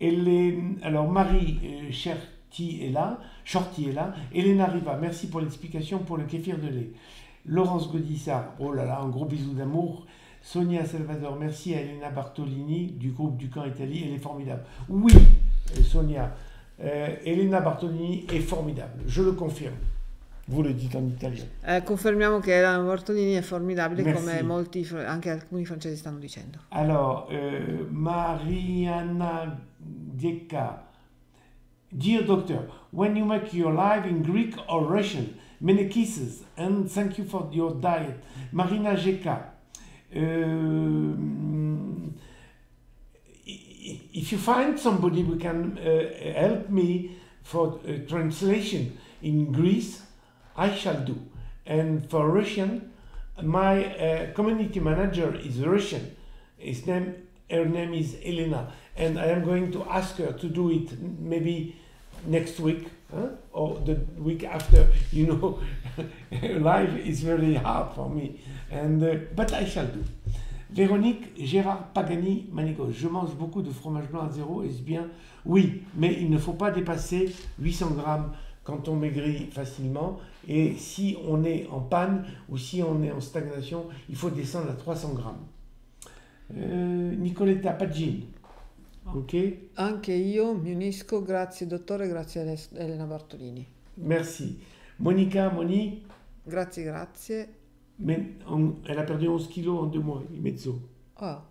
[SPEAKER 1] Hélène- alors Marie euh, Cherty est là, Shorty est là, Elena Riva, merci pour l'explication pour le kéfir de lait. Laurence Godissard, oh là là, un gros bisou d'amour. Sonia Salvador, merci à Elena Bartolini du groupe du camp Italie, elle est formidable. Oui, euh, Sonia, euh, Elena Bartolini est formidable, je le confirme. Vous le dites en italien.
[SPEAKER 2] Eh, confermiamo che Elena Bartolini è formidabile
[SPEAKER 1] Merci.
[SPEAKER 2] come molti, anche alcuni francesi stanno dicendo.
[SPEAKER 1] Alors, euh, Mariana Deka. Dear doctor, when you make your live in Greek or Russian, many kisses and thank you for your diet. Marina Jeka. Um, i- if you find somebody who can uh, help me for uh, translation in Greece, I shall do. And for Russian, my uh, community manager is Russian. His name, her name is Elena, and I am going to ask her to do it maybe next week huh? or the week after. You know, life is very hard for me, and uh, but I shall do. Véronique Gérard Pagani Manigo, je mange beaucoup de fromage blanc à zéro, est-ce bien? Oui, mais il ne faut pas dépasser 800 grammes quand on maigrit facilement. Et si on est en panne ou si on est en stagnation, il faut descendre à 300 grammes. Euh, Nicoletta Pagin. Ok,
[SPEAKER 2] Anche io mi unisco, grazie dottore, grazie a Ele- Elena Bartolini.
[SPEAKER 1] merci. Monica Moni,
[SPEAKER 2] Grazie, grazie.
[SPEAKER 1] mais on- elle a perdu 11 kilos en deux mois, mezzo.
[SPEAKER 2] Ah,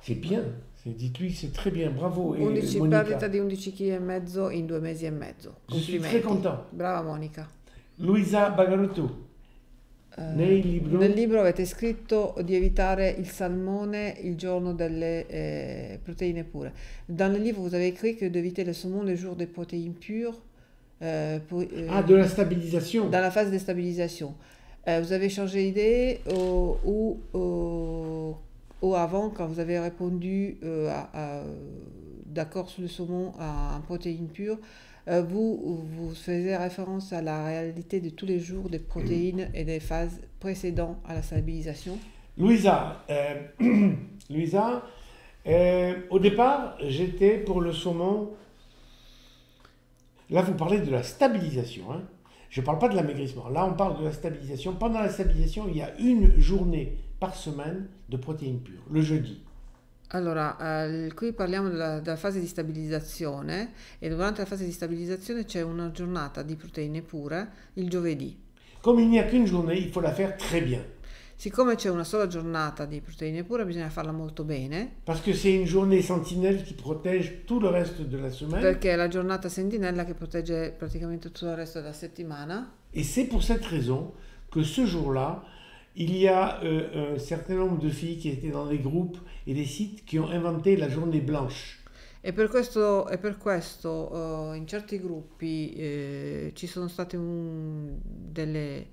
[SPEAKER 1] C'est bien. Dites-lui, c'est très bien. Bravo. Et
[SPEAKER 2] 11
[SPEAKER 1] Monica.
[SPEAKER 2] perdita di 11 kg e mezzo in due mesi e mezzo.
[SPEAKER 1] Je suis
[SPEAKER 2] Complimenti.
[SPEAKER 1] très content.
[SPEAKER 2] Brava Monica.
[SPEAKER 1] Luisa Bagarotto.
[SPEAKER 2] Eh,
[SPEAKER 1] Nel libro-
[SPEAKER 2] nel libro avete scritto di evitare il salmone il giorno delle eh, protéines pure. Dans le livre, vous avez écrit que d'éviter le saumon le jour des protéines pures euh, pour, euh,
[SPEAKER 1] Ah, de la stabilisation.
[SPEAKER 2] dans la phase de stabilisation. Euh, vous avez changé d'idée ou, ou, avant, quand vous avez répondu à- à- d'accord sur le saumon à, en protéines pures, vous, vous faisiez référence à la réalité de tous les jours des protéines et des phases précédentes à la stabilisation.
[SPEAKER 1] Louisa, euh, Louisa, euh, au départ, j'étais pour le saumon. Là, vous parlez de la stabilisation. hein. Je ne parle pas de l'amaigrissement. Là, on parle de la stabilisation. Pendant la stabilisation, il y a une journée par semaine de protéines pures, le jeudi.
[SPEAKER 2] Allora, eh, qui parliamo della, della fase di stabilizzazione e durante la fase di stabilizzazione c'è una giornata di proteine pure il giovedì.
[SPEAKER 1] Comme il n'y a qu'une journée, il faut la faire très bien.
[SPEAKER 2] Siccome c'è una sola giornata di proteine pure, bisogna farla molto bene,
[SPEAKER 1] Parce que c'est une journée sentinelle qui protège tout le reste de la semaine.
[SPEAKER 2] perché è la giornata sentinella che protegge praticamente tutto il resto della settimana.
[SPEAKER 1] Et c'est pour cette raison que ce jour-là, il y a euh, un certain nombre de filles qui étaient dans des groupes et des sites qui ont inventé la journée blanche.
[SPEAKER 2] E per questo, e per questo eh, in certi gruppi eh, ci sono state un- delle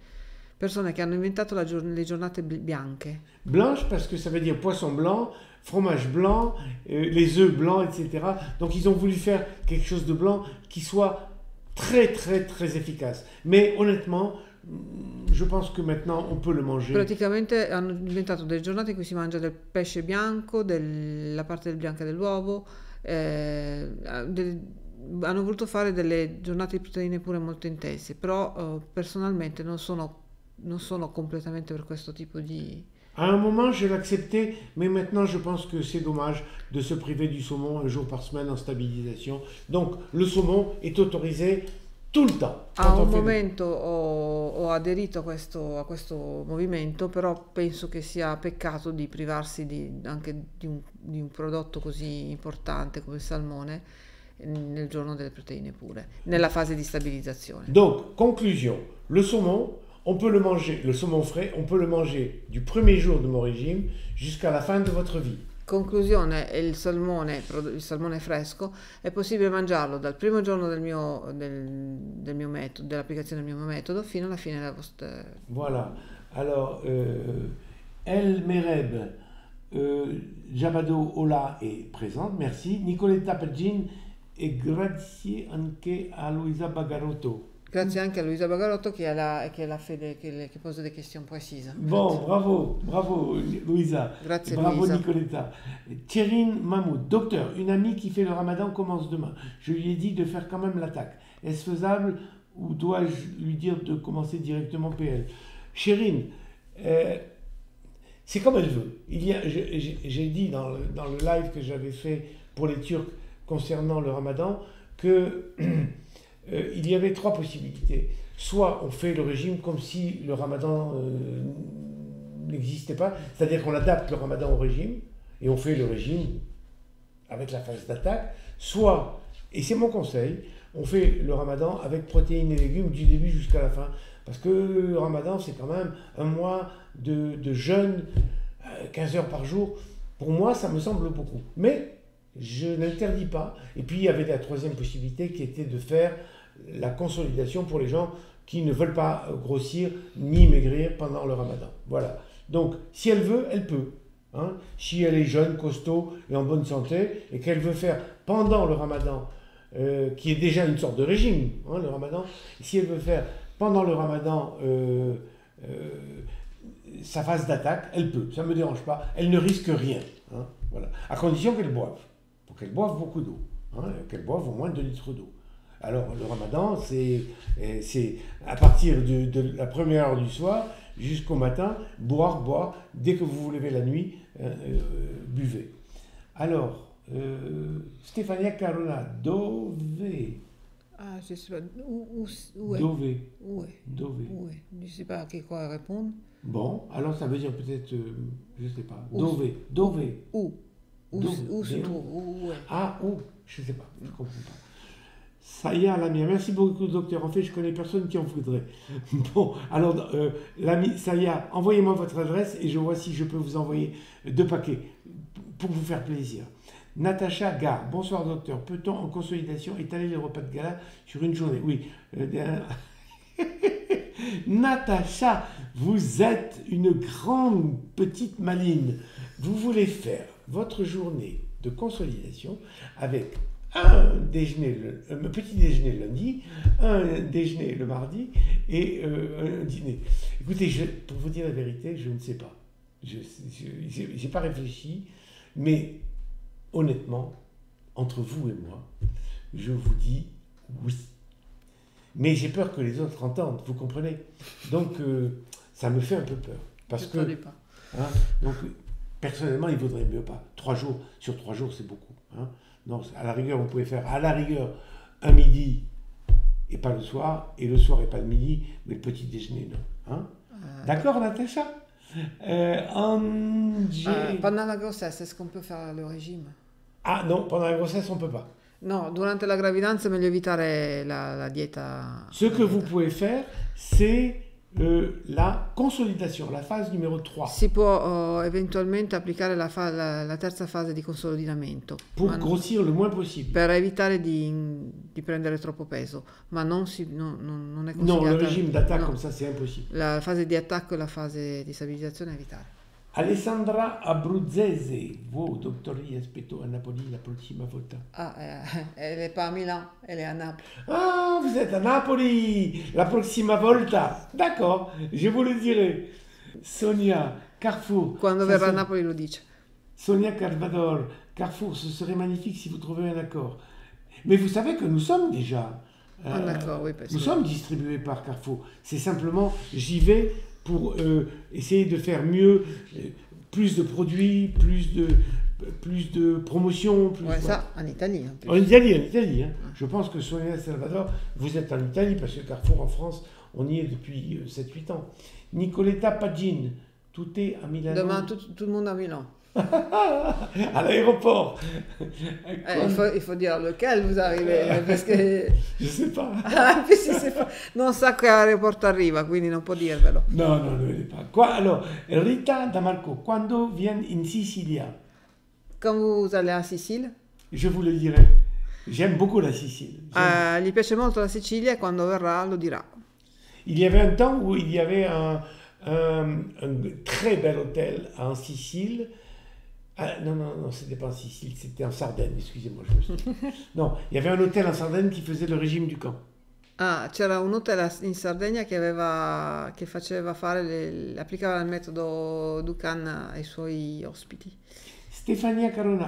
[SPEAKER 2] persone che hanno inventato gior- le giornate bianche.
[SPEAKER 1] Blanche parce que ça veut dire poisson blanc, fromage blanc, euh, les œufs blancs, etc. Donc ils ont voulu faire quelque chose de blanc qui soit très très très efficace. Mais honnêtement, je pense que maintenant on peut le manger.
[SPEAKER 2] Praticamente hanno inventato delle giornate in cui si mangia del pesce bianco, del- la parte del bianca dell'uovo, eh, del- hanno voluto fare delle giornate di proteine pure molto intense, però eh, personalmente non sono, non sono completamente per questo tipo di...
[SPEAKER 1] À un moment, je l'acceptais, mais maintenant, je pense que c'est dommage de se priver du saumon un jour par semaine en stabilisation. Donc, le saumon est autorisé tout le temps.
[SPEAKER 2] A un momento ho, ho aderito a questo, a questo movimento, però penso che sia peccato di privarsi di- anche di un, di un prodotto così importante come il salmone eh, nel giorno delle proteine pure, nella fase di stabilizzazione.
[SPEAKER 1] Donc, conclusion, le saumon, on peut le manger, le saumon frais, on peut le manger du premier jour de mon régime jusqu'à la fin de votre vie.
[SPEAKER 2] Conclusione, il salmone, il salmone fresco è possibile mangiarlo dal primo giorno del mio, del, del mio metodo, dell'applicazione del mio metodo fino alla fine della vostra...
[SPEAKER 1] Voilà. Alors, euh, El Mereb, euh, Jabado Ola est présente, merci. Nicoletta Pagin et grazie anche a Luisa Bagarotto.
[SPEAKER 2] Grazie anche a Luisa Bagarotto che la, che la che, le- che pose des questions précises.
[SPEAKER 1] Bon, bravo, bravo Louisa.
[SPEAKER 2] Grazie
[SPEAKER 1] bravo
[SPEAKER 2] Luisa.
[SPEAKER 1] Nicoletta. Thierry Mahmoud, docteur, une amie qui fait le ramadan commence demain. Je lui ai dit de faire quand même l'attaque. Est-ce faisable ou dois-je lui dire de commencer directement PL Chérine, euh, c'est comme elle veut. J'ai j'ai dit dans le, dans le live que j'avais fait pour les Turcs concernant le ramadan que euh, il y avait trois possibilités. Soit on fait le régime comme si le ramadan euh, n'existait pas, c'est-à-dire qu'on adapte le ramadan au régime et on fait le régime avec la phase d'attaque. Soit, et c'est mon conseil, on fait le ramadan avec protéines et légumes du début jusqu'à la fin. Parce que le ramadan, c'est quand même un mois de, de jeûne, euh, 15 heures par jour. Pour moi, ça me semble beaucoup. Mais je n'interdis pas. Et puis, il y avait la troisième possibilité qui était de faire la consolidation pour les gens qui ne veulent pas grossir ni maigrir pendant le ramadan. Voilà. Donc, si elle veut, elle peut. hein. Si elle est jeune, costaud et en bonne santé, et qu'elle veut faire pendant le ramadan, euh, qui est déjà une sorte de régime, hein, le ramadan, si elle veut faire pendant le ramadan euh, euh, sa phase d'attaque, elle peut, ça ne me dérange pas, elle ne risque rien. hein, voilà. À condition qu'elle boive. Faut qu'elle boive beaucoup d'eau, qu'elle boive au moins 2 litres d'eau. Alors le ramadan, c'est euh, c'est à partir de, de la première heure du soir jusqu'au matin, boire, boire, dès que vous vous levez la nuit, euh, euh, buvez. Alors, euh, Stefania Carona, dove,
[SPEAKER 2] Ah, je sais pas, où, où, où est,
[SPEAKER 1] dove,
[SPEAKER 2] où est,
[SPEAKER 1] dove.
[SPEAKER 2] où est, je sais pas à qui quoi répondre.
[SPEAKER 1] Bon, alors ça veut dire peut-être, euh, je sais pas,
[SPEAKER 2] Où?
[SPEAKER 1] Dove, dove.
[SPEAKER 2] Où, où,
[SPEAKER 1] D'où
[SPEAKER 2] où se trouve, où, où est?
[SPEAKER 1] Ah, où? Je sais pas, je comprends pas. Ça y est, l'ami. Merci beaucoup, docteur. En fait, je connais personne qui en voudrait. Bon, alors, euh, l'ami Saya, envoyez-moi votre adresse et je vois si je peux vous envoyer deux paquets pour vous faire plaisir. Natacha Gare, bonsoir docteur. Peut-on en consolidation étaler les repas de gala sur une journée? Oui. Euh, Natacha, vous êtes une grande petite maline. Vous voulez faire votre journée de consolidation avec un déjeuner, le, un petit déjeuner le lundi, un déjeuner le mardi et euh, un dîner. Écoutez, je- pour vous dire la vérité, je ne sais pas. Je n'ai pas réfléchi, mais honnêtement, entre vous et moi, je vous dis oui. Mais j'ai peur que les autres entendent, vous comprenez? Donc, euh, ça me fait un peu peur. Parce
[SPEAKER 2] Je
[SPEAKER 1] que,
[SPEAKER 2] pas.
[SPEAKER 1] hein, donc, personnellement, il vaudrait mieux pas. Trois jours, sur trois jours, c'est beaucoup. hein. Non, à la rigueur, vous pouvez faire à la rigueur un midi et pas le soir, et le soir et pas le midi, mais le petit déjeuner, non. Hein
[SPEAKER 2] Euh,
[SPEAKER 1] D'accord, Natacha? Euh,
[SPEAKER 2] euh, pendant la grossesse, est-ce qu'on peut faire le régime?
[SPEAKER 1] Ah non, pendant la grossesse, on peut pas.
[SPEAKER 2] No, durante la gravidanza meglio evitare la, la dieta.
[SPEAKER 1] Ce que vous pouvez faire, c'est euh, la consolidation, la phase numéro 3,
[SPEAKER 2] Si può eh, eventualmente applicare la, fa- la- la terza fase di consolidamento
[SPEAKER 1] pour
[SPEAKER 2] ma non-
[SPEAKER 1] grossir le moins possible.
[SPEAKER 2] per evitare di, di prendere troppo peso, ma non, si, no- non- non è
[SPEAKER 1] Non, le
[SPEAKER 2] consigliata.
[SPEAKER 1] régime d'attaque
[SPEAKER 2] no.
[SPEAKER 1] comme ça, c'est impossible.
[SPEAKER 2] La fase di attacco e la fase di stabilizzazione è evitare.
[SPEAKER 1] Alessandra Abruzzese, vous, dottori, aspetto a Napoli la prossima volta.
[SPEAKER 2] Ah, eh, elle est pas à Milan, elle est à Naples.
[SPEAKER 1] Ah, vous êtes à Napoli la prossima volta. D'accord, je vous le dirai. Sonia, Carrefour.
[SPEAKER 2] Quando verrà a Napoli lo dice.
[SPEAKER 1] Sonia Carvador, Carrefour, ce serait magnifique si vous trouviez un accord. Mais vous savez que nous sommes déjà. euh,
[SPEAKER 2] Un accord, oui, parce
[SPEAKER 1] Nous
[SPEAKER 2] que-
[SPEAKER 1] sommes distribués par Carrefour. C'est simplement, j'y vais pour euh, essayer de faire mieux, euh, plus de produits, plus de, plus de promotions. Plus
[SPEAKER 2] Ouais, ça, en Italie. en plus.
[SPEAKER 1] En Italie, en Italie. hein. Je pense que Sonia Salvador, vous êtes en Italie parce que Carrefour en France, on y est depuis euh, 7-8 ans. Nicoletta Pagin, tout est à Milano.
[SPEAKER 2] Demain, tout, tout le monde à Milan.
[SPEAKER 1] à l'aéroport.
[SPEAKER 2] Eh, il, faut, il faut dire lequel vous arrivez, parce que
[SPEAKER 1] Je sais pas.
[SPEAKER 2] Ah, sì, fa- non sa che aeroporto arriva, quindi non può dirvelo.
[SPEAKER 1] Non, non, pas. Quoi, alors, Rita Damarco, quando viene in Sicilia?
[SPEAKER 2] Quand vous allez en Sicile,
[SPEAKER 1] Je vous le dirai. J'aime beaucoup la Sicile.
[SPEAKER 2] Eh, gli piace molto la Sicilia e quando verrà lo dirà.
[SPEAKER 1] Il y avait un temps où il y avait un, un- un très bel hôtel en Sicile. Ah, non, non, non, c'était pas en Sicile, c'était en Sardaigne, excusez-moi. Je me suis... non, il y avait un hôtel en Sardaigne qui faisait le régime du camp.
[SPEAKER 2] Ah, c'era un hotel in Sardegna che, aveva, che faceva fare, le- applicava il metodo Ducan ai suoi ospiti.
[SPEAKER 1] Stefania Carona,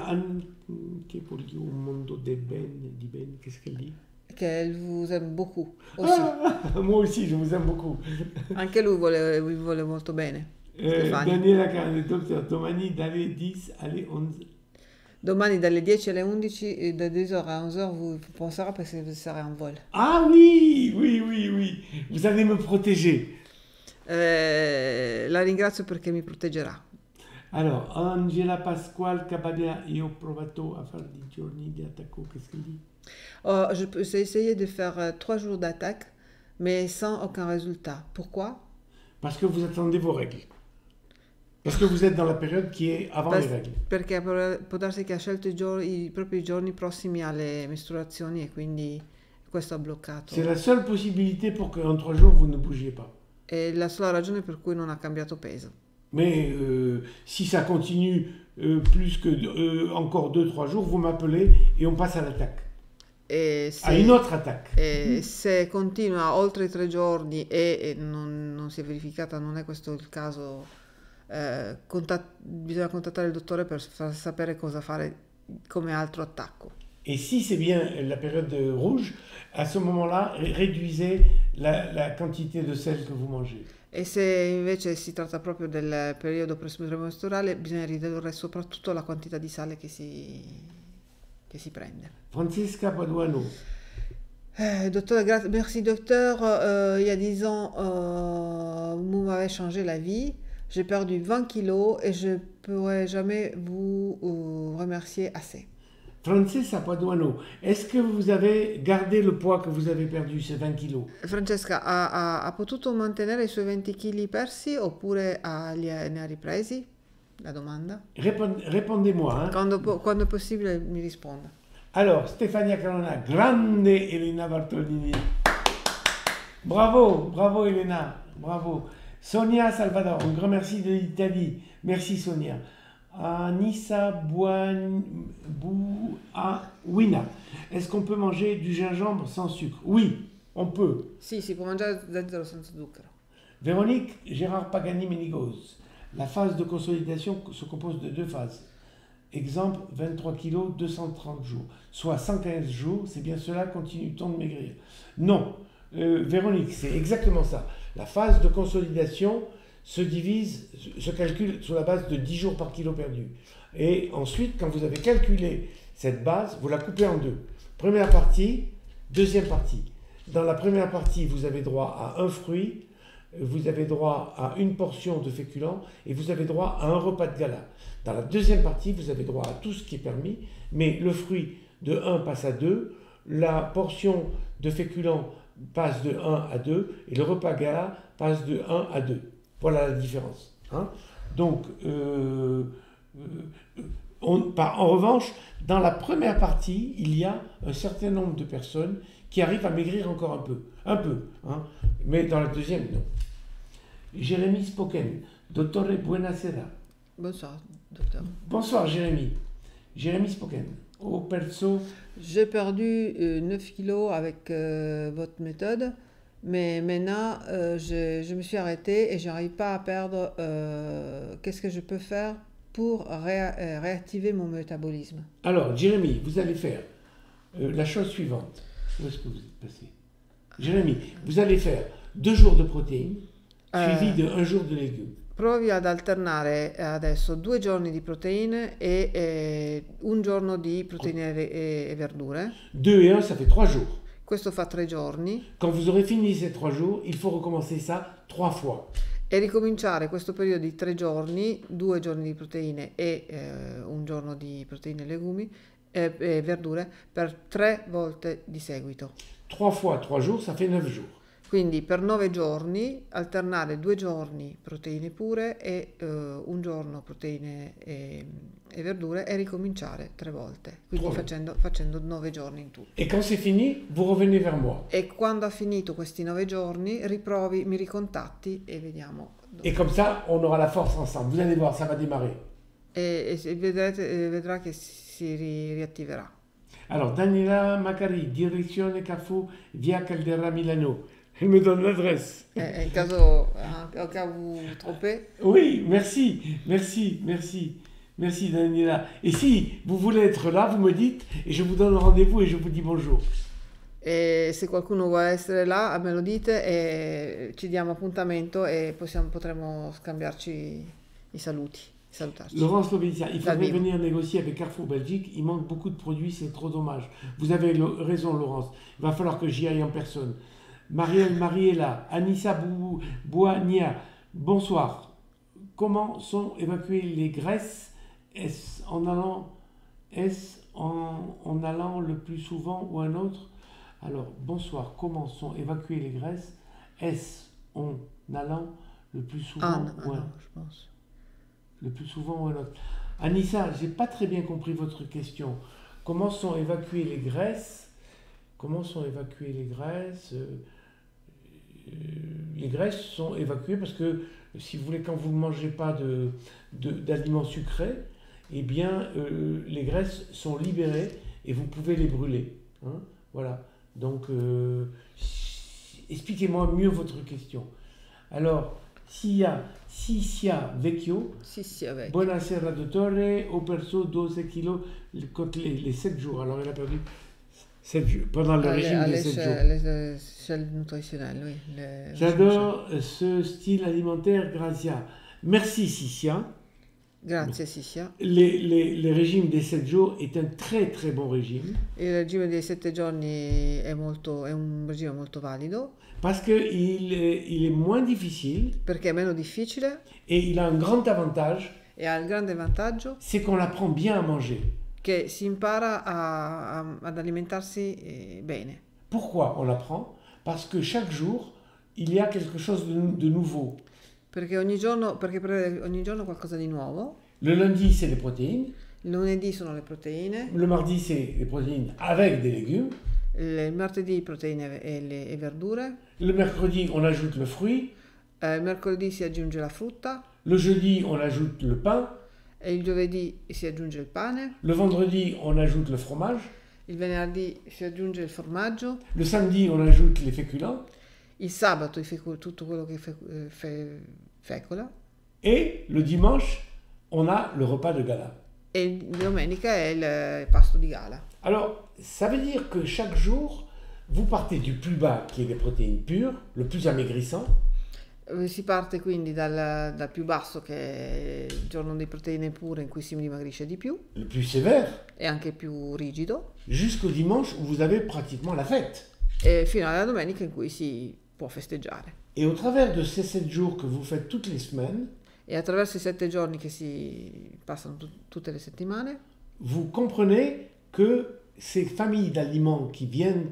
[SPEAKER 1] pour un mondo di ben, di ben, qu'est-ce qu'elle dit
[SPEAKER 2] Che elle vous aime beaucoup aussi.
[SPEAKER 1] Ah, Moi aussi, je vous aime beaucoup.
[SPEAKER 2] Anche lui vuole, vi vuole molto bene.
[SPEAKER 1] Euh,
[SPEAKER 2] Stefania.
[SPEAKER 1] Daniela Carone, docteur, domani dalle 10 alle 11.
[SPEAKER 2] Domani dalle 10 alle 11 e da 10h à 11h vous penserà perché vous sarez en vol.
[SPEAKER 1] Ah oui, oui, oui, oui. Vous allez me protéger.
[SPEAKER 2] Eh, la ringrazio perché mi proteggerà.
[SPEAKER 1] Alors, Angela Pasquale Cabadea, io ho provato a fare di giorni di attacco, qu'est-ce qu'elle dit?
[SPEAKER 2] Oh, j'ai essayé de faire euh, trois jours d'attaque, mais sans aucun résultat. Pourquoi?
[SPEAKER 1] Parce que vous attendez vos règles. Parce que vous êtes dans la période qui est avant
[SPEAKER 2] Parce-
[SPEAKER 1] les règles.
[SPEAKER 2] Perché può darsi che ha scelto i, giorni, i propri giorni prossimi alle mestruazioni e quindi questo ha bloccato.
[SPEAKER 1] C'est la seule possibilité pour qu'en trois jours, vous ne bougiez pas.
[SPEAKER 2] È la sola ragione per cui non ha cambiato peso.
[SPEAKER 1] Mais euh, si ça continue euh, plus que euh, encore deux, trois jours, vous m'appelez et on passe à l'attaque.
[SPEAKER 2] E se,
[SPEAKER 1] une autre attaque.
[SPEAKER 2] e se continua oltre i tre giorni e, e non, non si è verificata, non è questo il caso, eh, contat- bisogna contattare il dottore per far sapere cosa fare come altro attacco.
[SPEAKER 1] Et si c'est bien la période rouge, à ce moment-là, ré- réduisez la, la quantité de sel que vous mangez.
[SPEAKER 2] E se invece si tratta proprio del periodo premestruale, bisogna ridurre soprattutto la quantità di sale che si, che si prende.
[SPEAKER 1] Francesca Paduano,
[SPEAKER 2] Euh, docteur, merci docteur. Euh, il y a 10 ans, euh, vous m'avez changé la vie. J'ai perdu 20 kilos et je ne pourrai jamais vous euh, remercier assez.
[SPEAKER 1] Francesca Paduano, est-ce que vous avez gardé le poids que vous avez perdu, ces 20 kilos?
[SPEAKER 2] Francesca, ha, ha- ha potuto mantenere i suoi 20 kg persi oppure ha- li ha- ne ha ripresi? La domanda.
[SPEAKER 1] Répond- Répondez-moi. hein.
[SPEAKER 2] Quando, quando possibile mi risponda.
[SPEAKER 1] Alors, Stefania Carona, grande Elena Bartolini. Bravo, bravo Elena, bravo. Sonia Salvador, un grand merci de l'Italie. Merci Sonia. Anissa Buan- Bouawina, est-ce qu'on peut manger du gingembre sans sucre? Oui, on peut.
[SPEAKER 2] Sì, si può mangiare zenzero senza zucchero.
[SPEAKER 1] Véronique Gérard Pagani Ménigos. La phase de consolidation se compose de deux phases. Exemple 23 kg, 230 jours. Soit 115 jours, c'est bien cela, continue-t-on de maigrir? Non, Euh, Véronique, c'est exactement ça. La phase de consolidation se divise, se calcule sur la base de 10 jours par kilo perdu. Et ensuite, quand vous avez calculé cette base, vous la coupez en deux. Première partie, deuxième partie. Dans la première partie, vous avez droit à un fruit, vous avez droit à une portion de féculents et vous avez droit à un repas de gala. Dans la deuxième partie, vous avez droit à tout ce qui est permis, mais le fruit de 1 passe à 2, la portion de féculents passe de 1 à 2 et le repas gala passe de 1 à 2. Voilà la différence. hein. Donc, euh, euh, on- par- en revanche, dans la première partie, il y a un certain nombre de personnes qui arrivent à maigrir encore un peu. Un peu. hein. Mais dans la deuxième, non. Jérémy Spoken, Dottore Buonasera.
[SPEAKER 2] Bonsoir, docteur.
[SPEAKER 1] Bonsoir Jérémy. Jérémy Spoken. Au perso,
[SPEAKER 2] J'ai perdu euh, 9 kilos avec euh, votre méthode, mais maintenant euh, je, je me suis arrêtée et je n'arrive pas à perdre. euh, Qu'est-ce que je peux faire pour réa- euh, réactiver mon métabolisme?
[SPEAKER 1] Alors, Jérémy, vous allez faire euh, la chose suivante. Où est-ce que vous êtes passé? Jérémy, vous allez faire deux jours de protéines,
[SPEAKER 2] Euh.
[SPEAKER 1] suivi de un jour de légumes.
[SPEAKER 2] Provi ad alternare adesso due giorni di proteine e eh, un giorno di proteine e, e verdure.
[SPEAKER 1] Deux et un, ça fait trois jours.
[SPEAKER 2] Questo fa tre giorni
[SPEAKER 1] Quand vous aurez fini ces trois jours, il faut recommencer ça trois fois.
[SPEAKER 2] e ricominciare questo periodo di tre giorni, due giorni di proteine e eh, un giorno di proteine e legumi e, e verdure per tre volte di seguito.
[SPEAKER 1] Trois fois trois jours, ça fait neuf jours.
[SPEAKER 2] Quindi per nove giorni alternare due giorni proteine pure e eh, un giorno proteine e, e verdure e ricominciare tre volte, quindi facendo, facendo nove giorni in tutto.
[SPEAKER 1] Et quand c'est fini, vous revenez vers moi.
[SPEAKER 2] E quando ha finito questi nove giorni riprovi, mi ricontatti e vediamo. dove.
[SPEAKER 1] Et comme ça, on aura la force ensemble. Vous allez voir, ça va démarrer.
[SPEAKER 2] E, e vedrete, eh, vedrà che si ri- riattiverà.
[SPEAKER 1] Alors, Daniela Macari, direzione Carrefour, via Caldera Milano. Elle me donne l'adresse.
[SPEAKER 2] Eh, au cas où vous vous trompez,
[SPEAKER 1] Oui, merci, merci, merci, merci Daniela. Et si vous voulez être là, vous me dites et je vous donne rendez-vous et je vous dis bonjour.
[SPEAKER 2] E se qualcuno vuole essere là, me lo dite e ci diamo appuntamento e possiamo- potremo scambiarci i saluti, salutarci.
[SPEAKER 1] Laurence Lobetia, il faudrait venir négocier avec Carrefour Belgique. Il manque beaucoup de produits, c'est trop dommage. Vous avez raison, Laurence. Il va falloir que j'y aille en personne. Marielle Mariella, Anissa Bou- Boignia, bonsoir. Comment sont évacuées les graisses? Est-ce en allant, est en, en allant le plus souvent ou un autre? Alors, bonsoir. Comment sont évacuées les graisses? Est-ce en allant le plus souvent ou un
[SPEAKER 2] non, je pense.
[SPEAKER 1] le plus souvent ou un autre? Anissa, j'ai pas très bien compris votre question. Comment sont évacuées les graisses? Comment sont évacuées les graisses? Euh, Les graisses sont évacuées parce que, si vous voulez, quand vous ne mangez pas de, de- d'aliments sucrés, eh bien, euh, les graisses sont libérées et vous pouvez les brûler. hein. voilà. Donc, euh, expliquez-moi mieux votre question. Alors, Sia, Sia Vecchio,
[SPEAKER 2] Sì, sì, vabbè.
[SPEAKER 1] Buonasera dottore, ho perso 12 kilos le- contre les, les 7 jours. Alors il a perdu 7 jours, pendant le
[SPEAKER 2] Alle,
[SPEAKER 1] régime
[SPEAKER 2] alle
[SPEAKER 1] des 7
[SPEAKER 2] sce-
[SPEAKER 1] jours.
[SPEAKER 2] scelte nutrizionali, oui. le-
[SPEAKER 1] J'adore euh, ce style alimentaire, Grazia. Merci Sissia.
[SPEAKER 2] Grazie Sissia.
[SPEAKER 1] Les, les, les régimes des 7 jours est un très très bon régime
[SPEAKER 2] Il regime dei sette giorni è, molto, è un regime molto valido
[SPEAKER 1] parce qu'il est, il est moins difficile
[SPEAKER 2] perché è meno difficile
[SPEAKER 1] et il a un grand avantage,
[SPEAKER 2] e ha il grande vantaggio
[SPEAKER 1] c'est qu'on apprend bien à manger.
[SPEAKER 2] Che si impara a- a- ad alimentarsi eh, bene.
[SPEAKER 1] Pourquoi on l'apprend? Parce que chaque jour, il y a quelque chose de, de nouveau.
[SPEAKER 2] Perché ogni giorno, perché ogni giorno qualcosa di nuovo.
[SPEAKER 1] Le lundi, c'est les protéines.
[SPEAKER 2] Il lunedì sono le proteine,
[SPEAKER 1] Le mardi, c'est les protéines avec des légumes.
[SPEAKER 2] il martedì proteine e, le, e verdure,
[SPEAKER 1] Le mercredi, on ajoute le fruit.
[SPEAKER 2] il mercoledì si aggiunge la frutta,
[SPEAKER 1] Le jeudi, on ajoute le pain.
[SPEAKER 2] E il giovedì si aggiunge il pane,
[SPEAKER 1] Le vendredi, on ajoute le fromage.
[SPEAKER 2] il venerdì si aggiunge il formaggio,
[SPEAKER 1] Le samedi, on ajoute les féculents.
[SPEAKER 2] il sabato tutto quello che fe- eh, fe- fecola
[SPEAKER 1] Et le dimanche, on a le repas de gala.
[SPEAKER 2] e il- domenica è il pasto di gala.
[SPEAKER 1] Alors, ça veut dire que chaque jour, vous partez du plus bas, qui est les protéines pures, le plus amaigrissant,
[SPEAKER 2] Si parte quindi dal, dal più basso che è il giorno di proteine pure in cui si dimagrisce di più
[SPEAKER 1] le plus sévère,
[SPEAKER 2] e anche più rigido
[SPEAKER 1] jusqu'au dimanche où vous avez pratiquement la fête.
[SPEAKER 2] e fino alla domenica in cui si può festeggiare.
[SPEAKER 1] Et au travers de ces sept jours que vous faites toutes les semaines,
[SPEAKER 2] E attraverso i sette giorni che si passano tu- tutte le settimane
[SPEAKER 1] vous comprenez que ces familles d'aliments qui viennent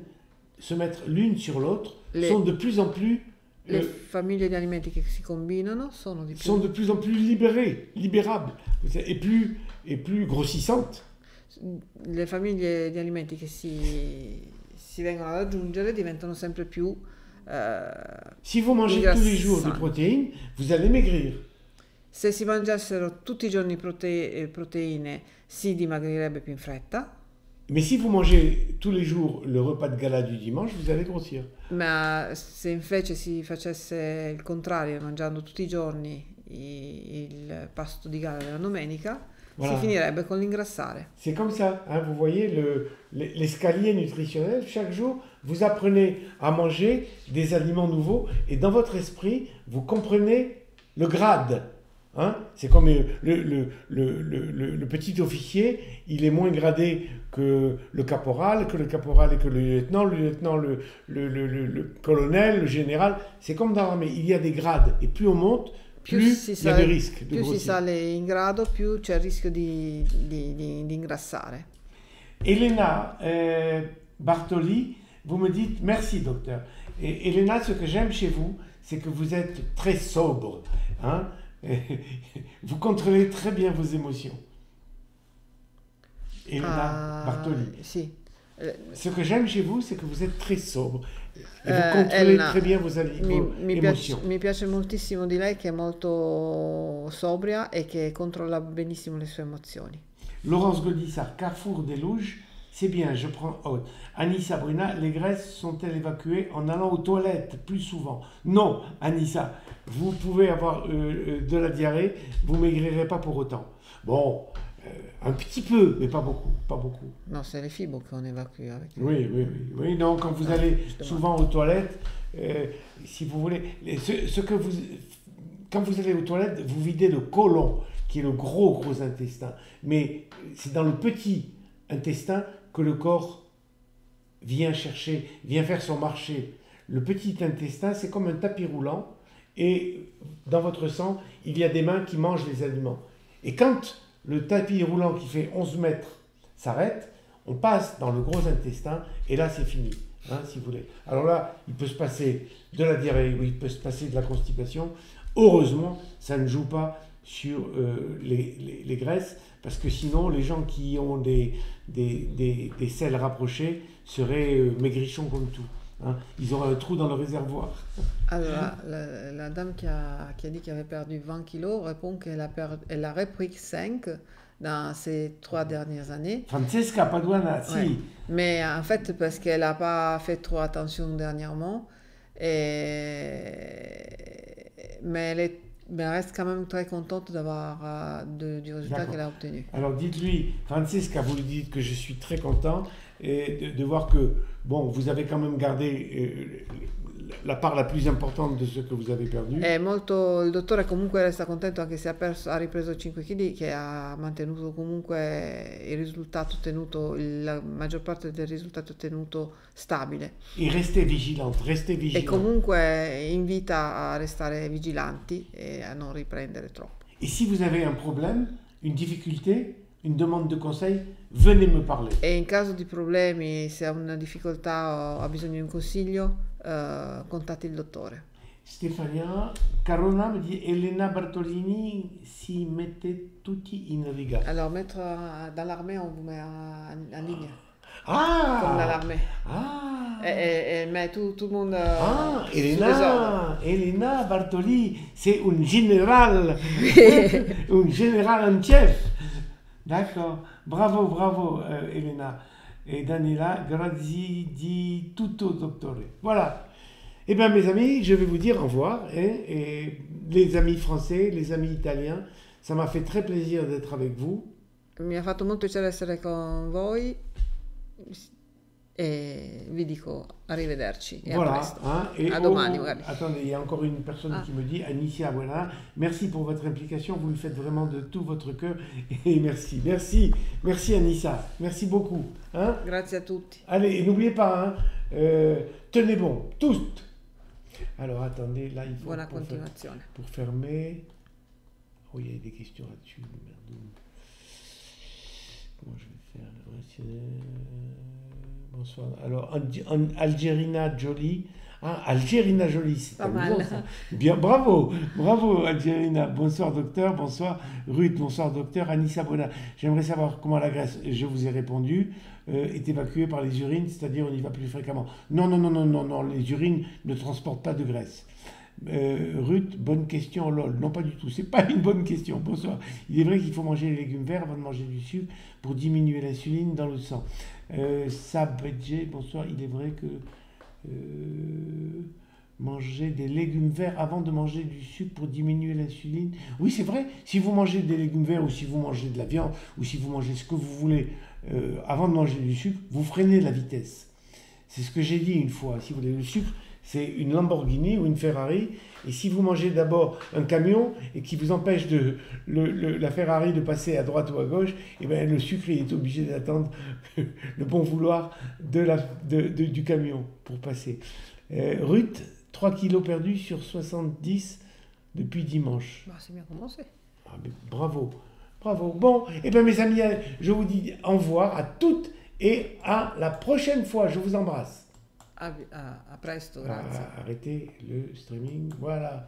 [SPEAKER 1] se mettre l'une sur l'autre
[SPEAKER 2] Les-
[SPEAKER 1] sont de plus en plus
[SPEAKER 2] Le famiglie di alimenti che si combinano sono di più,
[SPEAKER 1] sont de plus en plus libérées, libérables et plus et plus grossissantes.
[SPEAKER 2] le famiglie di alimenti che si, si vengono ad aggiungere diventano sempre più eh,
[SPEAKER 1] Si vous mangez tous les jours des protéines, vous allez maigrir.
[SPEAKER 2] se si mangiassero tutti i giorni prote- eh, proteine si dimagrirebbe più in fretta
[SPEAKER 1] Mais si vous mangez tous les jours le repas de gala du dimanche, vous allez grossir.
[SPEAKER 2] ma se invece si facesse il contrario mangiando tutti i giorni il pasto di gala della domenica
[SPEAKER 1] Voilà.
[SPEAKER 2] si finirebbe con l'ingrassare
[SPEAKER 1] C'est comme ça, hein, vous voyez le- le- l'escalier nutritionnel. Chaque jour, vous apprenez à manger des aliments nouveaux et dans votre esprit, vous comprenez le grade. Hein? C'est comme le, le- le- le- le- le petit officier, il est moins gradé que le caporal, que le caporal et que le lieutenant, le lieutenant, le, colonel, le général. C'est comme dans l'armée, il y a des grades et plus on monte, plus
[SPEAKER 2] si
[SPEAKER 1] il y a
[SPEAKER 2] sale-
[SPEAKER 1] de risques de
[SPEAKER 2] più si
[SPEAKER 1] grossir.
[SPEAKER 2] sale in grado più c'è il rischio di, di- di- di ingrassare
[SPEAKER 1] Elena euh, Bartoli, vous me dites merci docteur. Et Elena, ce que j'aime chez vous, c'est que vous êtes très sobre. Hein vous contrôlez très bien vos émotions. Elena
[SPEAKER 2] Ah,
[SPEAKER 1] Bartoli.
[SPEAKER 2] Eh,
[SPEAKER 1] Ce que j'aime chez vous, c'est que vous êtes très sobre. Et vous
[SPEAKER 2] Eh,
[SPEAKER 1] contrôlez
[SPEAKER 2] Elena,
[SPEAKER 1] très bien vos,
[SPEAKER 2] mi, mi piace,
[SPEAKER 1] émotions.
[SPEAKER 2] mi piace moltissimo di lei che è molto sobria e che controlla benissimo le sue emozioni.
[SPEAKER 1] Laurence Godissart, Carrefour des Louges, c'est bien, je prends haute. Anissa Bruna, les graisses sont-elles évacuées en allant aux toilettes plus souvent? Non, Anissa, vous pouvez avoir euh, euh, de la diarrhée, vous maigrirez pas pour autant. Bon, euh, un petit peu, mais pas beaucoup, pas beaucoup.
[SPEAKER 2] No, c'est les fibres qu'on évacue avec.
[SPEAKER 1] Oui, oui, oui, oui. Non, quand vous
[SPEAKER 2] Ah,
[SPEAKER 1] allez
[SPEAKER 2] justement.
[SPEAKER 1] souvent aux toilettes, euh, si vous voulez, ce que vous, quand vous allez aux toilettes, vous videz le côlon, qui est le gros gros intestin. Mais c'est dans le petit intestin que le corps vient chercher, vient faire son marché. Le petit intestin, c'est comme un tapis roulant, et dans votre sang, il y a des mains qui mangent les aliments. Et quand le tapis roulant qui fait 11 mètres s'arrête, on passe dans le gros intestin, et là c'est fini, hein, si vous voulez. Alors là, il peut se passer de la diarrhée, il peut se passer de la constipation. Heureusement, ça ne joue pas sur euh, les, les- graisses, parce que sinon, les gens qui ont des, des, des- des selles rapprochées seraient euh, maigrichons comme tout. Hein. Ils auraient un trou dans le réservoir.
[SPEAKER 2] Allora, la, la dame qui a, qui a dit qu'elle avait perdu 20 kilos répond qu'elle a, perdu, elle a repris 5 dans ces trois dernières années.
[SPEAKER 1] Francesca Paduana, si.
[SPEAKER 2] Ouais. Mais en fait, parce qu'elle n'a pas fait trop attention dernièrement. Et... Mais, elle est... mais elle reste quand même très contente d'avoir euh, du résultat qu'elle a obtenu.
[SPEAKER 1] Alors dites-lui, Francesca, vous lui dites que je suis très content et de, de voir que, bon, vous avez quand même gardé euh, la part la plus importante de ce que vous avez perdu.
[SPEAKER 2] È molto, il dottore comunque resta contento anche se ha, perso, ha ripreso 5 kg, che ha mantenuto comunque il risultato ottenuto, la maggior parte del risultato ottenuto stabile.
[SPEAKER 1] Et restez vigilante, restez
[SPEAKER 2] E
[SPEAKER 1] vigilante.
[SPEAKER 2] comunque invita a restare vigilanti e a non riprendere troppo.
[SPEAKER 1] Et si vous avez un problème, une difficulté, une demande de conseil, venez me parler.
[SPEAKER 2] E in caso di problemi, se ha una difficoltà o ha bisogno di un consiglio, eh, contatti il dottore.
[SPEAKER 1] Stefania Carona me dit Elena Bartolini si mette tutti in riga.
[SPEAKER 2] Alors, mettre euh, dans l'armée, on vous met en, ligne, comme dans
[SPEAKER 1] Ah
[SPEAKER 2] l'armée.
[SPEAKER 1] Ah
[SPEAKER 2] Et, et- et met tout, tout le monde euh,
[SPEAKER 1] Ah,
[SPEAKER 2] ordres.
[SPEAKER 1] Elena, Elena Bartoli, c'est un général, un général en chef. D'accord, bravo, bravo, euh, Elena. Et Daniela, grazie di tutto, dottore. Voilà. Eh bien, mes amis, je vais vous dire au revoir. hein, et les amis français, les amis italiens, ça m'a fait très plaisir d'être avec vous.
[SPEAKER 2] E vi dico arrivederci e a
[SPEAKER 1] voilà.
[SPEAKER 2] presto.
[SPEAKER 1] hein, et
[SPEAKER 2] À domani, magari.
[SPEAKER 1] attendez, il y a encore une personne
[SPEAKER 2] Ah.
[SPEAKER 1] qui me dit, Anicia, voilà, merci pour votre implication, vous le faites vraiment de tout votre cœur. Et merci, merci, merci Anissa, merci beaucoup. Hein
[SPEAKER 2] Grazie a tutti.
[SPEAKER 1] Allez, et n'oubliez pas, hein, euh, tenez bon, tous. Alors attendez, là il faut
[SPEAKER 2] Buona
[SPEAKER 1] pour, fermer. Oh, il y a des questions là-dessus. merde. Comment je vais faire. Alors, Algerina Jolie. Ah, Algerina Jolie, c'est
[SPEAKER 2] pas mal.
[SPEAKER 1] Bien, bravo, bravo Algerina. Bonsoir docteur, bonsoir Ruth, bonsoir docteur. Anissa Bona. J'aimerais savoir comment la graisse, je vous ai répondu, euh, est évacuée par les urines, c'est-à-dire on y va plus fréquemment. Non, non, non, non, non, non, les urines ne transportent pas de graisse. Euh, Ruth, bonne question, lol. Non, pas du tout. C'est pas une bonne question. Bonsoir. Il est vrai qu'il faut manger les légumes verts avant de manger du sucre pour diminuer l'insuline dans le sang. Euh, bonsoir. Il est vrai que euh, manger des légumes verts avant de manger du sucre pour diminuer l'insuline. Oui, c'est vrai. Si vous mangez des légumes verts ou si vous mangez de la viande ou si vous mangez ce que vous voulez euh, avant de manger du sucre, vous freinez la vitesse. C'est ce que j'ai dit une fois. Si vous voulez le sucre, c'est une Lamborghini ou une Ferrari. Et si vous mangez d'abord un camion et qui vous empêche de la Ferrari de passer à droite ou à gauche, et eh bien le sucre est obligé d'attendre le bon vouloir de la, du camion pour passer. Euh, Ruth, 3 kilos perdus sur 70 depuis dimanche.
[SPEAKER 2] Bah, c'est bien commencé.
[SPEAKER 1] Ah, bravo, bravo. Bon, et eh bien mes amis, je vous dis au revoir à toutes et à la prochaine fois. Je vous embrasse.
[SPEAKER 2] A presto, grazie.
[SPEAKER 1] Arrêtez le streaming, voilà.